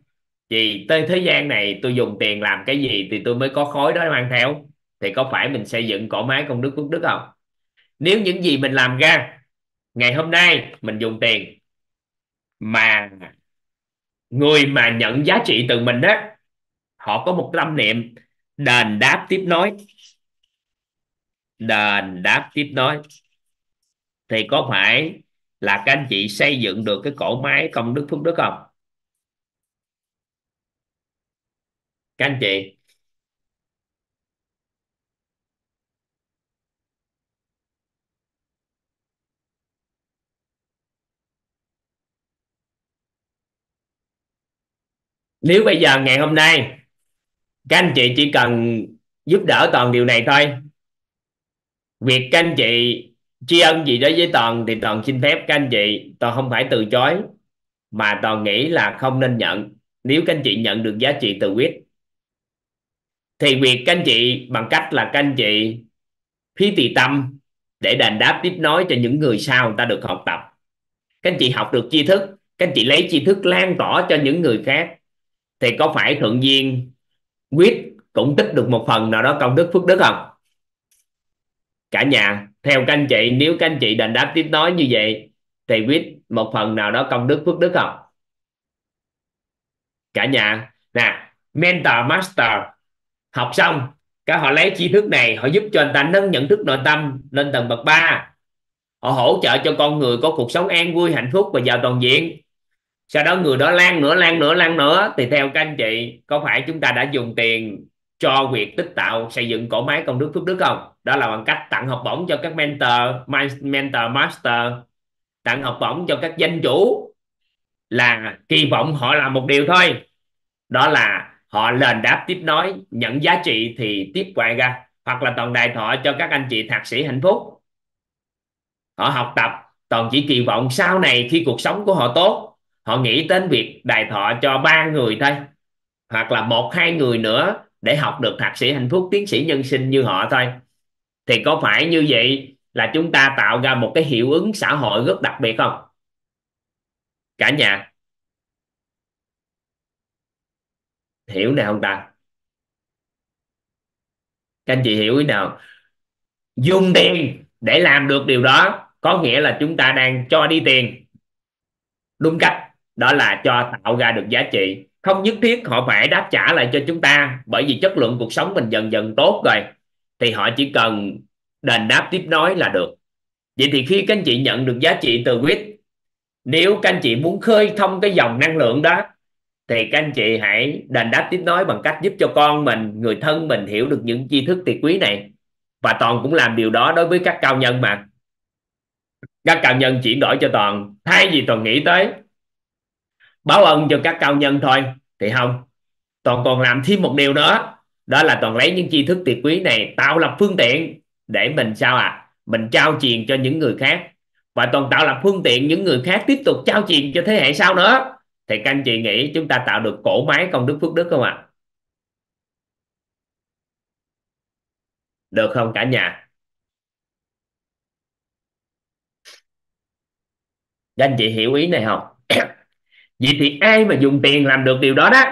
thì tới thế gian này tôi dùng tiền làm cái gì thì tôi mới có khối đó mang theo? Thì có phải mình xây dựng cỗ máy công đức phước đức không? Nếu những gì mình làm ra ngày hôm nay mình dùng tiền mà người mà nhận giá trị từ mình đó họ có một tâm niệm, đền đáp tiếp nối đền đáp tiếp nối thì có phải là các anh chị xây dựng được cái cỗ máy công đức phước đức không? Các anh chị nếu bây giờ, ngày hôm nay, các anh chị chỉ cần giúp đỡ toàn điều này thôi. Việc các anh chị tri ân gì đó với toàn thì toàn xin phép các anh chị, toàn không phải từ chối, mà toàn nghĩ là không nên nhận. Nếu các anh chị nhận được giá trị từ quyết, thì việc các anh chị bằng cách là các anh chị phí tỳ tâm để đền đáp tiếp nối cho những người sau người ta được học tập. Các anh chị học được tri thức, các anh chị lấy tri thức lan tỏa cho những người khác thì có phải thuận duyên quyết cũng tích được một phần nào đó công đức phước đức không? Cả nhà, theo các anh chị, nếu các anh chị đền đáp tiếp nói như vậy, thì quyết một phần nào đó công đức phước đức không? Cả nhà, nè, mentor, master, học xong các họ lấy tri thức này, họ giúp cho anh ta nâng nhận thức nội tâm lên tầng bậc 3 họ hỗ trợ cho con người có cuộc sống an vui, hạnh phúc và giàu toàn diện sau đó người đó lan nữa lan nữa lan nữa. Thì theo các anh chị, có phải chúng ta đã dùng tiền cho việc tích tạo xây dựng cổ máy công đức phước đức không? Đó là bằng cách tặng học bổng cho các mentor mentor master, tặng học bổng cho các danh chủ. Là kỳ vọng họ làm một điều thôi. Đó là họ lên đáp tiếp nói, nhận giá trị thì tiếp quay ra. Hoặc là toàn đài thọ cho các anh chị thạc sĩ hạnh phúc. Họ học tập, toàn chỉ kỳ vọng sau này khi cuộc sống của họ tốt họ nghĩ đến việc đài thọ cho ba người thôi, hoặc là một, hai người nữa để học được thạc sĩ hạnh phúc, tiến sĩ nhân sinh như họ thôi. Thì có phải như vậy là chúng ta tạo ra một cái hiệu ứng xã hội rất đặc biệt không? Cả nhà. Hiểu nào không ta. Các anh chị hiểu ý nào? Dùng tiền để làm được điều đó có nghĩa là chúng ta đang cho đi tiền. Đúng cách đó là cho tạo ra được giá trị. Không nhất thiết họ phải đáp trả lại cho chúng ta, bởi vì chất lượng cuộc sống mình dần dần tốt rồi, thì họ chỉ cần đền đáp tiếp nối là được. Vậy thì khi các anh chị nhận được giá trị từ quýt, nếu các anh chị muốn khơi thông cái dòng năng lượng đó, thì các anh chị hãy đền đáp tiếp nối bằng cách giúp cho con mình, người thân mình hiểu được những tri thức tuyệt quý này. Và toàn cũng làm điều đó đối với các cao nhân mà. Các cao nhân chuyển đổi cho toàn. Thay vì toàn nghĩ tới báo ân cho các cao nhân thôi. Thì không, toàn còn làm thêm một điều nữa. Đó là toàn lấy những tri thức tuyệt quý này tạo lập phương tiện để mình sao à mình trao truyền cho những người khác. Và toàn tạo lập phương tiện những người khác tiếp tục trao truyền cho thế hệ sau nữa. Thì các anh chị nghĩ chúng ta tạo được cổ máy công đức phước đức không ạ? À? được không cả nhà? Các anh chị hiểu ý này không? vậy thì ai mà dùng tiền làm được điều đó đó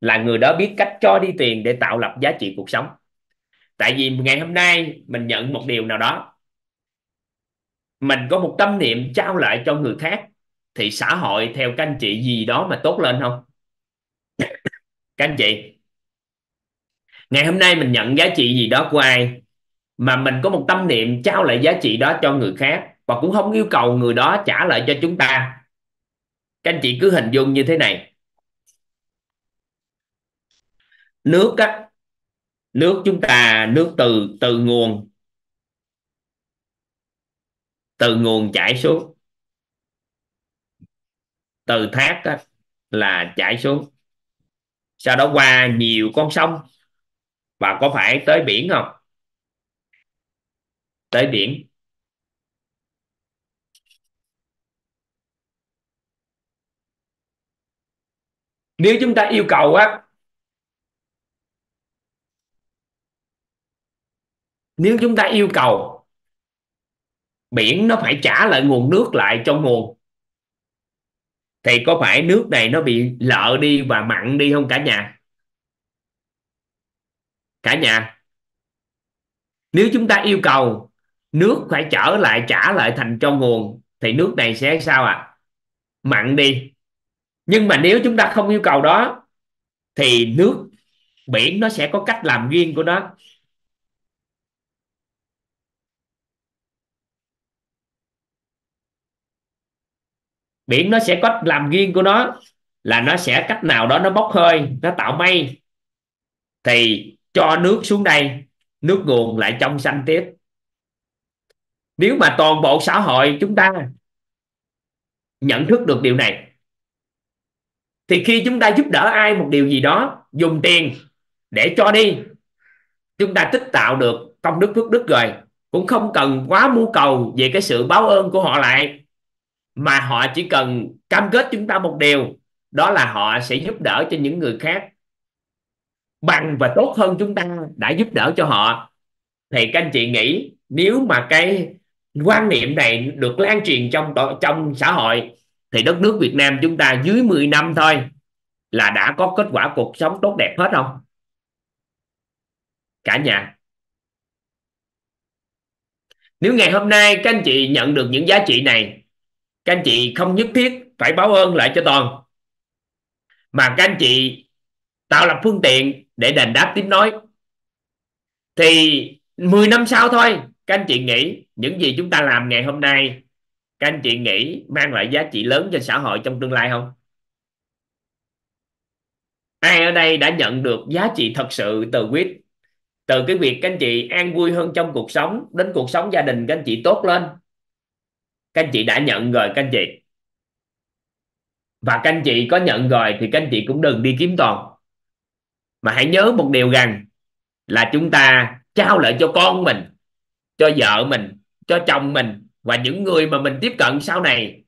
là người đó biết cách cho đi tiền để tạo lập giá trị cuộc sống. Tại vì ngày hôm nay mình nhận một điều nào đó, mình có một tâm niệm trao lại cho người khác, thì xã hội theo các anh chị gì đó mà tốt lên không? Các anh chị, ngày hôm nay mình nhận giá trị gì đó của ai mà mình có một tâm niệm trao lại giá trị đó cho người khác và cũng không yêu cầu người đó trả lại cho chúng ta? Các anh chị cứ hình dung như thế này. Nước á nước chúng ta nước từ từ nguồn từ nguồn chảy xuống. Từ thác á, là chảy xuống. Sau đó qua nhiều con sông. Và có phải tới biển không? Tới biển. Nếu chúng ta yêu cầu á, nếu chúng ta yêu cầu, biển nó phải trả lại nguồn nước lại cho nguồn, thì có phải nước này nó bị lợ đi và mặn đi không cả nhà cả nhà, nếu chúng ta yêu cầu nước phải trở lại trả lại thành cho nguồn, thì nước này sẽ sao ạ à? mặn đi nhưng mà nếu chúng ta không yêu cầu đó, thì nước, biển nó sẽ có cách làm riêng của nó. Biển nó sẽ có làm riêng của nó, là nó sẽ cách nào đó nó bốc hơi, nó tạo mây. Thì cho nước xuống đây, nước nguồn lại trong xanh tiếp. Nếu mà toàn bộ xã hội chúng ta nhận thức được điều này thì khi chúng ta giúp đỡ ai một điều gì đó, dùng tiền để cho đi, chúng ta tích tạo được công đức phước đức rồi. Cũng không cần quá mưu cầu về cái sự báo ơn của họ lại, mà họ chỉ cần cam kết chúng ta một điều, đó là họ sẽ giúp đỡ cho những người khác. Bằng và tốt hơn chúng ta đã giúp đỡ cho họ. Thì các anh chị nghĩ, nếu mà cái quan niệm này được lan truyền trong trong xã hội thì đất nước Việt Nam chúng ta dưới 10 năm thôi là đã có kết quả cuộc sống tốt đẹp hết không? Cả nhà. Nếu ngày hôm nay các anh chị nhận được những giá trị này, các anh chị không nhất thiết phải báo ơn lại cho toàn, mà các anh chị tạo lập phương tiện để đền đáp tiếng nối thì 10 năm sau thôi, các anh chị nghĩ những gì chúng ta làm ngày hôm nay các anh chị nghĩ mang lại giá trị lớn cho xã hội trong tương lai không? Ai ở đây đã nhận được giá trị thật sự từ quýt từ cái việc các anh chị an vui hơn trong cuộc sống, đến cuộc sống gia đình các anh chị tốt lên. Các anh chị đã nhận rồi các anh chị. Và các anh chị có nhận rồi thì các anh chị cũng đừng đi kiếm toàn. Mà hãy nhớ một điều rằng là chúng ta trao lại cho con mình, cho vợ mình, cho chồng mình và những người mà mình tiếp cận sau này,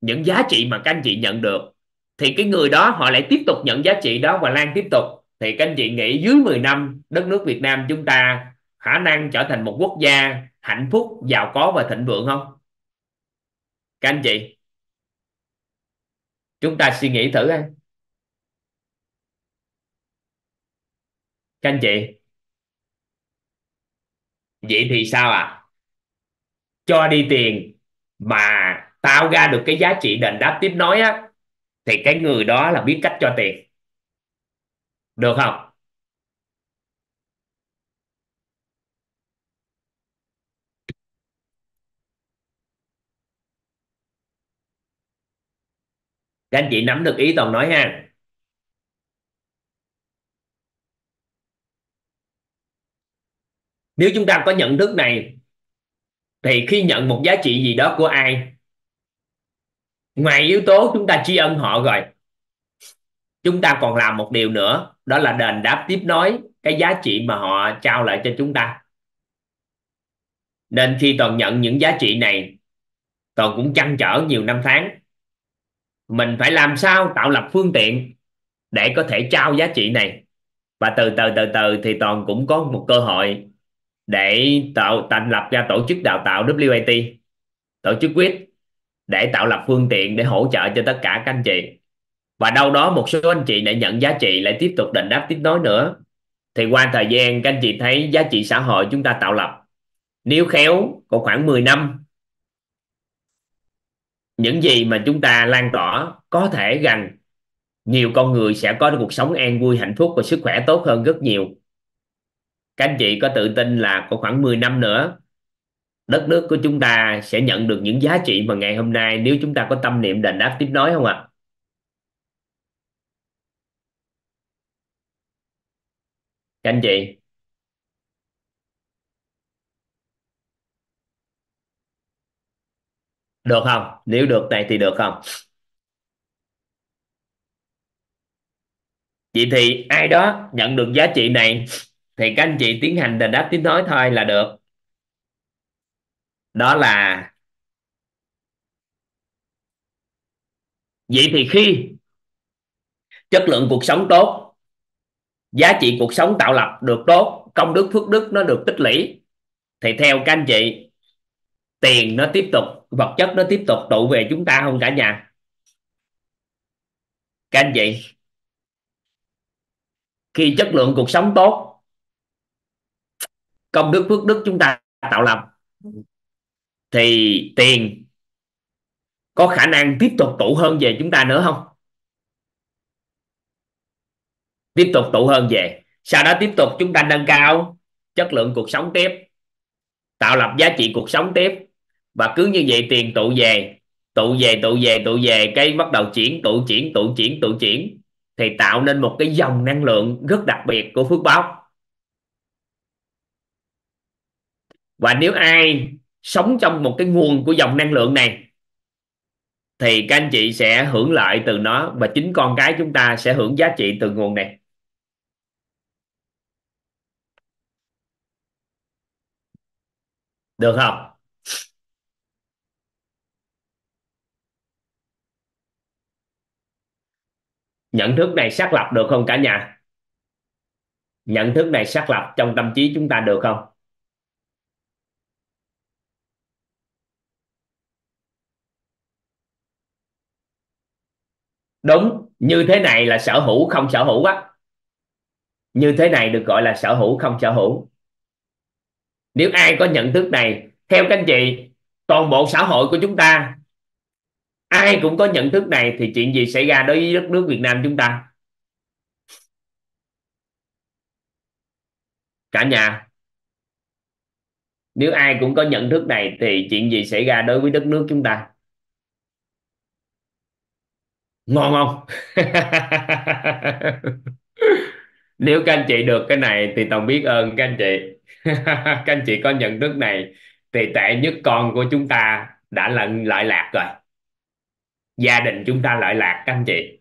những giá trị mà các anh chị nhận được, thì cái người đó họ lại tiếp tục nhận giá trị đó và lan tiếp tục. Thì các anh chị nghĩ dưới 10 năm, đất nước Việt Nam chúng ta khả năng trở thành một quốc gia hạnh phúc, giàu có và thịnh vượng không? Các anh chị, chúng ta suy nghĩ thử anh các anh chị, vậy thì sao ạ? à? Cho đi tiền mà tạo ra được cái giá trị đền đáp tiếp nối á, thì cái người đó là biết cách cho tiền. Được không? Các anh chị nắm được ý toàn nói ha. Nếu chúng ta có nhận thức này thì khi nhận một giá trị gì đó của ai? Ngoài yếu tố chúng ta tri ân họ rồi, chúng ta còn làm một điều nữa, đó là đền đáp tiếp nối cái giá trị mà họ trao lại cho chúng ta. Nên khi toàn nhận những giá trị này, toàn cũng chăn trở nhiều năm tháng. Mình phải làm sao tạo lập phương tiện để có thể trao giá trị này? Và từ từ từ từ thì toàn cũng có một cơ hội để tạo, thành lập ra tổ chức đào tạo WIT tổ chức quyết để tạo lập phương tiện để hỗ trợ cho tất cả các anh chị. Và đâu đó một số anh chị đã nhận giá trị, lại tiếp tục định đáp tiếp nối nữa. Thì qua thời gian, các anh chị thấy giá trị xã hội chúng ta tạo lập. Nếu khéo, có khoảng 10 năm, những gì mà chúng ta lan tỏa có thể rằng nhiều con người sẽ có cuộc sống an vui, hạnh phúc và sức khỏe tốt hơn rất nhiều các anh chị có tự tin là có khoảng 10 năm nữa, đất nước của chúng ta sẽ nhận được những giá trị mà ngày hôm nay nếu chúng ta có tâm niệm đền đáp tiếp nối không ạ? Các anh chị. Được không? Nếu được này thì được không? Vậy thì ai đó nhận được giá trị này thì các anh chị tiến hành đền đáp tiếng nói thôi là được. Đó là, vậy thì khi chất lượng cuộc sống tốt, giá trị cuộc sống tạo lập được tốt, công đức, phước đức nó được tích lũy, thì theo các anh chị, tiền nó tiếp tục, vật chất nó tiếp tục tụ về chúng ta không cả nhà. Các anh chị, khi chất lượng cuộc sống tốt công đức phước đức chúng ta tạo lập, thì tiền có khả năng tiếp tục tụ hơn về chúng ta nữa không? Tiếp tục tụ hơn về. Sau đó tiếp tục chúng ta nâng cao chất lượng cuộc sống tiếp, tạo lập giá trị cuộc sống tiếp. Và cứ như vậy tiền tụ về tụ về tụ về tụ về, cái bắt đầu chuyển, tụ chuyển tụ chuyển tụ chuyển, thì tạo nên một cái dòng năng lượng rất đặc biệt của phước báo. Và nếu ai sống trong một cái nguồn của dòng năng lượng này, thì các anh chị sẽ hưởng lợi từ nó và chính con cái chúng ta sẽ hưởng giá trị từ nguồn này. Được không? Nhận thức này xác lập được không cả nhà? Nhận thức này xác lập trong tâm trí chúng ta được không? Đúng, như thế này là sở hữu, không sở hữu á. Như thế này được gọi là sở hữu, không sở hữu. Nếu ai có nhận thức này, theo các anh chị, toàn bộ xã hội của chúng ta, ai cũng có nhận thức này thì chuyện gì xảy ra đối với đất nước Việt Nam chúng ta? Cả nhà, nếu ai cũng có nhận thức này thì chuyện gì xảy ra đối với đất nước chúng ta? Ngon không? Nếu các anh chị được cái này thì toàn biết ơn các anh chị. Các anh chị có nhận thức này thì tệ nhất con của chúng ta đã lận lợi lạc rồi. Gia đình chúng ta lợi lạc các anh chị.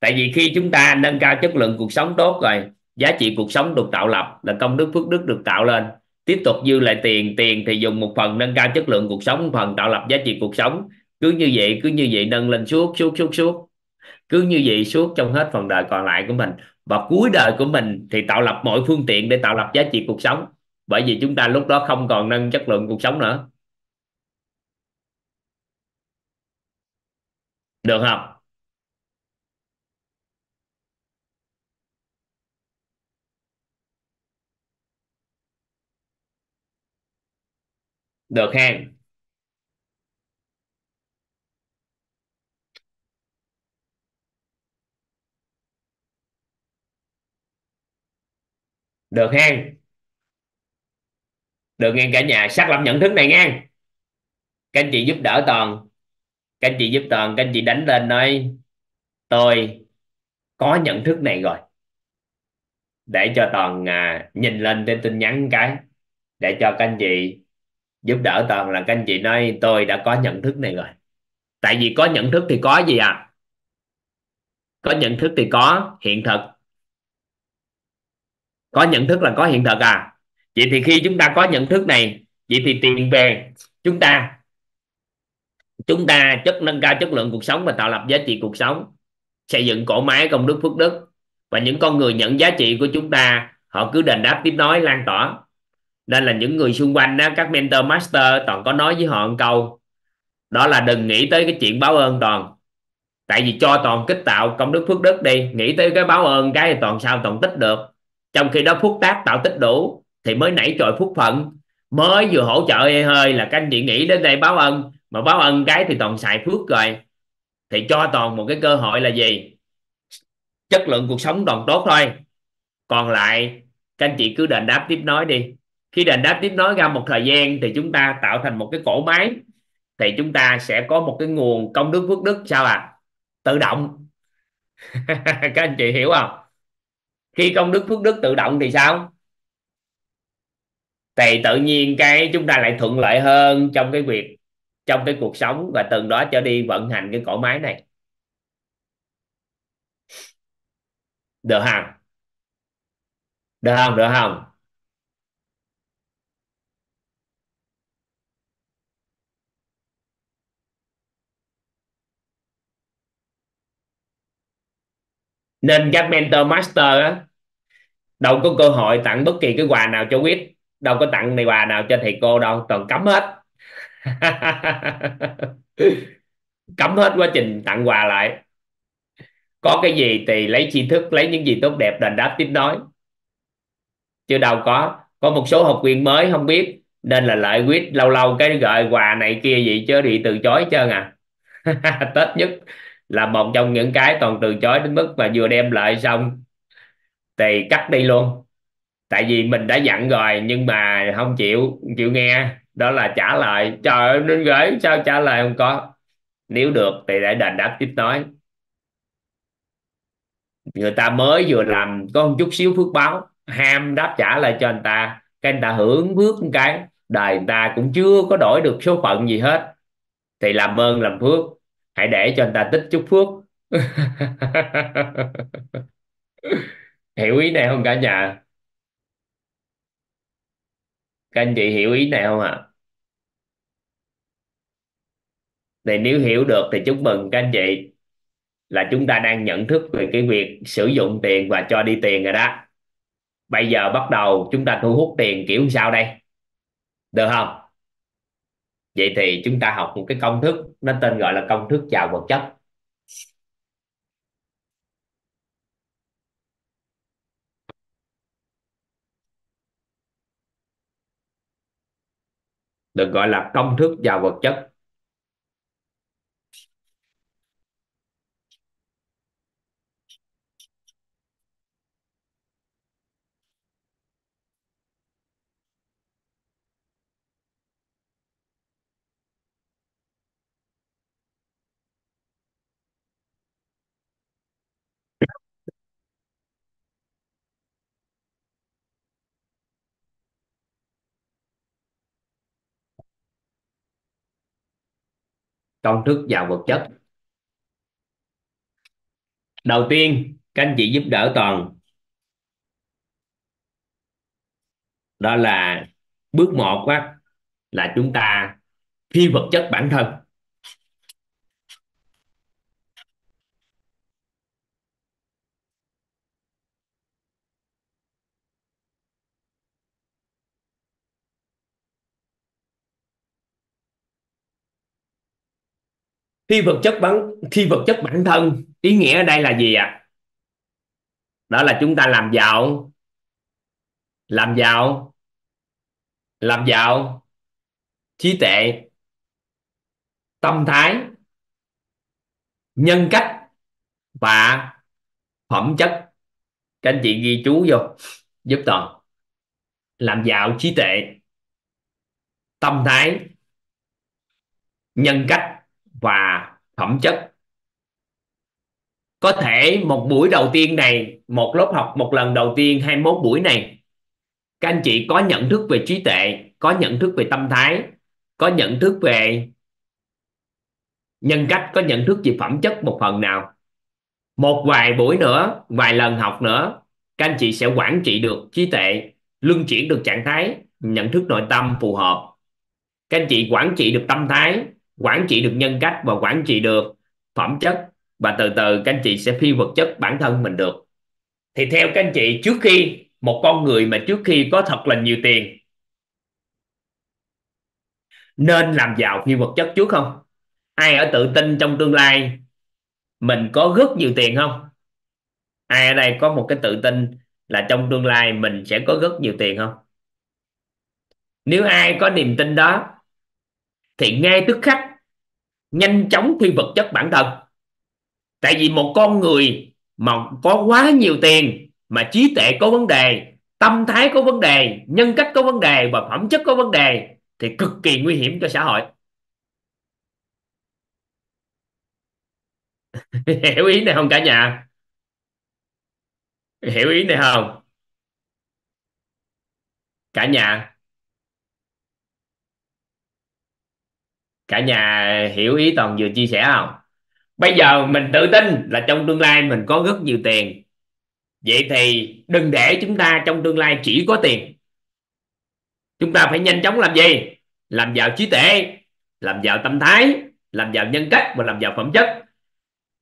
Tại vì khi chúng ta nâng cao chất lượng cuộc sống tốt rồi, giá trị cuộc sống được tạo lập là công đức phước đức được tạo lên. Tiếp tục dư lại tiền tiền thì dùng một phần nâng cao chất lượng cuộc sống, một phần tạo lập giá trị cuộc sống. Cứ như vậy, cứ như vậy nâng lên suốt suốt suốt suốt cứ như vậy suốt trong hết phần đời còn lại của mình. Và cuối đời của mình thì tạo lập mọi phương tiện để tạo lập giá trị cuộc sống. Bởi vì chúng ta lúc đó không còn nâng chất lượng cuộc sống nữa. Được không? Được hen. Được ha được nghe cả nhà. Xác lập nhận thức này nghe, các anh chị giúp đỡ toàn. Các anh chị giúp toàn. Các anh chị đánh lên nói tôi có nhận thức này rồi. Để cho toàn à, nhìn lên trên tin nhắn cái. Để cho các anh chị giúp đỡ toàn là các anh chị nói tôi đã có nhận thức này rồi. Tại vì có nhận thức thì có gì à có nhận thức thì có hiện thực có nhận thức là có hiện thực à? Vậy thì khi chúng ta có nhận thức này, vậy thì tiền về chúng ta chúng ta chất, nâng cao chất lượng cuộc sống và tạo lập giá trị cuộc sống, xây dựng cỗ máy công đức phước đức. Và những con người nhận giá trị của chúng ta, họ cứ đền đáp tiếp nối lan tỏa. Nên là những người xung quanh đó các mentor, master, toàn có nói với họ một câu. Đó là đừng nghĩ tới cái chuyện báo ơn toàn. Tại vì cho toàn kích tạo công đức phước đức đi, nghĩ tới cái báo ơn cái thì toàn sao, toàn tích được trong khi đó phúc tác tạo tích đủ, thì mới nảy trội phúc phận. Mới vừa hỗ trợ hơi hơi là các anh chị nghĩ đến đây báo ơn mà báo ơn cái thì toàn xài phước rồi. Thì cho toàn một cái cơ hội là gì? Chất lượng cuộc sống toàn tốt thôi. Còn lại, các anh chị cứ đền đáp tiếp nói đi. Khi đền đáp tiếp nói ra một thời gian thì chúng ta tạo thành một cái cổ máy. Thì chúng ta sẽ có một cái nguồn công đức phước đức sao à tự động. Các anh chị hiểu không? Khi công đức phước đức tự động thì sao? Thì tự nhiên cái chúng ta lại thuận lợi hơn trong cái việc, trong cái cuộc sống và từ đó trở đi vận hành cái cỗ máy này. Được không? Được không? Được không? Nên các mentor master á, đâu có cơ hội tặng bất kỳ cái quà nào cho quýt đâu có tặng này quà nào cho thầy cô đâu, toàn cấm hết. Cấm hết quá trình tặng quà lại. Có cái gì thì lấy tri thức, lấy những gì tốt đẹp đền đáp tiếp nối chứ đâu có có một số học viên mới không biết, nên là lại quyết lâu lâu cái gợi quà này kia gì chứ bị từ chối trơn à. Tết nhất là một trong những cái toàn từ chối đến mức mà vừa đem lại xong. Thì cắt đi luôn. Tại vì mình đã dặn rồi, nhưng mà không chịu chịu nghe. Đó là trả lời. Trời ơi nên gửi sao trả lời không có? Nếu được thì để đền đáp tiếp nói. Người ta mới vừa làm, có một chút xíu phước báo. Ham đáp trả lại cho anh ta. Cái anh ta hưởng phước một cái, đời người ta cũng chưa có đổi được số phận gì hết. Thì làm ơn, làm phước hãy để cho anh ta tích chút phước. Hiểu ý này không cả nhà? Các anh chị hiểu ý này không ạ? À? thì nếu hiểu được thì chúc mừng các anh chị là chúng ta đang nhận thức về cái việc sử dụng tiền và cho đi tiền rồi đó. Bây giờ bắt đầu chúng ta thu hút tiền kiểu sao đây? Được không? Vậy thì chúng ta học một cái công thức, nó tên gọi là công thức chào vật chất. Được gọi là công thức giàu vật chất. Công thức giàu vật chất. Đầu tiên các anh chị giúp đỡ toàn. Đó là bước một á, là chúng ta phi vật chất bản thân. Phi vật chất bản phi vật chất bản thân. Ý nghĩa ở đây là gì ạ? À? đó là chúng ta làm giàu. Làm giàu. Làm giàu. Trí tuệ. Tâm thái. Nhân cách. Và phẩm chất. Các anh chị ghi chú vô. Giúp toàn. Làm giàu trí tuệ. Tâm thái. Nhân cách và phẩm chất. Có thể một buổi đầu tiên này, một lớp học, một lần đầu tiên 21 buổi này, các anh chị có nhận thức về trí tuệ, có nhận thức về tâm thái, có nhận thức về nhân cách, có nhận thức về phẩm chất một phần nào. Một vài buổi nữa, vài lần học nữa, các anh chị sẽ quản trị được trí tuệ, luân chuyển được trạng thái, nhận thức nội tâm phù hợp. Các anh chị quản trị được tâm thái quản trị được nhân cách và quản trị được phẩm chất. Và từ từ các anh chị sẽ phi vật chất bản thân mình được. Thì theo các anh chị, trước khi một con người mà trước khi có thật là nhiều tiền, nên làm giàu phi vật chất trước không? Ai ở tự tin trong tương lai mình có rất nhiều tiền không? Ai ở đây có một cái tự tin là trong tương lai mình sẽ có rất nhiều tiền không? Nếu ai có niềm tin đó, thì ngay tức khắc nhanh chóng phi vật chất bản thân. Tại vì một con người mà có quá nhiều tiền, mà trí tuệ có vấn đề, tâm thái có vấn đề, nhân cách có vấn đề và phẩm chất có vấn đề thì cực kỳ nguy hiểm cho xã hội. Hiểu ý này không cả nhà? Hiểu ý này không? Cả nhà cả nhà hiểu ý toàn vừa chia sẻ không? Bây giờ mình tự tin là trong tương lai mình có rất nhiều tiền. Vậy thì đừng để chúng ta trong tương lai chỉ có tiền. Chúng ta phải nhanh chóng làm gì? Làm giàu trí tuệ, làm giàu tâm thái, làm giàu nhân cách và làm giàu phẩm chất.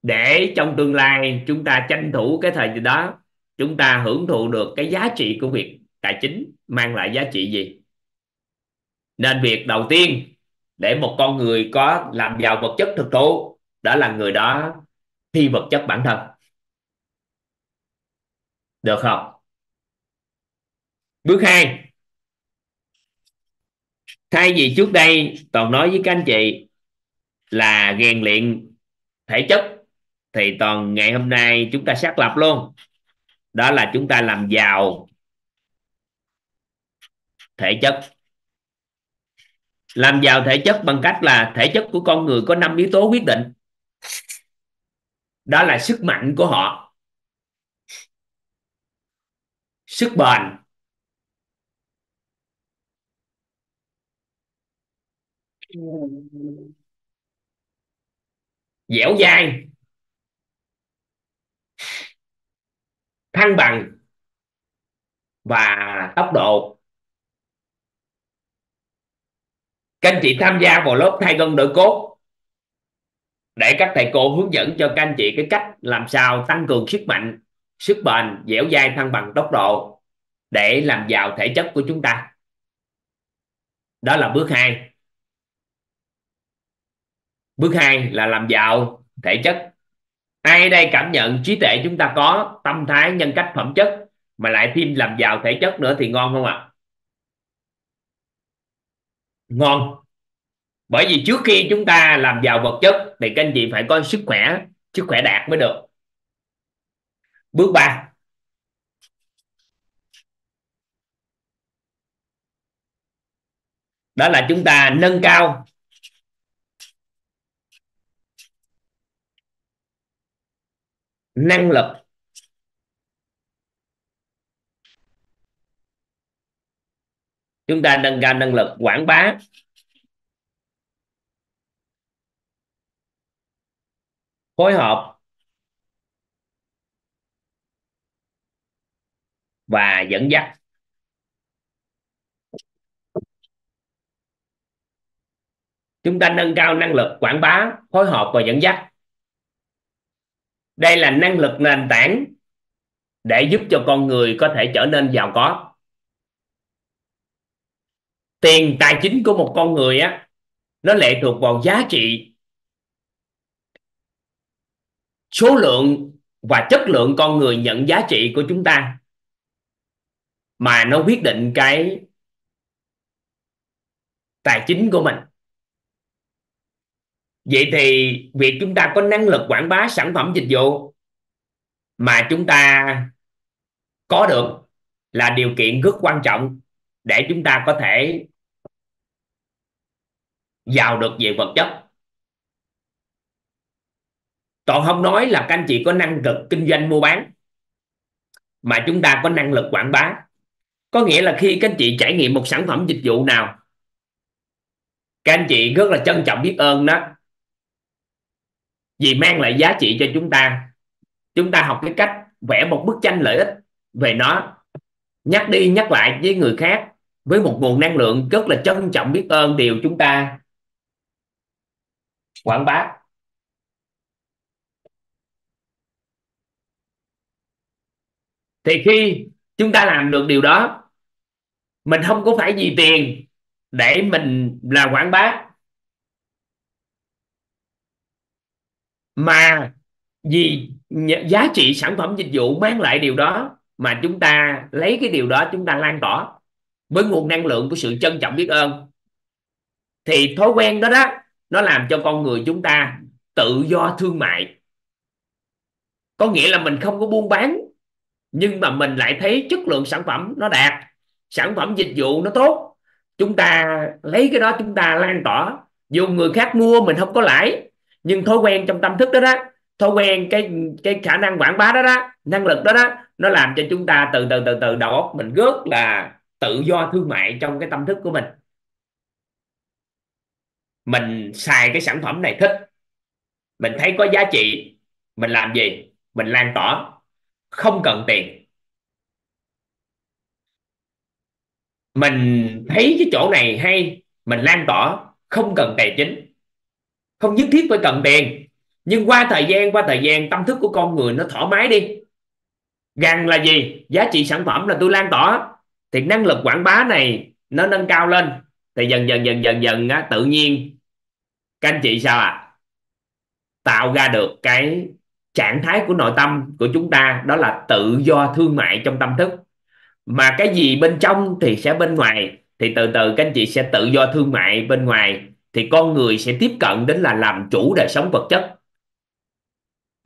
Để trong tương lai chúng ta tranh thủ cái thời gian đó, chúng ta hưởng thụ được cái giá trị của việc tài chính mang lại giá trị gì? Nên việc đầu tiên để một con người có làm giàu vật chất thực thụ, đó là người đó thi vật chất bản thân. Được không? Bước hai. Thay vì trước đây, toàn nói với các anh chị là rèn luyện thể chất, thì toàn ngày hôm nay chúng ta xác lập luôn. Đó là chúng ta làm giàu thể chất làm giàu thể chất bằng cách là thể chất của con người có năm yếu tố quyết định. Đó là sức mạnh của họ. Sức bền. Dẻo dai. Thăng bằng. Và tốc độ. Các anh chị tham gia vào lớp thay gân đổi cốt. Để các thầy cô hướng dẫn cho các anh chị cái cách làm sao tăng cường sức mạnh, sức bền, dẻo dai, thăng bằng tốc độ để làm giàu thể chất của chúng ta. Đó là bước hai. Bước hai là làm giàu thể chất. Ai đây cảm nhận trí tuệ chúng ta có, tâm thái, nhân cách, phẩm chất, mà lại thêm làm giàu thể chất nữa thì ngon không ạ? Ngon. Bởi vì trước khi chúng ta làm giàu vật chất thì các anh chị phải có sức khỏe sức khỏe đạt mới được. Bước ba. Đó là chúng ta nâng cao. Năng lực. Chúng ta nâng cao năng lực quảng bá. Phối hợp. Và dẫn dắt. Chúng ta nâng cao năng lực quảng bá, phối hợp và dẫn dắt. Đây là năng lực nền tảng để giúp cho con người có thể trở nên giàu có tiền tài chính của một con người á, nó lệ thuộc vào giá trị, số lượng và chất lượng con người nhận giá trị của chúng ta mà nó quyết định cái tài chính của mình. Vậy thì việc chúng ta có năng lực quảng bá sản phẩm dịch vụ mà chúng ta có được là điều kiện rất quan trọng để chúng ta có thể giàu được về vật chất. Toàn không nói là các anh chị có năng lực kinh doanh mua bán, mà chúng ta có năng lực quảng bá. Có nghĩa là khi các anh chị trải nghiệm một sản phẩm dịch vụ nào, các anh chị rất là trân trọng biết ơn đó vì mang lại giá trị cho chúng ta. Chúng ta học cái cách vẽ một bức tranh lợi ích về nó nhắc đi, nhắc lại với người khác với một nguồn năng lượng rất là trân trọng biết ơn điều chúng ta quảng bá. Thì khi chúng ta làm được điều đó, mình không có phải vì tiền để mình là quảng bá, mà vì giá trị sản phẩm dịch vụ mang lại điều đó mà chúng ta lấy cái điều đó chúng ta lan tỏa với nguồn năng lượng của sự trân trọng biết ơn. Thì thói quen đó đó, nó làm cho con người chúng ta tự do thương mại. Có nghĩa là mình không có buôn bán, nhưng mà mình lại thấy chất lượng sản phẩm nó đạt, sản phẩm dịch vụ nó tốt. Chúng ta lấy cái đó chúng ta lan tỏa. Dù người khác mua mình không có lãi, nhưng thói quen trong tâm thức đó đó thói quen, cái cái khả năng quảng bá đó đó, năng lực đó đó, nó làm cho chúng ta từ từ từ từ đầu óc mình rất là tự do, thương mại trong cái tâm thức của mình. Mình xài cái sản phẩm này thích. Mình thấy có giá trị. Mình làm gì? Mình lan tỏa. Không cần tiền. Mình thấy cái chỗ này hay. Mình lan tỏa. Không cần tài chính. Không nhất thiết phải cần tiền nhưng qua thời gian qua thời gian tâm thức của con người nó thoải mái đi. Rằng là gì? Giá trị sản phẩm là tôi lan tỏa. Thì năng lực quảng bá này nó nâng cao lên. Thì dần dần dần dần dần á, tự nhiên các anh chị sao ạ? À? tạo ra được cái trạng thái của nội tâm của chúng ta đó là tự do thương mại trong tâm thức. Mà cái gì bên trong thì sẽ bên ngoài. Thì từ từ các anh chị sẽ tự do thương mại bên ngoài. Thì con người sẽ tiếp cận đến là làm chủ đời sống vật chất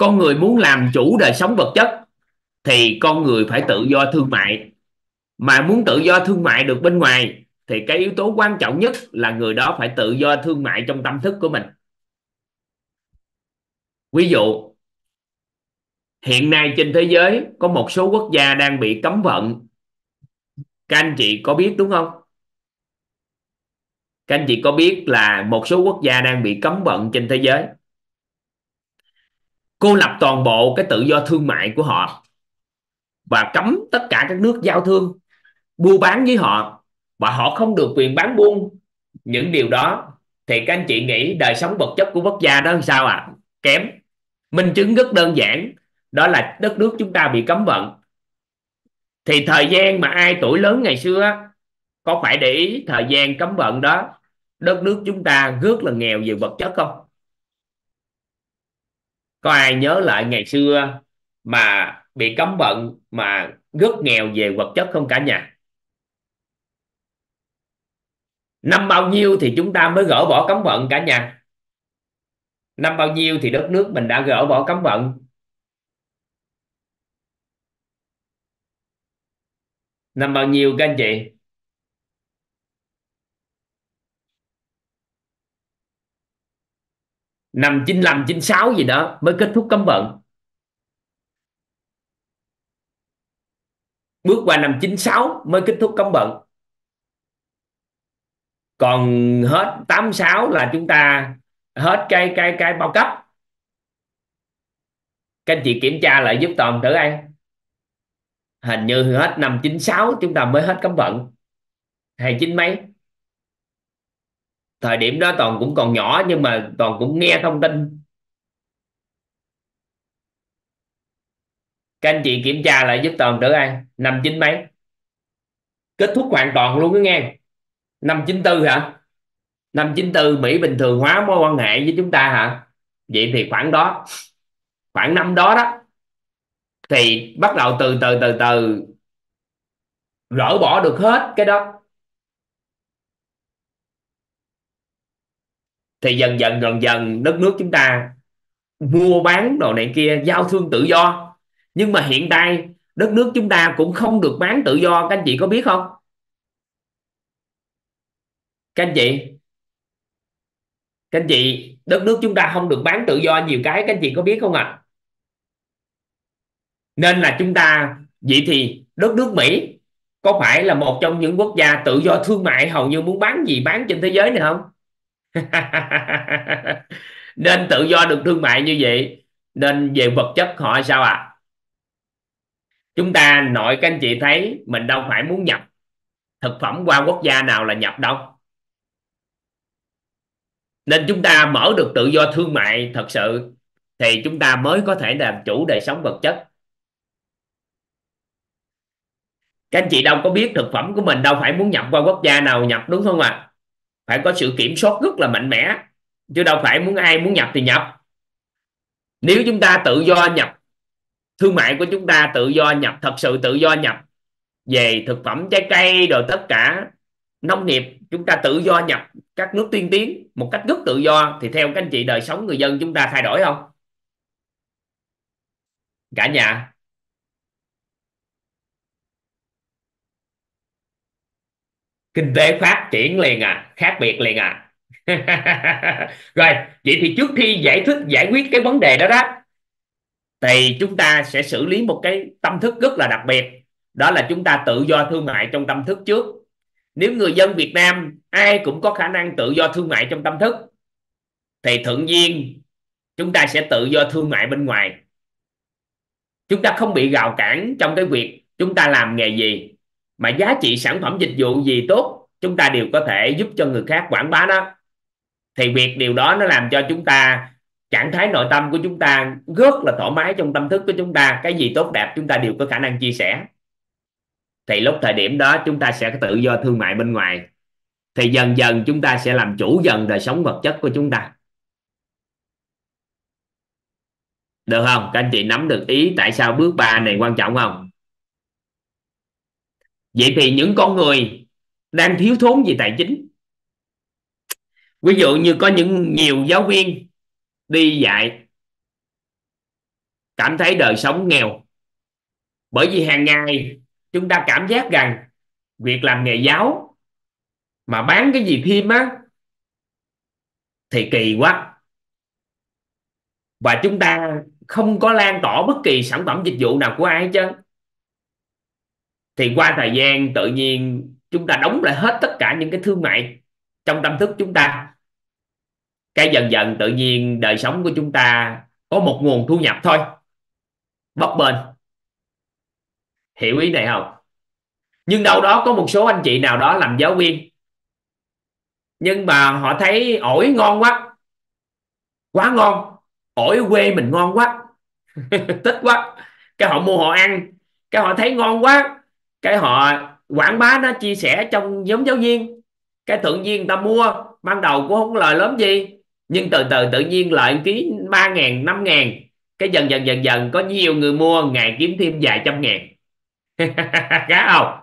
con người muốn làm chủ đời sống vật chất thì con người phải tự do thương mại. Mà muốn tự do thương mại được bên ngoài thì cái yếu tố quan trọng nhất là người đó phải tự do thương mại trong tâm thức của mình. Ví dụ, hiện nay trên thế giới có một số quốc gia đang bị cấm vận. Các anh chị có biết đúng không? Các anh chị có biết là một số quốc gia đang bị cấm vận trên thế giới? Cô lập toàn bộ cái tự do thương mại của họ và cấm tất cả các nước giao thương buôn bán với họ. Và họ không được quyền bán buôn. Những điều đó thì các anh chị nghĩ đời sống vật chất của quốc gia đó sao ạ? À? kém. Minh chứng rất đơn giản, đó là đất nước chúng ta bị cấm vận. Thì thời gian mà ai tuổi lớn ngày xưa có phải để ý thời gian cấm vận đó, đất nước chúng ta rất là nghèo về vật chất không? Có ai nhớ lại ngày xưa mà bị cấm vận mà rất nghèo về vật chất không cả nhà? Năm bao nhiêu thì chúng ta mới gỡ bỏ cấm vận cả nhà? Năm bao nhiêu thì đất nước mình đã gỡ bỏ cấm vận? Năm bao nhiêu các anh chị? Năm 95 96 gì đó mới kết thúc cấm vận. Bước qua năm 96 mới kết thúc cấm vận. Còn hết 86 là chúng ta hết cái cái cái bao cấp. Các anh chị kiểm tra lại giúp toàn thử anh hình như hết năm 96 chúng ta mới hết cấm vận. Hay chín mấy? Thời điểm đó toàn cũng còn nhỏ nhưng mà toàn cũng nghe thông tin. Các anh chị kiểm tra lại giúp toàn tử ăn năm chín mấy? Kết thúc hoàn toàn luôn đó nghe. Năm 94 hả? Năm 94 Mỹ bình thường hóa mối quan hệ với chúng ta hả? Vậy thì khoảng đó, khoảng năm đó đó, thì bắt đầu từ từ từ từ gỡ bỏ được hết cái đó. Thì dần dần dần dần đất nước chúng ta mua bán đồ này kia, giao thương tự do. Nhưng mà hiện tại đất nước chúng ta cũng không được bán tự do, các anh chị có biết không? Các anh chị, các anh chị, đất nước chúng ta không được bán tự do nhiều cái, các anh chị có biết không ạ? À? nên là chúng ta, vậy thì đất nước Mỹ có phải là một trong những quốc gia tự do thương mại hầu như muốn bán gì bán trên thế giới này không? nên tự do được thương mại như vậy, nên về vật chất họ sao ạ à? chúng ta nội các anh chị thấy mình đâu phải muốn nhập thực phẩm qua quốc gia nào là nhập đâu nên chúng ta mở được tự do thương mại thật sự, thì chúng ta mới có thể làm chủ đời sống vật chất các anh chị đâu có biết thực phẩm của mình đâu phải muốn nhập qua quốc gia nào nhập, đúng không ạ à? Phải có sự kiểm soát rất là mạnh mẽ, chứ đâu phải muốn ai muốn nhập thì nhập. Nếu chúng ta tự do nhập, thương mại của chúng ta tự do nhập, thật sự tự do nhập, về thực phẩm, trái cây, rồi tất cả nông nghiệp, chúng ta tự do nhập các nước tiên tiến một cách rất tự do, thì theo các anh chị đời sống người dân chúng ta thay đổi không? Cả nhà. Kinh tế phát triển liền à khác biệt liền à. Rồi, vậy thì trước khi giải thích, giải quyết cái vấn đề đó đó, thì chúng ta sẽ xử lý một cái tâm thức rất là đặc biệt. Đó là chúng ta tự do thương mại trong tâm thức trước. Nếu người dân Việt Nam, ai cũng có khả năng tự do thương mại trong tâm thức, thì thuận nhiên chúng ta sẽ tự do thương mại bên ngoài. Chúng ta không bị gào cản trong cái việc chúng ta làm nghề gì mà giá trị sản phẩm dịch vụ gì tốt, chúng ta đều có thể giúp cho người khác quảng bá nó thì việc điều đó nó làm cho chúng ta, trạng thái nội tâm của chúng ta rất là thoải mái trong tâm thức của chúng ta. Cái gì tốt đẹp chúng ta đều có khả năng chia sẻ. Thì lúc thời điểm đó chúng ta sẽ tự do thương mại bên ngoài. Thì dần dần chúng ta sẽ làm chủ dần đời sống vật chất của chúng ta. Được không? Các anh chị nắm được ý tại sao bước ba này quan trọng không? Vậy thì những con người đang thiếu thốn về tài chính, ví dụ như có những nhiều giáo viên đi dạy, cảm thấy đời sống nghèo, bởi vì hàng ngày chúng ta cảm giác rằng việc làm nghề giáo mà bán cái gì thêm á, thì kỳ quá. Và chúng ta không có lan tỏa bất kỳ sản phẩm dịch vụ nào của ai hết trơn thì qua thời gian tự nhiên chúng ta đóng lại hết tất cả những cái thương mại trong tâm thức chúng ta. Cái dần dần tự nhiên đời sống của chúng ta có một nguồn thu nhập thôi. Bấp bênh. Hiểu ý này không? Nhưng đâu đó có một số anh chị nào đó làm giáo viên. Nhưng mà họ thấy ổi ngon quá. Quá ngon. Ổi quê mình ngon quá. Thích quá. Cái họ mua họ ăn. Cái họ thấy ngon quá cái họ quảng bá nó chia sẻ trong nhóm giáo viên. Cái tự nhiên người ta mua, ban đầu cũng không lời lớn gì, nhưng từ từ tự nhiên lợi ký ba ngàn, năm ngàn. Cái dần dần dần dần có nhiều người mua, ngày kiếm thêm vài trăm ngàn. Cá không?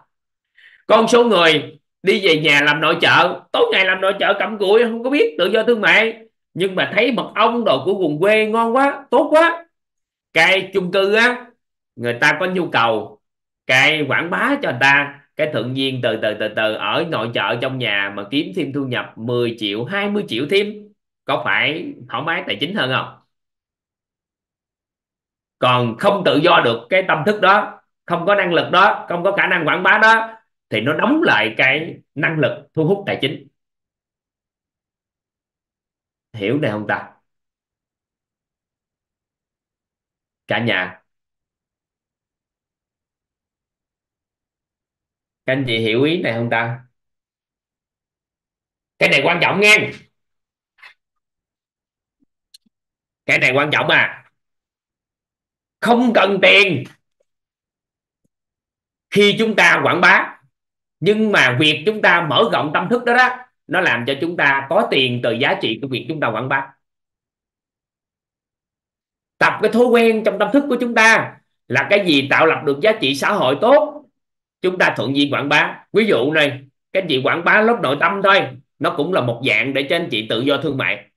Con số người đi về nhà làm nội trợ. Tối ngày làm nội trợ cầm cụi, không có biết tự do thương mại. Nhưng mà thấy mật ong đồ của vùng quê ngon quá, tốt quá. Cái chung cư á, người ta có nhu cầu cái quảng bá cho người ta, cái thuận nhiên từ từ từ từ ở nội trợ trong nhà mà kiếm thêm thu nhập 10 triệu 20 triệu thêm, có phải thoải mái tài chính hơn không? Còn không tự do được cái tâm thức đó, không có năng lực đó, không có khả năng quảng bá đó, thì nó đóng lại cái năng lực thu hút tài chính. Hiểu này không ta? Cả nhà các anh chị hiểu ý này không ta? Cái này quan trọng nha cái này quan trọng à. Không cần tiền. Khi chúng ta quảng bá, nhưng mà việc chúng ta mở rộng tâm thức đó đó, nó làm cho chúng ta có tiền từ giá trị của việc chúng ta quảng bá. Tập cái thói quen trong tâm thức của chúng ta là cái gì tạo lập được giá trị xã hội tốt chúng ta thuận duyên quảng bá. Ví dụ này, các anh chị quảng bá lớp nội tâm thôi. Nó cũng là một dạng để cho anh chị tự do thương mại.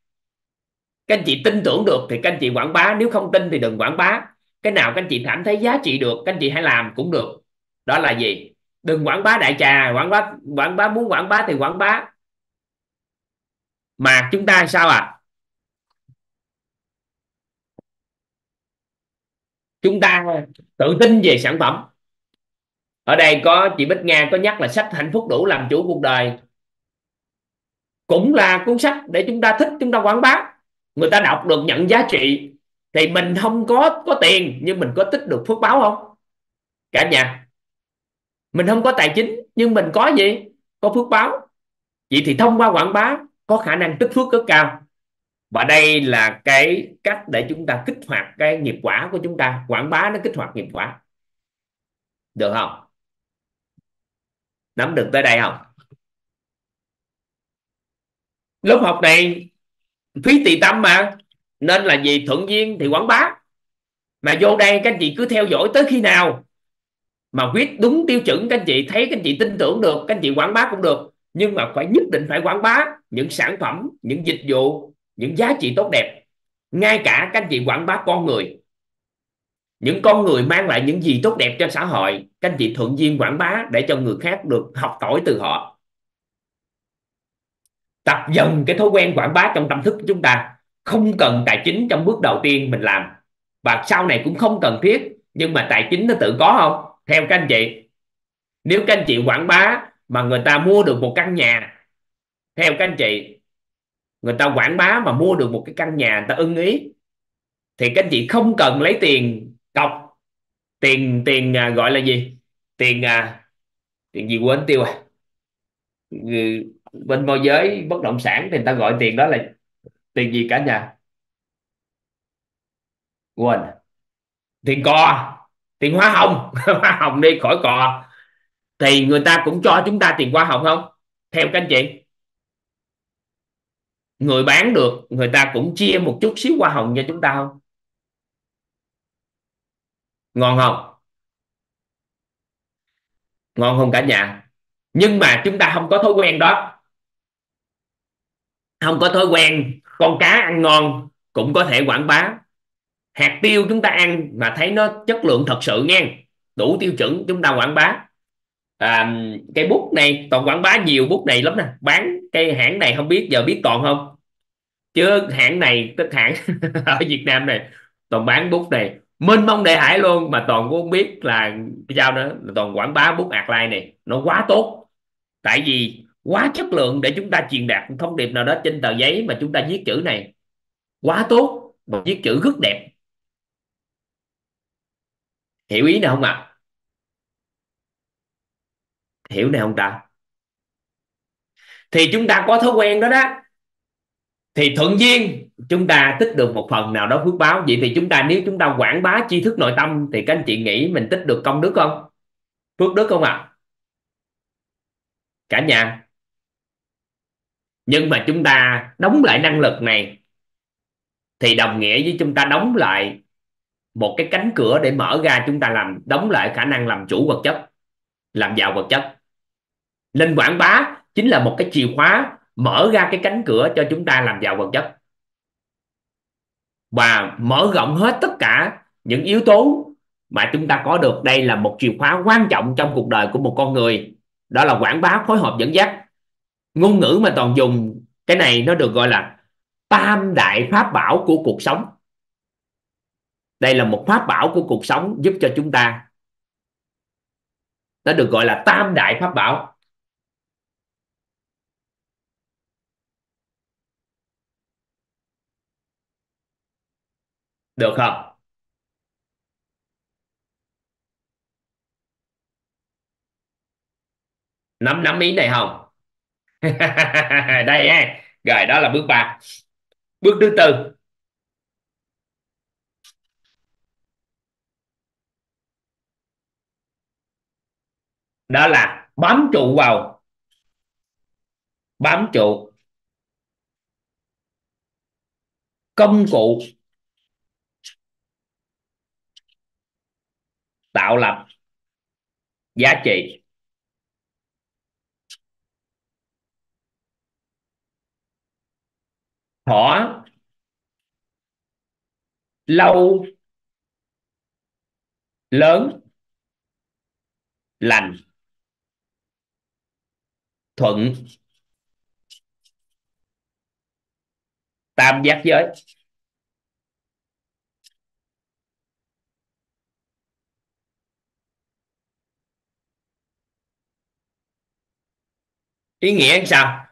Các anh chị tin tưởng được thì các anh chị quảng bá. Nếu không tin thì đừng quảng bá. Cái nào các anh chị cảm thấy giá trị được, các anh chị hãy làm cũng được. Đó là gì? Đừng quảng bá đại trà. Quảng bá quảng bá muốn quảng bá thì quảng bá. Mà chúng ta sao à chúng ta tự tin về sản phẩm ở đây có, chị Bích Nga có nhắc là sách hạnh phúc đủ làm chủ cuộc đời. Cũng là cuốn sách để chúng ta thích, chúng ta quảng bá. Người ta đọc được nhận giá trị, thì mình không có có tiền, nhưng mình có tích được phước báo không? Cả nhà. Mình không có tài chính, nhưng mình có gì? Có phước báo. Vậy thì thông qua quảng bá, có khả năng tích phước rất cao. Và đây là cái cách để chúng ta kích hoạt cái nghiệp quả của chúng ta. Quảng bá nó kích hoạt nghiệp quả. Được không? Nắm được tới đây không? Lớp học này phí tỳ tâm mà. Nên là gì thuận duyên thì quảng bá. Mà vô đây các anh chị cứ theo dõi tới khi nào mà viết đúng tiêu chuẩn, các anh chị thấy, các anh chị tin tưởng được, các anh chị quảng bá cũng được. Nhưng mà phải nhất định phải quảng bá những sản phẩm, những dịch vụ, những giá trị tốt đẹp. Ngay cả các anh chị quảng bá con người những con người mang lại những gì tốt đẹp cho xã hội, các anh chị thuận duyên quảng bá để cho người khác được học hỏi từ họ. Tập dần cái thói quen quảng bá trong tâm thức của chúng ta. Không cần tài chính trong bước đầu tiên mình làm. Và sau này cũng không cần thiết, nhưng mà tài chính nó tự có không? Theo các anh chị. Nếu các anh chị quảng bá mà người ta mua được một căn nhà, theo các anh chị, người ta quảng bá mà mua được một cái căn nhà người ta ưng ý, thì các anh chị không cần lấy tiền cọc. Tiền tiền à, gọi là gì? Tiền à, tiền gì quên tiêu à? Bên môi giới bất động sản thì người ta gọi tiền đó là tiền gì cả nhà? Quên. Tiền cò tiền hoa hồng. Hoa hồng đi khỏi cò. Thì người ta cũng cho chúng ta tiền hoa hồng không? Theo các anh chị. Người bán được người ta cũng chia một chút xíu hoa hồng cho chúng ta không? Ngon không? Ngon không cả nhà. Nhưng mà chúng ta không có thói quen đó. Không có thói quen con cá ăn ngon cũng có thể quảng bá. Hạt tiêu chúng ta ăn mà thấy nó chất lượng thật sự nghe. Đủ tiêu chuẩn chúng ta quảng bá. À, cây bút này toàn quảng bá nhiều bút này lắm nè. Bán cây hãng này không biết giờ biết còn không? Chứ hãng này tức hãng ở Việt Nam này toàn bán bút này mênh mông đại hải luôn, mà toàn cũng không biết là cái sao nữa. Toàn quảng bá bút lai này, nó quá tốt. Tại vì quá chất lượng để chúng ta truyền đạt thông điệp nào đó trên tờ giấy mà chúng ta viết chữ này. Quá tốt và viết chữ rất đẹp. Hiểu ý nào không ạ? À? hiểu này không ta? Thì chúng ta có thói quen đó đó. Thì thuận duyên chúng ta tích được một phần nào đó phước báo. Vậy thì chúng ta, nếu chúng ta quảng bá tri thức nội tâm, thì các anh chị nghĩ mình tích được công đức không? Phước đức không ạ? À? cả nhà. Nhưng mà chúng ta đóng lại năng lực này, thì đồng nghĩa với chúng ta đóng lại một cái cánh cửa để mở ra chúng ta làm, đóng lại khả năng làm chủ vật chất, làm giàu vật chất. Nên quảng bá chính là một cái chìa khóa mở ra cái cánh cửa cho chúng ta làm giàu vật chất và mở rộng hết tất cả những yếu tố mà chúng ta có được. Đây là một chìa khóa quan trọng trong cuộc đời của một con người. Đó là quảng bá phối hợp dẫn dắt. Ngôn ngữ mà toàn dùng, cái này nó được gọi là tam đại pháp bảo của cuộc sống. Đây là một pháp bảo của cuộc sống giúp cho chúng ta. Nó được gọi là tam đại pháp bảo. Được không? Nắm nắm ý này không? Đây nha. Rồi, đó là bước ba. Bước thứ tư. Đó là bám trụ vào. Bám trụ. Công cụ. Tạo lập giá trị. Thỏ lâu lớn lành thuận tam giác giới. Ý nghĩa sao?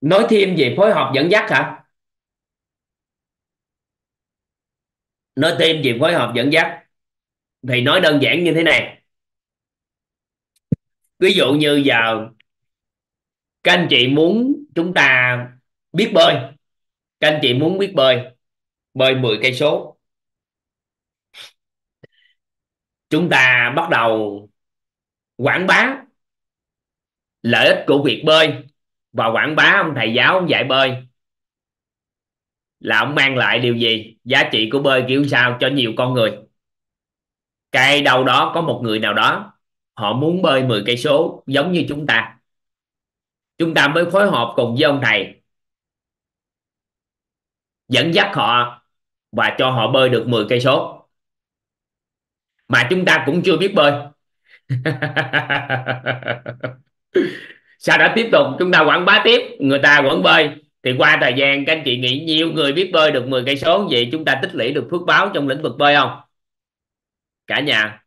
Nói thêm về phối hợp dẫn dắt hả? Nói thêm về phối hợp dẫn dắt. Thì nói đơn giản như thế này. Ví dụ như giờ các anh chị muốn chúng ta biết bơi các anh chị muốn biết bơi bơi 10 cây số. Chúng ta bắt đầu quảng bá lợi ích của việc bơi và quảng bá ông thầy giáo ông dạy bơi. Là ông mang lại điều gì, giá trị của bơi kiểu sao cho nhiều con người. Cái đâu đó có một người nào đó, họ muốn bơi 10 cây số giống như chúng ta. Chúng ta mới phối hợp cùng với ông thầy dẫn dắt họ và cho họ bơi được 10 cây số. Mà chúng ta cũng chưa biết bơi. Sau đó tiếp tục, chúng ta quảng bá tiếp, người ta vẫn bơi. Thì qua thời gian, các anh chị nghĩ nhiều người biết bơi được 10 cây số, vậy chúng ta tích lũy được phước báo trong lĩnh vực bơi không? Cả nhà.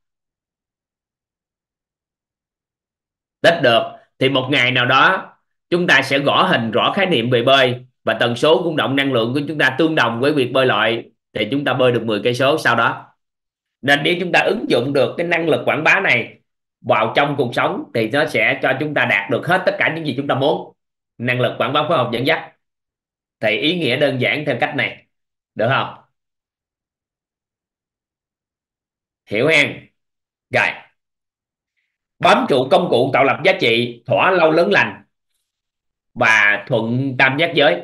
Tích được. Thì một ngày nào đó, chúng ta sẽ gõ hình, rõ khái niệm về bơi và tần số rung động năng lượng của chúng ta tương đồng với việc bơi lội, thì chúng ta bơi được 10 cây số sau đó. Nên nếu chúng ta ứng dụng được cái năng lực quảng bá này vào trong cuộc sống, thì nó sẽ cho chúng ta đạt được hết tất cả những gì chúng ta muốn. Năng lực quảng bá phối hợp dẫn dắt. Thì ý nghĩa đơn giản theo cách này. Được không? Hiểu hen rồi. Bám trụ công cụ tạo lập giá trị, thỏa lâu lớn lành và thuận tam giác giới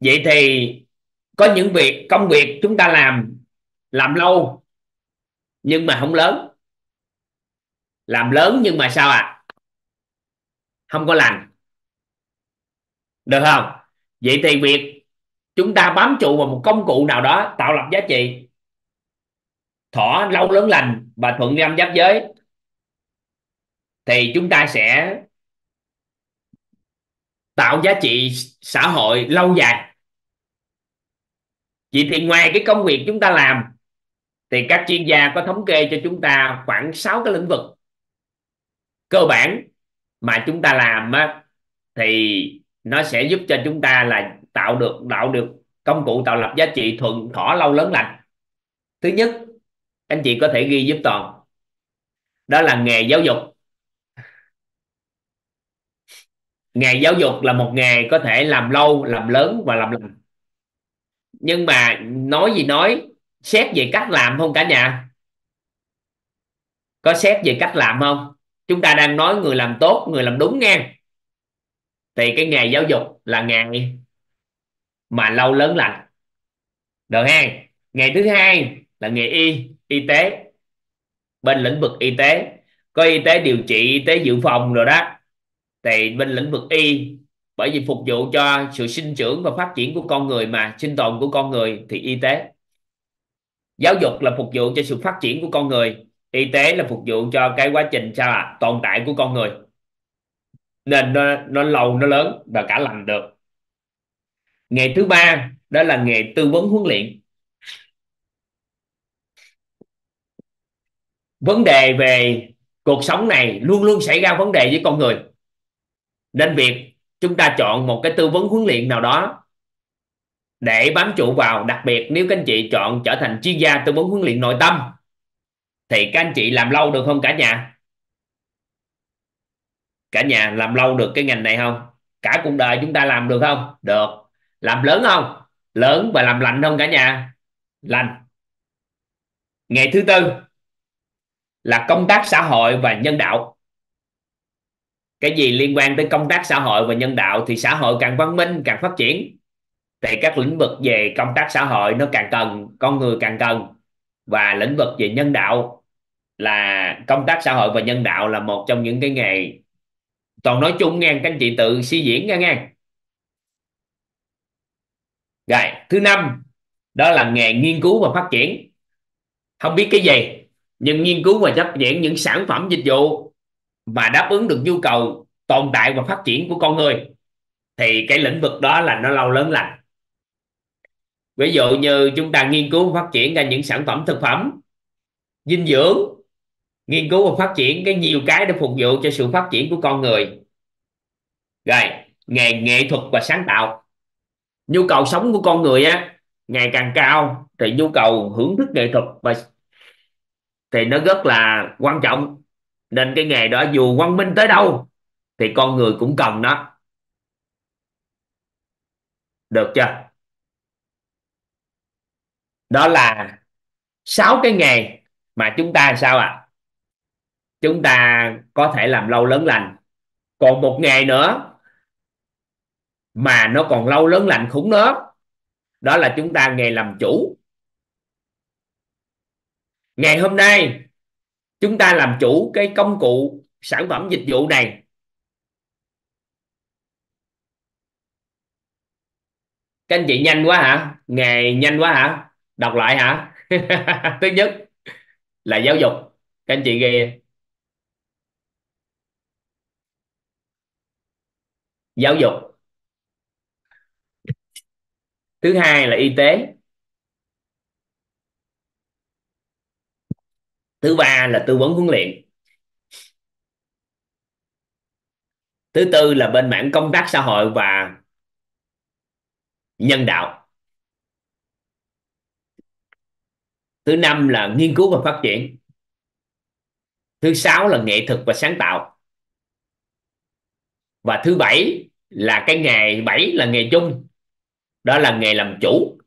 vậy thì có những việc, công việc chúng ta làm làm lâu nhưng mà không lớn. Làm lớn nhưng mà sao ạ? À? không có lành. Được không? Vậy thì việc chúng ta bám trụ vào một công cụ nào đó tạo lập giá trị, thọ lâu lớn lành và thuận nam giáp giới, thì chúng ta sẽ tạo giá trị xã hội lâu dài. Vậy thì ngoài cái công việc chúng ta làm thì các chuyên gia có thống kê cho chúng ta khoảng 6 cái lĩnh vực cơ bản mà chúng ta làm á, thì nó sẽ giúp cho chúng ta là tạo được tạo được công cụ tạo lập giá trị thuận thỏ lâu lớn lành. Thứ nhất anh chị có thể ghi giúp toàn đó là nghề giáo dục. Nghề giáo dục là một nghề có thể làm lâu, làm lớn và làm lành. Nhưng mà nói gì nói, xét về cách làm không cả nhà? Có xét về cách làm không? Chúng ta đang nói người làm tốt, người làm đúng nghe. Thì cái nghề giáo dục là nghề mà lâu lớn lành. Được ha? Nghề thứ hai là nghề y y tế. Bên lĩnh vực y tế, có y tế điều trị, y tế dự phòng rồi đó thì bên lĩnh vực y bởi vì phục vụ cho sự sinh trưởng và phát triển của con người mà sinh tồn của con người thì y tế. Giáo dục là phục vụ cho sự phát triển của con người y tế là phục vụ cho cái quá trình sao à, tồn tại của con người. Nên nó, nó lâu nó lớn và cả lành được. Nghề thứ ba đó là nghề tư vấn huấn luyện. Vấn đề về cuộc sống này luôn luôn xảy ra vấn đề với con người nên việc chúng ta chọn một cái tư vấn huấn luyện nào đó để bám trụ vào, đặc biệt nếu các anh chị chọn trở thành chuyên gia tư vấn huấn luyện nội tâm, thì các anh chị làm lâu được không cả nhà? Cả nhà làm lâu được cái ngành này không? Cả cuộc đời chúng ta làm được không? Được. Làm lớn không? Lớn và làm lành không cả nhà? Lành. Ngày thứ tư là công tác xã hội và nhân đạo cái gì liên quan tới công tác xã hội và nhân đạo thì xã hội càng văn minh, càng phát triển. Thì các lĩnh vực về công tác xã hội nó càng cần, con người càng cần. Và lĩnh vực về nhân đạo là, công tác xã hội và nhân đạo là một trong những cái nghề. Toàn nói chung nghe các anh chị tự suy diễn nha nghe. Rồi, thứ năm, đó là nghề nghiên cứu và phát triển. Không biết cái gì, nhưng nghiên cứu và phát triển những sản phẩm dịch vụ mà đáp ứng được nhu cầu tồn tại và phát triển của con người, thì cái lĩnh vực đó là nó lâu lớn lành. Ví dụ như chúng ta nghiên cứu và phát triển ra những sản phẩm thực phẩm, dinh dưỡng, nghiên cứu và phát triển cái nhiều cái để phục vụ cho sự phát triển của con người. Rồi, nghề nghệ thuật và sáng tạo. Nhu cầu sống của con người á, ngày càng cao, thì nhu cầu hưởng thức nghệ thuật và thì nó rất là quan trọng nên cái nghề đó dù văn minh tới đâu, thì con người cũng cần nó. Được chưa? Đó là sáu cái nghề mà chúng ta sao ạ? À? chúng ta có thể làm lâu lớn lành. Còn một nghề nữa mà nó còn lâu lớn lành khủng nữa, đó là chúng ta nghề làm chủ. Ngày hôm nay chúng ta làm chủ cái công cụ sản phẩm dịch vụ này. Các anh chị nhanh quá hả? Nghề nhanh quá hả? Đọc lại hả? Thứ nhất là giáo dục. Các anh chị ghi giáo dục. Thứ hai là y tế. Thứ ba là tư vấn huấn luyện. Thứ tư là bên mảng công tác xã hội và nhân đạo. Thứ năm là nghiên cứu và phát triển. Thứ sáu là nghệ thuật và sáng tạo. Và thứ bảy là cái nghề, bảy là nghề chung. Đó là nghề làm chủ.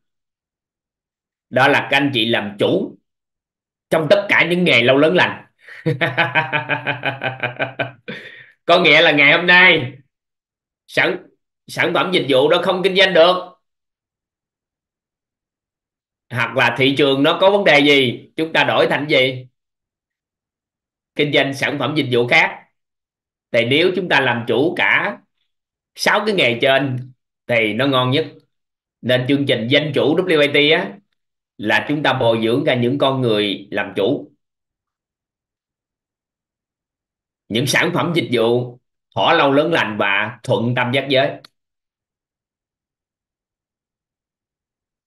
Đó là các anh chị làm chủ trong tất cả những nghề lâu lớn lành. Có nghĩa là ngày hôm nay, sản sản phẩm dịch vụ đó không kinh doanh được. Hoặc là thị trường nó có vấn đề gì, chúng ta đổi thành gì? Kinh doanh sản phẩm dịch vụ khác. Thì nếu chúng ta làm chủ cả sáu cái nghề trên, thì nó ngon nhất. Nên chương trình danh chủ WIT á là chúng ta bồi dưỡng ra những con người làm chủ. Những sản phẩm dịch vụ thỏ lâu lớn lành và thuận tâm giác giới.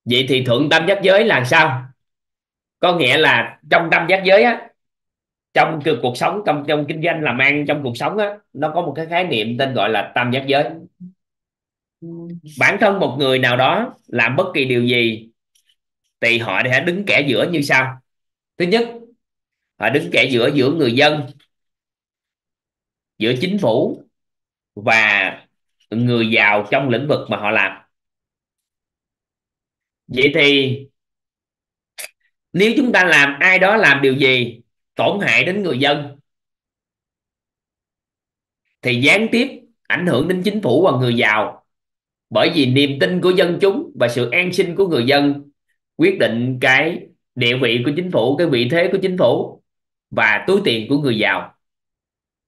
Vậy thì thuận tâm giác giới là sao? Có nghĩa là trong tâm giác giới á trong cuộc sống trong trong kinh doanh làm ăn trong cuộc sống á nó có một cái khái niệm tên gọi là tam giác giới. Bản thân một người nào đó làm bất kỳ điều gì thì họ sẽ đứng kẻ giữa như sau. Thứ nhất họ đứng kẻ giữa giữa người dân, giữa chính phủ và người giàu trong lĩnh vực mà họ làm. Vậy thì nếu chúng ta làm ai đó làm điều gì tổn hại đến người dân, thì gián tiếp ảnh hưởng đến chính phủ và người giàu. Bởi vì niềm tin của dân chúng và sự an sinh của người dân quyết định cái địa vị của chính phủ, cái vị thế của chính phủ và túi tiền của người giàu.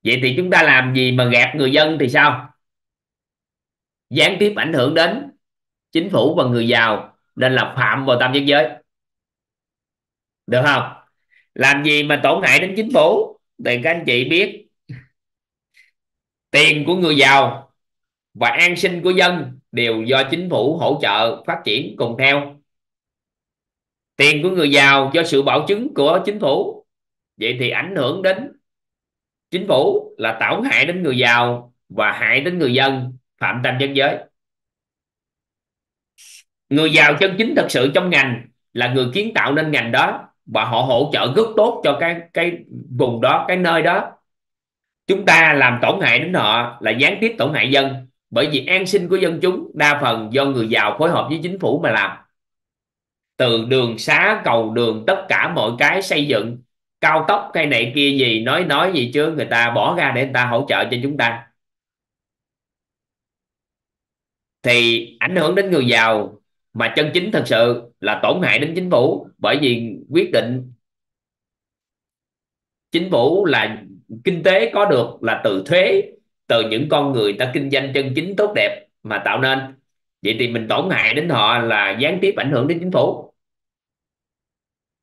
Vậy thì chúng ta làm gì mà gạt người dân thì sao? Gián tiếp ảnh hưởng đến chính phủ và người giàu nên là phạm vào tam giác giới. Được không? Làm gì mà tổn hại đến chính phủ? Thì các anh chị biết, tiền của người giàu và an sinh của dân đều do chính phủ hỗ trợ phát triển cùng theo tiền của người giàu do sự bảo chứng của chính phủ. Vậy thì ảnh hưởng đến chính phủ là tổn hại đến người giàu và hại đến người dân, phạm tam chân giới. Người giàu chân chính thật sự trong ngành là người kiến tạo nên ngành đó và họ hỗ trợ rất tốt cho cái cái vùng đó, cái nơi đó. Chúng ta làm tổn hại đến họ là gián tiếp tổn hại dân, bởi vì an sinh của dân chúng đa phần do người giàu phối hợp với chính phủ mà làm từ đường xá, cầu đường, tất cả mọi cái xây dựng. Cao tốc cái này kia gì, nói nói gì chứ, người ta bỏ ra để người ta hỗ trợ cho chúng ta. Thì ảnh hưởng đến người giàu, mà chân chính thật sự là tổn hại đến chính phủ, bởi vì quyết định chính phủ là kinh tế có được là từ thuế, từ những con người ta kinh doanh chân chính tốt đẹp mà tạo nên vậy thì mình tổn hại đến họ là gián tiếp ảnh hưởng đến chính phủ.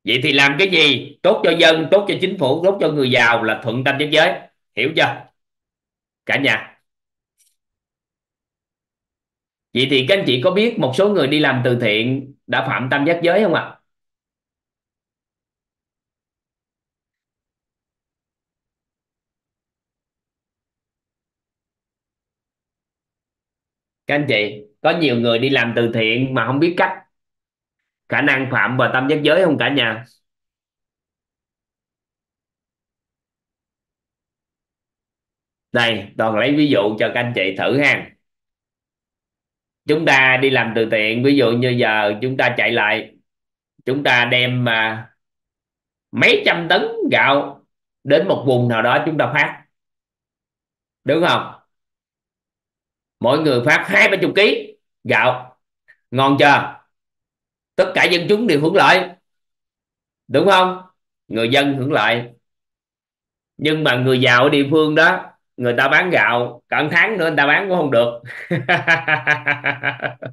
Vậy thì làm cái gì? Tốt cho dân, tốt cho chính phủ, tốt cho người giàu là thuận tâm giác giới. Hiểu chưa? Cả nhà. Vậy thì các anh chị có biết một số người đi làm từ thiện đã phạm tam giác giới không ạ? Các anh chị có nhiều người đi làm từ thiện mà không biết cách. Khả năng phạm vào tâm giác giới không cả nhà? Đây, toàn lấy ví dụ cho các anh chị thử ha. Chúng ta đi làm từ thiện, ví dụ như giờ chúng ta chạy lại, chúng ta đem mà mấy trăm tấn gạo đến một vùng nào đó chúng ta phát. Đúng không? Mỗi người phát hai ba chục ký gạo. Ngon chưa? Tất cả dân chúng đều hưởng lợi. Đúng không? Người dân hưởng lợi. Nhưng mà người giàu ở địa phương đó, người ta bán gạo, cả tháng nữa người ta bán cũng không được.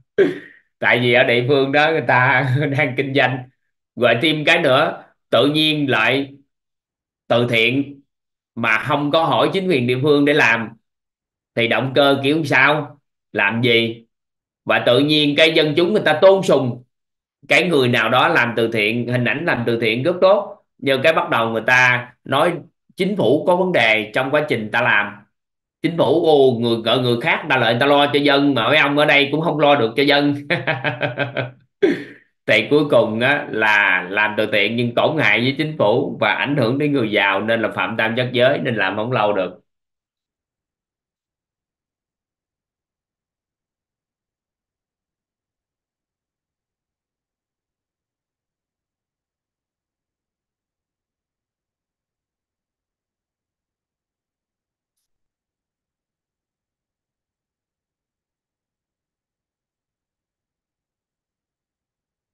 Tại vì ở địa phương đó người ta đang kinh doanh. Rồi thêm cái nữa, tự nhiên lại từ thiện mà không có hỏi chính quyền địa phương để làm. Thì động cơ kiểu sao? Làm gì? Và tự nhiên cái dân chúng người ta tôn sùng cái người nào đó làm từ thiện hình ảnh làm từ thiện rất tốt. Nhưng cái bắt đầu người ta nói chính phủ có vấn đề trong quá trình ta làm. Chính phủ ô, người gọi người khác ta lợi ta lo cho dân mà mấy ông ở đây cũng không lo được cho dân. Thì cuối cùng á, là làm từ thiện nhưng tổn hại với chính phủ và ảnh hưởng đến người giàu nên là phạm tam giác giới nên làm không lâu được.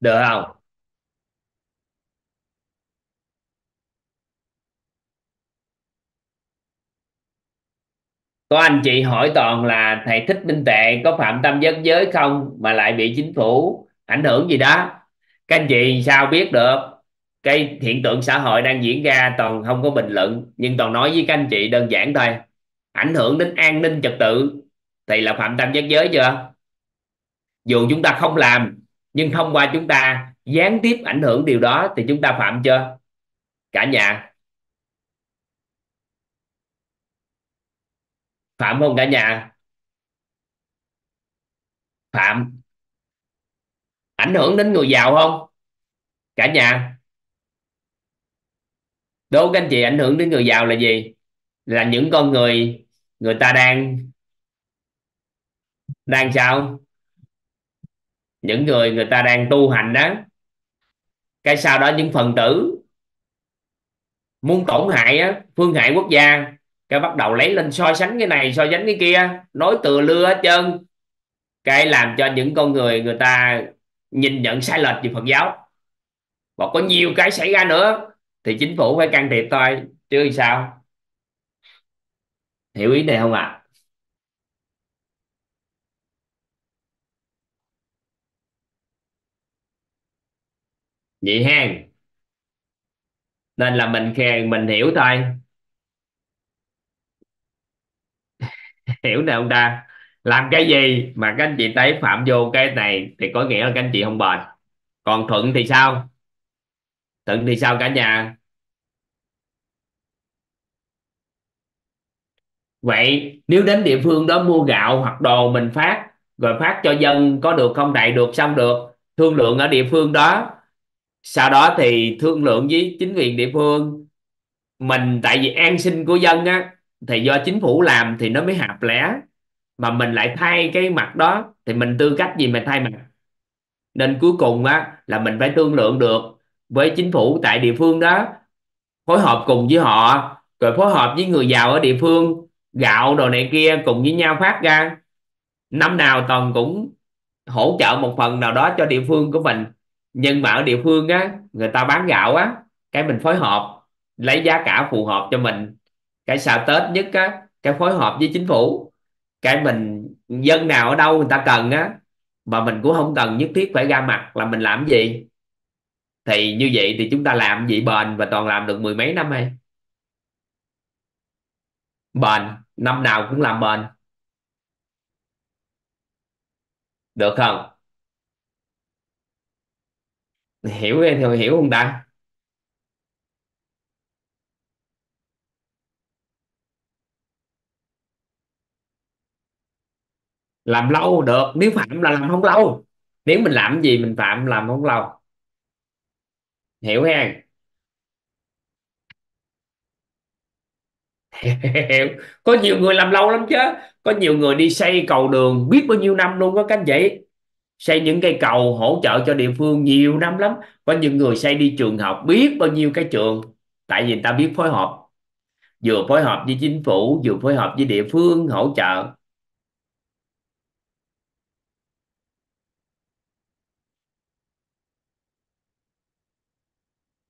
Được không? Có anh chị hỏi toàn là thầy thích minh tệ có phạm tam giới giới không mà lại bị chính phủ ảnh hưởng gì đó? Các anh chị sao biết được? Cái hiện tượng xã hội đang diễn ra toàn không có bình luận, nhưng toàn nói với các anh chị đơn giản thôi. Ảnh hưởng đến an ninh trật tự. Thì là phạm tam giác giới chưa? Dù chúng ta không làm nhưng thông qua chúng ta gián tiếp ảnh hưởng điều đó thì chúng ta phạm chưa? Cả nhà. Phạm không cả nhà? Phạm. Ảnh hưởng đến người giàu không? Cả nhà. Đố các anh chị, ảnh hưởng đến người giàu là gì? Là những con người người ta đang đang sao? Những người người ta đang tu hành đó cái sau đó những phần tử muốn tổn hại á, phương hại quốc gia cái bắt đầu lấy lên so sánh cái này so sánh cái kia nói từ lưa hết trơn. Cái làm cho những con người người ta nhìn nhận sai lệch về Phật giáo. Và có nhiều cái xảy ra nữa thì chính phủ phải can thiệp thôi chứ sao? Hiểu ý này không ạ? à? Vậy ha nên là mình mình hiểu thôi. Hiểu nè ông ta. Làm cái gì mà các anh chị thấy phạm vô cái này thì có nghĩa là các anh chị không bền. Còn thuận thì sao? Thuận thì sao cả nhà? Vậy nếu đến địa phương đó mua gạo hoặc đồ mình phát, rồi phát cho dân có được không? Đại được, xong được. Thương lượng ở địa phương đó sau đó thì thương lượng với chính quyền địa phương. Mình tại vì an sinh của dân á, thì do chính phủ làm thì nó mới hợp lẽ. Mà mình lại thay cái mặt đó, thì mình tư cách gì mà thay mặt? Nên cuối cùng á, là mình phải thương lượng được với chính phủ tại địa phương đó, phối hợp cùng với họ, rồi phối hợp với người giàu ở địa phương, gạo đồ này kia cùng với nhau phát ra. Năm nào toàn cũng hỗ trợ một phần nào đó cho địa phương của mình nhưng mà ở địa phương á, người ta bán gạo á, cái mình phối hợp, lấy giá cả phù hợp cho mình. Cái sao Tết nhất á, cái phối hợp với chính phủ. Cái mình, dân nào ở đâu người ta cần á, mà mình cũng không cần nhất thiết phải ra mặt là mình làm gì. Thì như vậy thì chúng ta làm gì? Bền và toàn làm được mười mấy năm hay? Bền, năm nào cũng làm bền. Được không? Hiểu theo hiểu không ta? Làm lâu được, nếu phạm là làm không lâu. Nếu mình làm gì mình phạm, làm không lâu. Hiểu ha? Hiểu. Có nhiều người làm lâu lắm chứ. Có nhiều người đi xây cầu đường, biết bao nhiêu năm luôn có các anh chị xây những cây cầu hỗ trợ cho địa phương nhiều năm lắm. Có những người xây đi trường học biết bao nhiêu cái trường. Tại vì người ta biết phối hợp. Vừa phối hợp với chính phủ, vừa phối hợp với địa phương hỗ trợ.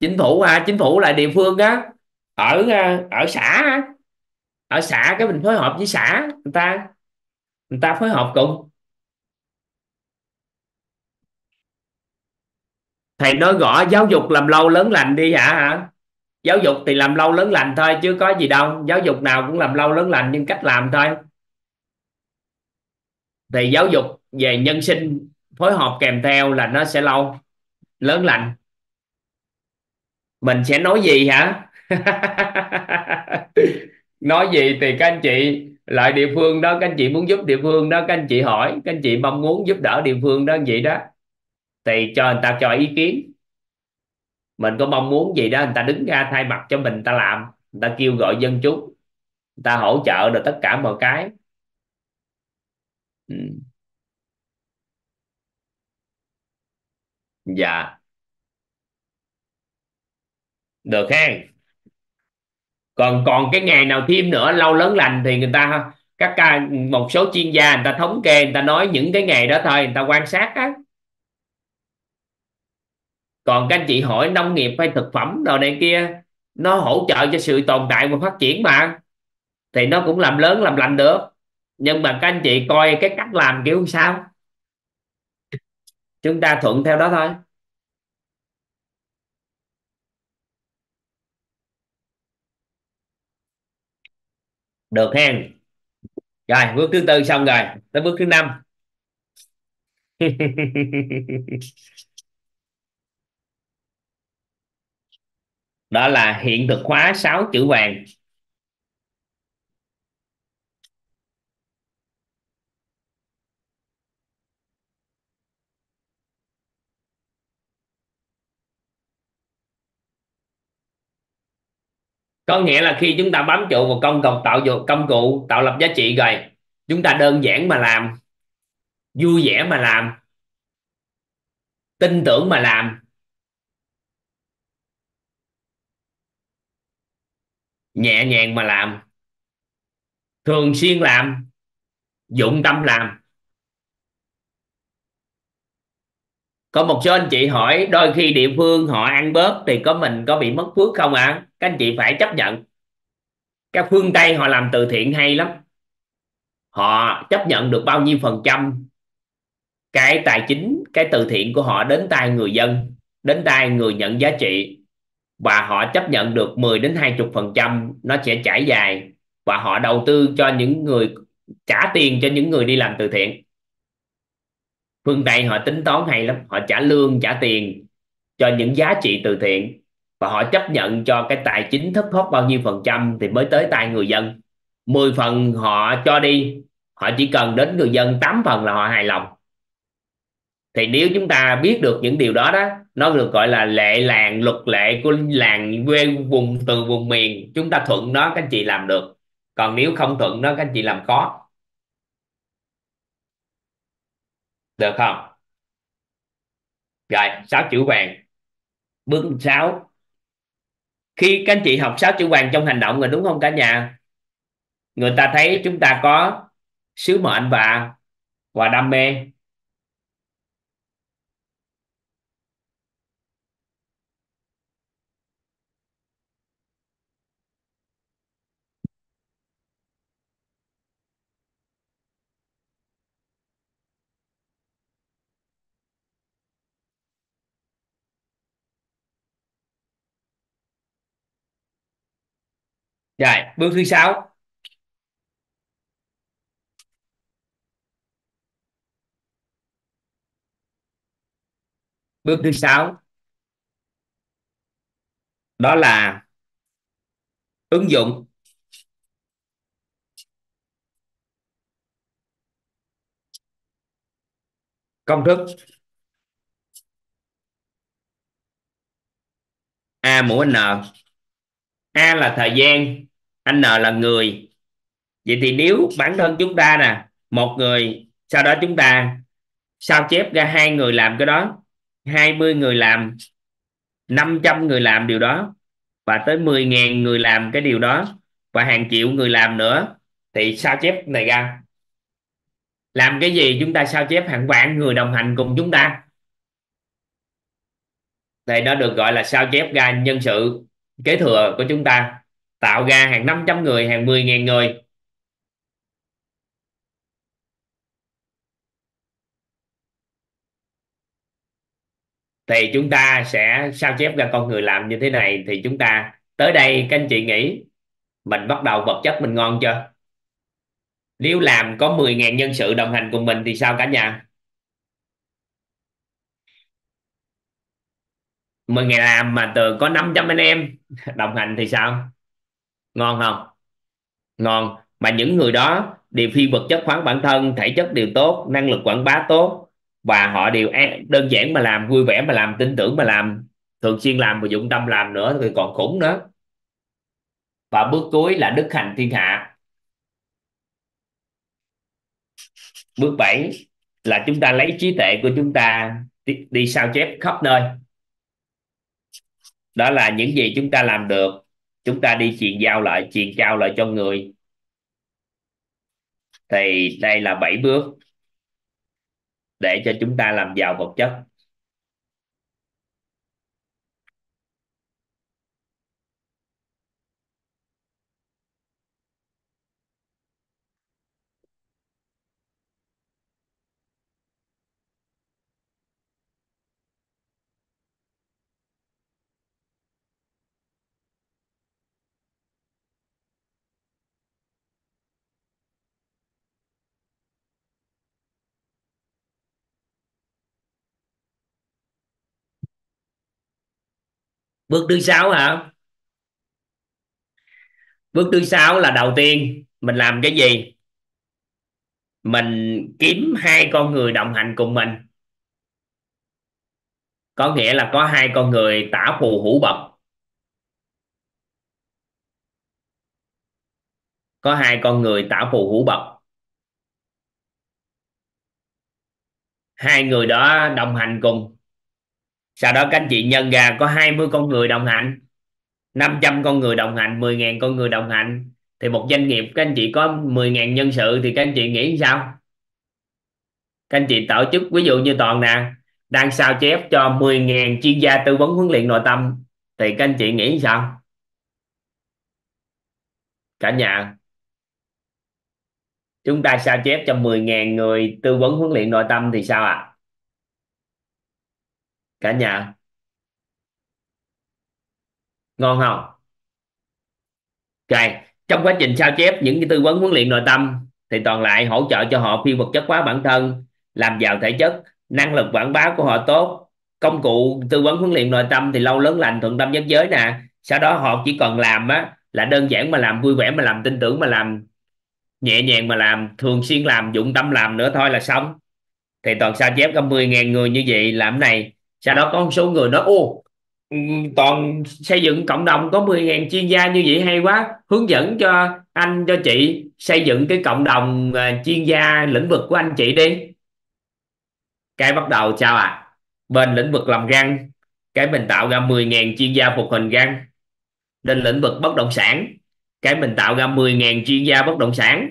Chính phủ à chính phủ là địa phương á. Ở à, ở xã ở xã cái mình phối hợp với xã, người ta. Người ta phối hợp cùng. Thầy nói gõ, giáo dục làm lâu lớn lành đi hả hả? Giáo dục thì làm lâu lớn lành thôi, chứ có gì đâu. Giáo dục nào cũng làm lâu lớn lành, nhưng cách làm thôi. Thì giáo dục về nhân sinh phối hợp kèm theo là nó sẽ lâu, lớn lành. Mình sẽ nói gì hả? Nói gì thì các anh chị lại địa phương đó, các anh chị muốn giúp địa phương đó, các anh chị hỏi, các anh chị mong muốn giúp đỡ địa phương đó vậy đó thì cho người ta cho ý kiến. Mình có mong muốn gì đó, người ta đứng ra thay mặt cho mình, người ta làm, người ta kêu gọi dân chúng, người ta hỗ trợ được tất cả mọi cái. Ừ. dạ. Được ha còn còn cái ngày nào thêm nữa, lâu lớn lành thì người ta, các ca, một số chuyên gia người ta thống kê, người ta nói những cái ngày đó thôi, người ta quan sát á còn các anh chị hỏi nông nghiệp hay thực phẩm đồ này kia, nó hỗ trợ cho sự tồn tại và phát triển mà. Thì nó cũng làm lớn, làm lành được. Nhưng mà các anh chị coi cái cách làm kiểu sao? Chúng ta thuận theo đó thôi. Được hen. Rồi, bước thứ tư xong rồi. Tới bước thứ năm. đó là hiện thực hóa sáu chữ vàng. Có nghĩa là khi chúng ta bám trụ vào công cụ tạo dụng công cụ tạo lập giá trị rồi, chúng ta đơn giản mà làm, vui vẻ mà làm, tin tưởng mà làm nhẹ nhàng mà làm. Thường xuyên làm, dụng tâm làm. Có một số anh chị hỏi, đôi khi địa phương họ ăn bớt thì có mình có bị mất phước không ạ? À? các anh chị phải chấp nhận. Các phương Tây họ làm từ thiện hay lắm. Họ chấp nhận được bao nhiêu phần trăm cái tài chính, cái từ thiện của họ đến tay người dân, đến tay người nhận giá trị và họ chấp nhận được 10 đến 20 phần trăm nó sẽ trải dài. Và họ đầu tư cho những người, trả tiền cho những người đi làm từ thiện. Phương Tây họ tính toán hay lắm. Họ trả lương, trả tiền cho những giá trị từ thiện. Và họ chấp nhận cho cái tài chính thấp thoát bao nhiêu phần trăm thì mới tới tay người dân. 10 phần họ cho đi. Họ chỉ cần đến người dân 8 phần là họ hài lòng thì nếu chúng ta biết được những điều đó đó, nó được gọi là lệ làng, luật lệ của làng quê vùng, từ vùng miền, chúng ta thuận nó, các anh chị làm được. Còn nếu không thuận nó, các anh chị làm khó. Được không? Rồi, sáu chữ vàng. Bước sáu. Khi các anh chị học sáu chữ vàng trong hành động rồi, đúng không cả nhà? Người ta thấy chúng ta có sứ mệnh và và đam mê. Rồi, bước thứ sáu. Bước thứ sáu. Đó là ứng dụng. Công thức. A mũ n a là thời gian n là người. Vậy thì nếu bản thân chúng ta nè, một người, sau đó chúng ta sao chép ra hai người làm cái đó? 20 người làm 500 người làm điều đó, và tới 10.000 người làm cái điều đó, và hàng triệu người làm nữa, thì sao chép này ra? Làm cái gì chúng ta sao chép? Hàng vạn người đồng hành cùng chúng ta. Thì nó được gọi là sao chép ra nhân sự kế thừa của chúng ta, tạo ra hàng 500 người, hàng 10.000 người. Thì chúng ta sẽ sao chép ra con người làm như thế này. Thì chúng ta, tới đây các anh chị nghĩ, mình bắt đầu vật chất mình ngon chưa? Nếu làm có 10.000 nhân sự đồng hành cùng mình thì sao cả nhà? 10 ngày làm mà từ có 500 anh em đồng hành thì sao? Ngon không? Ngon. Mà những người đó đều phi vật chất khoáng bản thân thể chất đều tốt năng lực quảng bá tốt và họ đều đơn giản mà làm vui vẻ mà làm tin tưởng mà làm thường xuyên làm và dụng tâm làm nữa thì còn khủng nữa. Và bước cuối là đức hành thiên hạ. Bước 7 là chúng ta lấy trí tuệ của chúng ta đi, đi sao chép khắp nơi đó là những gì chúng ta làm được. Chúng ta đi truyền giao lại, truyền trao lại cho người. Thì đây là bảy bước để cho chúng ta làm giàu vật chất. Bước thứ sáu hả? Bước thứ sáu là đầu tiên, mình làm cái gì? Mình kiếm hai con người đồng hành cùng mình. Có nghĩa là có hai con người tả phù hữu bậc. Có hai con người tả phù hữu bậc. Hai người đó đồng hành cùng sau đó các anh chị nhân ra có 20 con người đồng hành 500 con người đồng hành 10.000 con người đồng hành. Thì một doanh nghiệp các anh chị có 10.000 nhân sự thì các anh chị nghĩ sao? Các anh chị tổ chức, ví dụ như toàn nè, đang sao chép cho 10.000 chuyên gia tư vấn huấn luyện nội tâm, thì các anh chị nghĩ sao? Cả nhà, chúng ta sao chép cho 10.000 người tư vấn huấn luyện nội tâm thì sao ạ? à? Cả nhà. Ngon không? Rồi trong quá trình sao chép những cái tư vấn huấn luyện nội tâm thì toàn lại hỗ trợ cho họ phi vật chất hóa bản thân, làm giàu thể chất, năng lực quảng bá của họ tốt. Công cụ tư vấn huấn luyện nội tâm thì lâu lớn lành thuận tâm nhất giới nè. Sau đó họ chỉ cần làm á, là đơn giản mà làm, vui vẻ mà làm, tin tưởng mà làm, nhẹ nhàng mà làm, thường xuyên làm, dụng tâm làm nữa thôi là xong. Thì toàn sao chép có 10.000 người như vậy, làm này sau đó có một số người nói ô ừ, toàn xây dựng cộng đồng có 10.000 chuyên gia như vậy hay quá hướng dẫn cho anh cho chị xây dựng cái cộng đồng à, chuyên gia lĩnh vực của anh chị đi. Cái bắt đầu chào ạ à? Bên lĩnh vực làm răng cái mình tạo ra 10.000 chuyên gia phục hình răng. Lên lĩnh vực bất động sản cái mình tạo ra 10.000 chuyên gia bất động sản.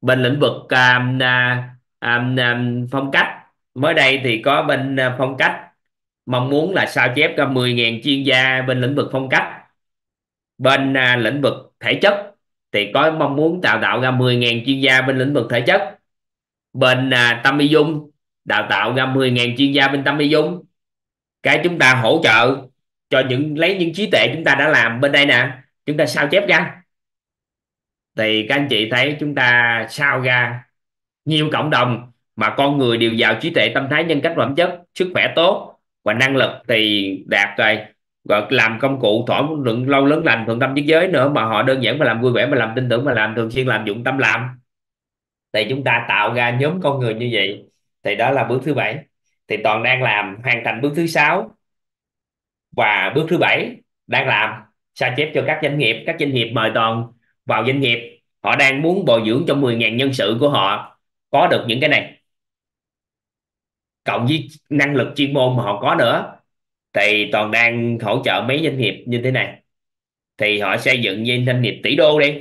Bên lĩnh vực um, uh, um, um, phong cách mới đây thì có bên à, phong cách mong muốn là sao chép ra 10.000 chuyên gia bên lĩnh vực phong cách. Bên à, lĩnh vực thể chất thì có mong muốn tạo tạo ra 10.000 chuyên gia bên lĩnh vực thể chất. Bên à, tâm y dung đào tạo ra 10.000 chuyên gia bên tâm y dung. Cái chúng ta hỗ trợ cho những lấy những trí tuệ chúng ta đã làm bên đây nè chúng ta sao chép ra. Thì các anh chị thấy chúng ta sao ra nhiều cộng đồng mà con người đều giàu trí tuệ, tâm thái, nhân cách, phẩm chất, sức khỏe tốt và năng lực thì đạt rồi. Gọi làm công cụ, thỏa lượng lâu lớn lành thuận tâm nhất giới nữa, mà họ đơn giản mà làm vui vẻ, mà làm tin tưởng, mà làm thường xuyên, làm dụng tâm làm. Thì chúng ta tạo ra nhóm con người như vậy. Thì đó là bước thứ bảy. Thì toàn đang làm, hoàn thành bước thứ sáu và bước thứ bảy đang làm. Sao chép cho các doanh nghiệp, các doanh nghiệp mời toàn vào doanh nghiệp. Họ đang muốn bồi dưỡng cho 10.000 nhân sự của họ. Có được những cái này cộng với năng lực chuyên môn mà họ có nữa, thì toàn đang hỗ trợ mấy doanh nghiệp như thế này. Thì họ xây dựng doanh nghiệp tỷ đô đi.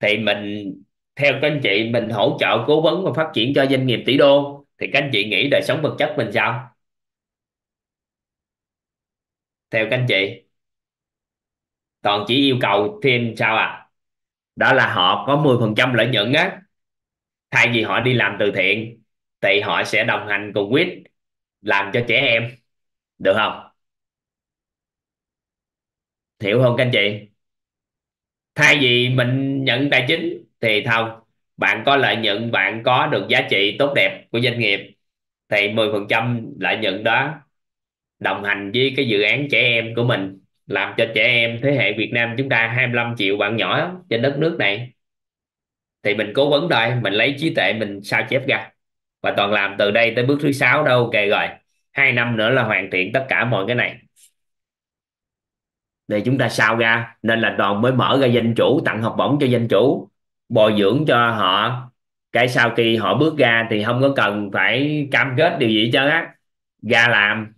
Thì mình, theo các anh chị, mình hỗ trợ cố vấn và phát triển cho doanh nghiệp tỷ đô. Thì các anh chị nghĩ đời sống vật chất mình sao? Theo các anh chị. Toàn chỉ yêu cầu thêm sao à đó là họ có 10% lợi nhuận á. Thay vì họ đi làm từ thiện thì họ sẽ đồng hành cùng quýt, làm cho trẻ em. Được không? Hiểu không các anh chị? Thay vì mình nhận tài chính thì không bạn có lợi nhuận, bạn có được giá trị tốt đẹp của doanh nghiệp, thì 10% lợi nhuận đó đồng hành với cái dự án trẻ em của mình, làm cho trẻ em thế hệ Việt Nam chúng ta 25 triệu bạn nhỏ trên đất nước này. Thì mình cố vấn thôi, mình lấy trí tuệ mình sao chép ra và toàn làm từ đây tới bước thứ sáu đâu, ok rồi. Hai năm nữa là hoàn thiện tất cả mọi cái này. Để chúng ta sao ra, nên là toàn mới mở ra danh chủ, tặng học bổng cho danh chủ, bồi dưỡng cho họ. Cái sau khi họ bước ra thì không có cần phải cam kết điều gì cho á. Ra làm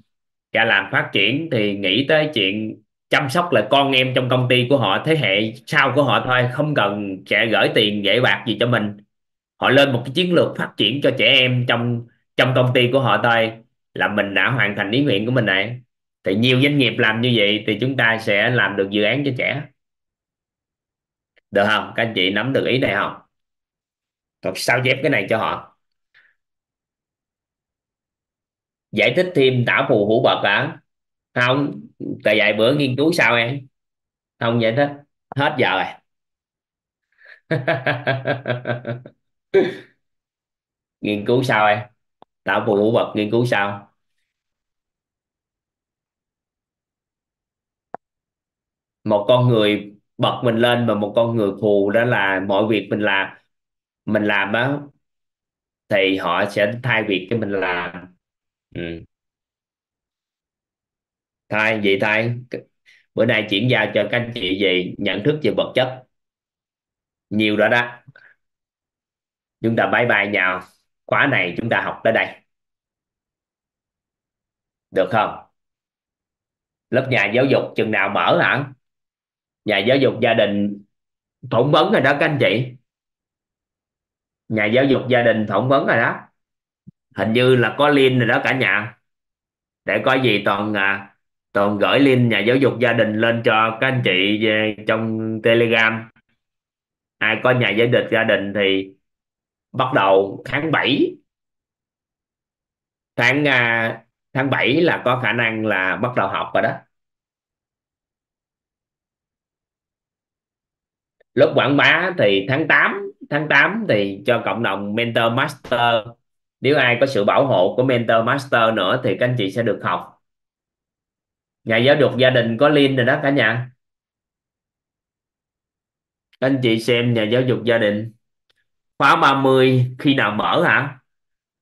ra làm phát triển thì nghĩ tới chuyện chăm sóc là con em trong công ty của họ, thế hệ sau của họ thôi, không cần sẽ gửi tiền dễ bạc gì cho mình họ lên một cái chiến lược phát triển cho trẻ em trong trong công ty của họ thôi, là mình đã hoàn thành ý nguyện của mình này thì nhiều doanh nghiệp làm như vậy thì chúng ta sẽ làm được dự án cho trẻ. Được không? Các anh chị nắm được ý này không? Còn sao chép cái này cho họ. Giải thích thêm tả phù hữu bậc hả? Không. Tại vài bữa nghiên cứu sao em? Không giải thích. Hết giờ rồi. nghiên cứu sao em? Tạo phụ hữu vật nghiên cứu sao? Một con người bật mình lên mà một con người phù đó là mọi việc mình làm. Mình làm á, thì họ sẽ thay việc cho mình làm. Ừ. thay, vậy thay. Bữa nay chuyển giao cho các anh chị gì nhận thức về vật chất. Nhiều đó đó chúng ta bye bye nhau. Khóa này chúng ta học tới đây. Được không? Lớp nhà giáo dục chừng nào mở hả? Nhà giáo dục gia đình phỏng vấn rồi đó các anh chị. Nhà giáo dục gia đình phỏng vấn rồi đó. Hình như là có link rồi đó cả nhà. Để có gì toàn à, toàn gửi link nhà giáo dục gia đình lên cho các anh chị về trong telegram. Ai có nhà giáo dục gia đình thì bắt đầu tháng 7 tháng à, tháng 7 là có khả năng là bắt đầu học rồi đó. Lớp quảng bá thì tháng 8 tháng 8 thì cho cộng đồng mentor master. Nếu ai có sự bảo hộ của mentor master nữa thì các anh chị sẽ được học. Nhà giáo dục gia đình có link rồi đó cả nhà. Các anh chị xem nhà giáo dục gia đình khóa 30 khi nào mở hả?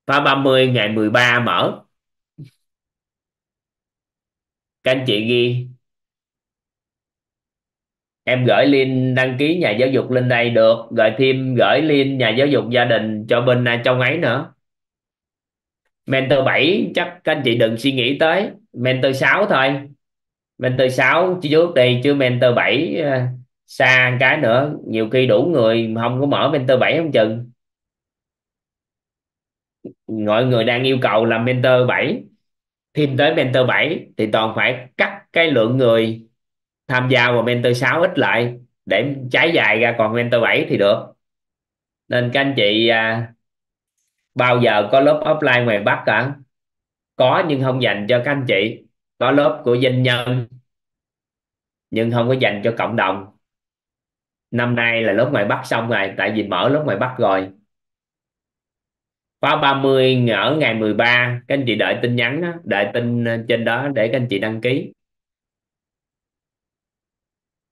Khóa 30 ngày 13 mở. Các anh chị ghi. Em gửi link đăng ký nhà giáo dục lên đây được. Rồi thêm gửi link nhà giáo dục gia đình cho bên trong ấy nữa. Mentor 7 chắc các anh chị đừng suy nghĩ tới. Mentor 6 thôi. Mentor 6 chứ trước đây chứ mentor 7 ờ, xa cái nữa nhiều khi đủ người mà không có mở mentor 7 không chừng. Mọi người đang yêu cầu làm mentor 7 thêm tới mentor 7 thì toàn phải cắt cái lượng người tham gia vào mentor 6 ít lại để trái dài ra còn mentor 7 thì được. Nên các anh chị à, bao giờ có lớp offline ngoài Bắc cả? Có nhưng không dành cho các anh chị. Có lớp của doanh nhân nhưng không có dành cho cộng đồng năm nay là lớp ngoài Bắc xong rồi tại vì mở lớp ngoài Bắc rồi. Khóa 30 ở ngày 13 các anh chị đợi tin nhắn đó, đợi tin ờ, trên đó để các anh chị đăng ký.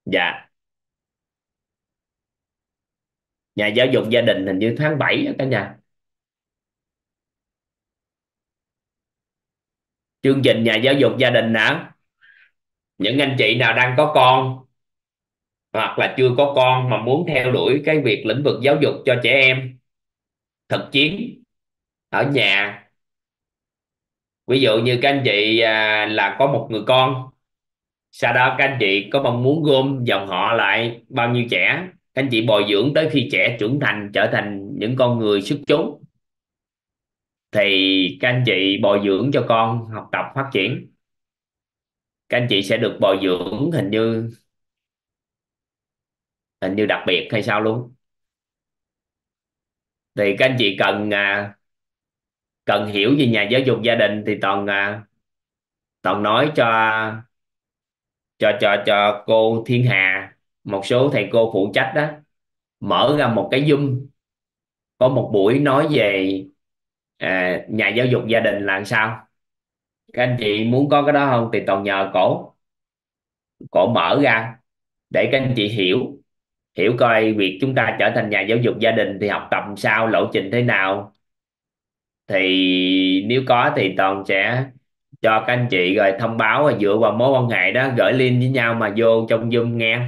Dạ. Nhà giáo dục gia đình hình như tháng 7 đó cả nhà. Chương trình nhà giáo dục gia đình hả? Những anh chị nào đang có con hoặc là chưa có con mà muốn theo đuổi cái việc lĩnh vực giáo dục cho trẻ em thực chiến ở nhà. Ví dụ như các anh chị à, là có một người con sau đó các anh chị có mong muốn gom dòng họ lại bao nhiêu trẻ các anh chị bồi dưỡng tới khi trẻ trưởng thành trở thành những con người xuất chúng thì các anh chị bồi dưỡng cho con học tập phát triển. Các anh chị sẽ được bồi dưỡng hình như hình như đặc biệt hay sao luôn? Thì các anh chị cần à, cần hiểu về nhà giáo dục gia đình thì toàn à, toàn nói cho cho cho cho cô Thiên Hà một số thầy cô phụ trách đó mở ra một cái Zoom. Có một buổi nói về à, nhà giáo dục gia đình là sao? Các anh chị muốn có cái đó không thì toàn nhờ cổ cổ mở ra để các anh chị hiểu hiểu coi việc chúng ta trở thành nhà giáo dục gia đình thì học tập sao lộ trình thế nào. Thì nếu có thì toàn sẽ cho các anh chị rồi thông báo và dựa vào mối quan hệ đó gửi link với nhau mà vô trong Zoom nghe.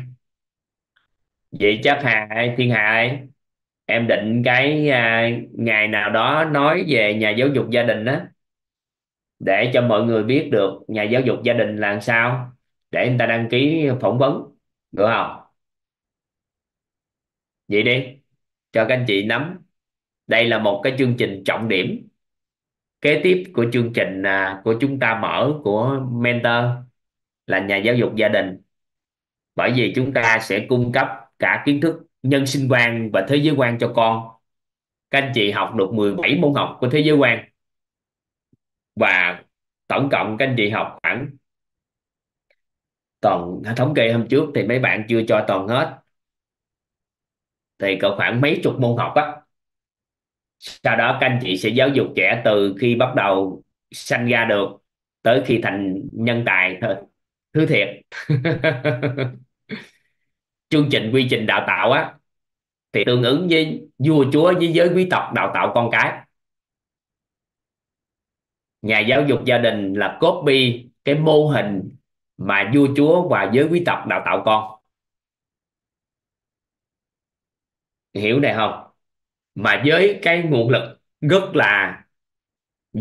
Vậy chắc Hà hay Thiên Hà ơi, em định cái à, ngày nào đó nói về nhà giáo dục gia đình đó để cho mọi người biết được nhà giáo dục gia đình là sao để người ta đăng ký phỏng vấn được không? Vậy đi, cho các anh chị nắm. Đây là một cái chương trình trọng điểm. Kế tiếp của chương trình à, của chúng ta mở của mentor là nhà giáo dục gia đình. Bởi vì chúng ta sẽ cung cấp cả kiến thức nhân sinh quan và thế giới quan cho con. Các anh chị học được 17 môn học của thế giới quan. Và tổng cộng các anh chị học khoảng toàn à, thống kê hôm trước thì mấy bạn chưa cho toàn hết thì có khoảng mấy chục môn học á. Sau đó các anh chị sẽ giáo dục trẻ từ khi bắt đầu sanh ra được tới khi thành nhân tài thôi. Thứ thiệt. Chương trình quy trình đào tạo á, thì tương ứng với vua chúa với giới quý tộc đào tạo con cái. Nhà giáo dục gia đình là copy cái mô hình mà vua chúa và giới quý tộc đào tạo con. Hiểu này không mà với cái nguồn lực rất là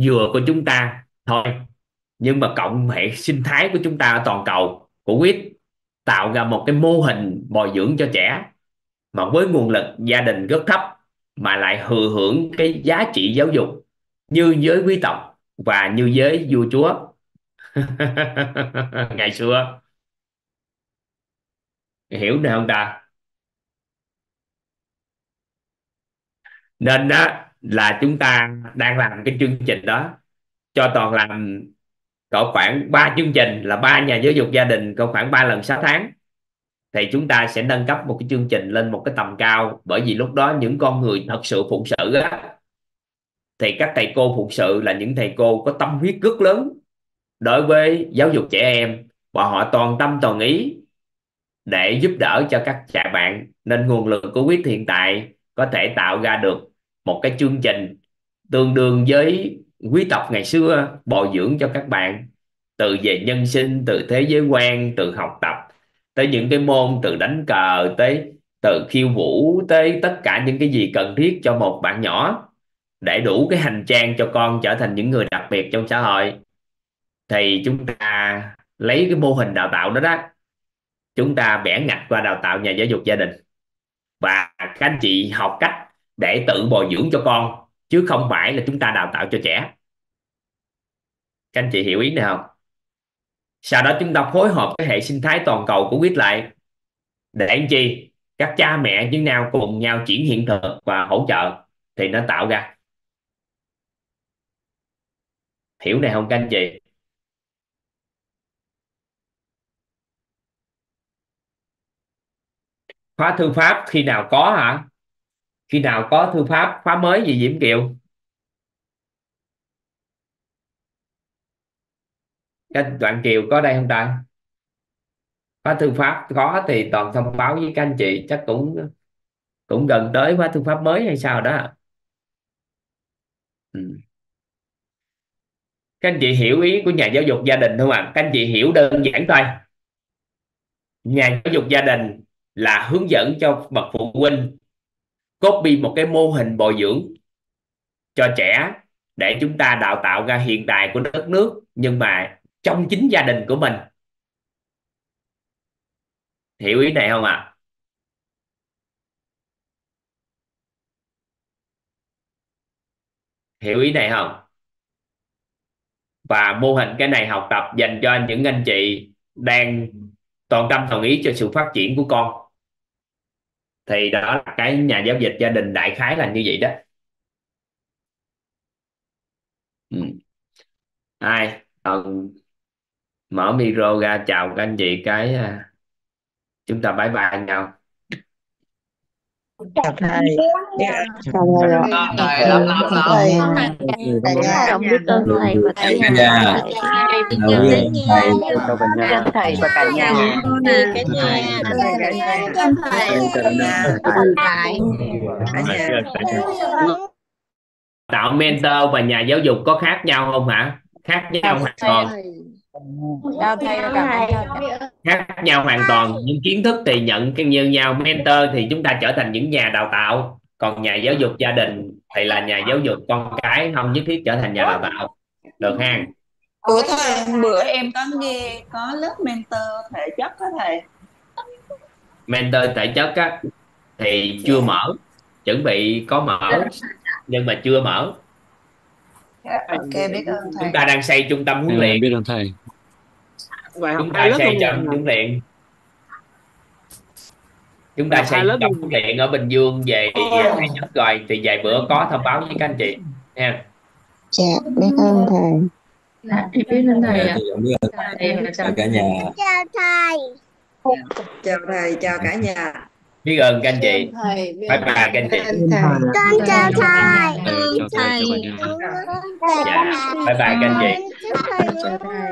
vừa của chúng ta thôi. Nhưng mà cộng hệ sinh thái của chúng ta ở toàn cầu của quyết tạo ra một cái mô hình bồi dưỡng cho trẻ. Mà với nguồn lực gia đình rất thấp mà lại thừa hưởng cái giá trị giáo dục như giới quý tộc và như giới vua chúa. Ngày xưa. Hiểu được không ta? Nên đó là chúng ta đang làm cái chương trình đó. Cho toàn làm có khoảng 3 chương trình là ba nhà giáo dục gia đình có khoảng 3 lần 6 tháng. Thì chúng ta sẽ nâng cấp một cái chương trình lên một cái tầm cao. Bởi vì lúc đó những con người thật sự phụng sự đó, thì các thầy cô phụng sự là những thầy cô có tâm huyết rất lớn đối với giáo dục trẻ em. Và họ toàn tâm toàn ý để giúp đỡ cho các trẻ bạn. Nên nguồn lực của quyết hiện tại có thể tạo ra được một cái chương trình tương đương với quý tộc ngày xưa bồi dưỡng cho các bạn, từ về nhân sinh, từ thế giới quan, từ học tập, tới những cái môn từ đánh cờ, tới từ khiêu vũ, tới tất cả những cái gì cần thiết cho một bạn nhỏ để đủ cái hành trang cho con trở thành những người đặc biệt trong xã hội. Thì chúng ta lấy cái mô hình đào tạo đó đó, chúng ta bẻ ngạch qua đào tạo nhà giáo dục gia đình và các anh chị học cách để tự bồi dưỡng cho con, chứ không phải là chúng ta đào tạo cho trẻ. Các anh chị hiểu ý này không? Sau đó chúng ta phối hợp cái hệ sinh thái toàn cầu của quyết lại để anh chi? Các cha mẹ như nào cùng nhau chuyển hiện thực và hỗ trợ thì nó tạo ra. Hiểu này không các anh chị? Khóa thư pháp khi nào có hả? Khi nào có thư pháp, khóa mới gì Diễm Kiều? Các bạn Kiều có đây không ta? Khóa thư pháp có thì toàn thông báo với các anh chị, chắc cũng cũng gần tới khóa thư pháp mới hay sao đó. Ừ. các anh chị hiểu ý của nhà giáo dục gia đình không ạ? À? các anh chị hiểu đơn giản thôi. Nhà giáo dục gia đình là hướng dẫn cho bậc phụ huynh copy một cái mô hình bồi dưỡng cho trẻ để chúng ta đào tạo ra hiện tại của đất nước, nhưng mà trong chính gia đình của mình. Hiểu ý này không ạ? À? hiểu ý này không? Và mô hình cái này học tập dành cho những anh chị đang toàn tâm toàn ý cho sự phát triển của con thì đó là cái nhà giáo dịch gia đình đại khái là như vậy đó. Ừ. ai? Còn mở micro ra chào các anh chị cái à, chúng ta bye bye nhau chào thầy Chào thầy ạ. thầy lắm lắm Thầy, cả nhà lòng biết ơn thầy và cả nhà. thầy chào thầy và cả nhà. cả nhà chào cả nhà tạo mentor và nhà giáo dục có khác nhau không hả khác nhau hoàn toàn Chào thầy khác nhau hoàn toàn. Nhưng kiến thức thì nhận cái như nhau. Mentor thì chúng ta trở thành những nhà đào tạo. Còn nhà giáo dục gia đình thì là nhà giáo dục con cái không nhất thiết trở thành nhà đào tạo. Được ha? Ủa thầy, bữa em có nghe có lớp mentor thể chất đó thầy. mentor thể chất á thì chưa mở. Chuẩn bị có mở nhưng mà chưa mở. Ok, biết ơn thầy. chúng ta đang xây trung tâm huấn luyện. biết ơn thầy chúng ta xây tâm huấn luyện chúng ta xây trung tâm huấn luyện ở Bình Dương về thể chất rồi thì vài bữa có thông báo với các anh chị. Nha. Dạ, biết ơn thầy. Dạ, em biết ơn thầy ạ. thầy cũng biết ơn Em chào cả nhà. Chào thầy. Chào thầy, chào cả nhà. biết ơn các anh chị. Bye bye các anh chị. con chào thầy. Ờ, chào thầy. Dạ bye bye các anh chị. Thầy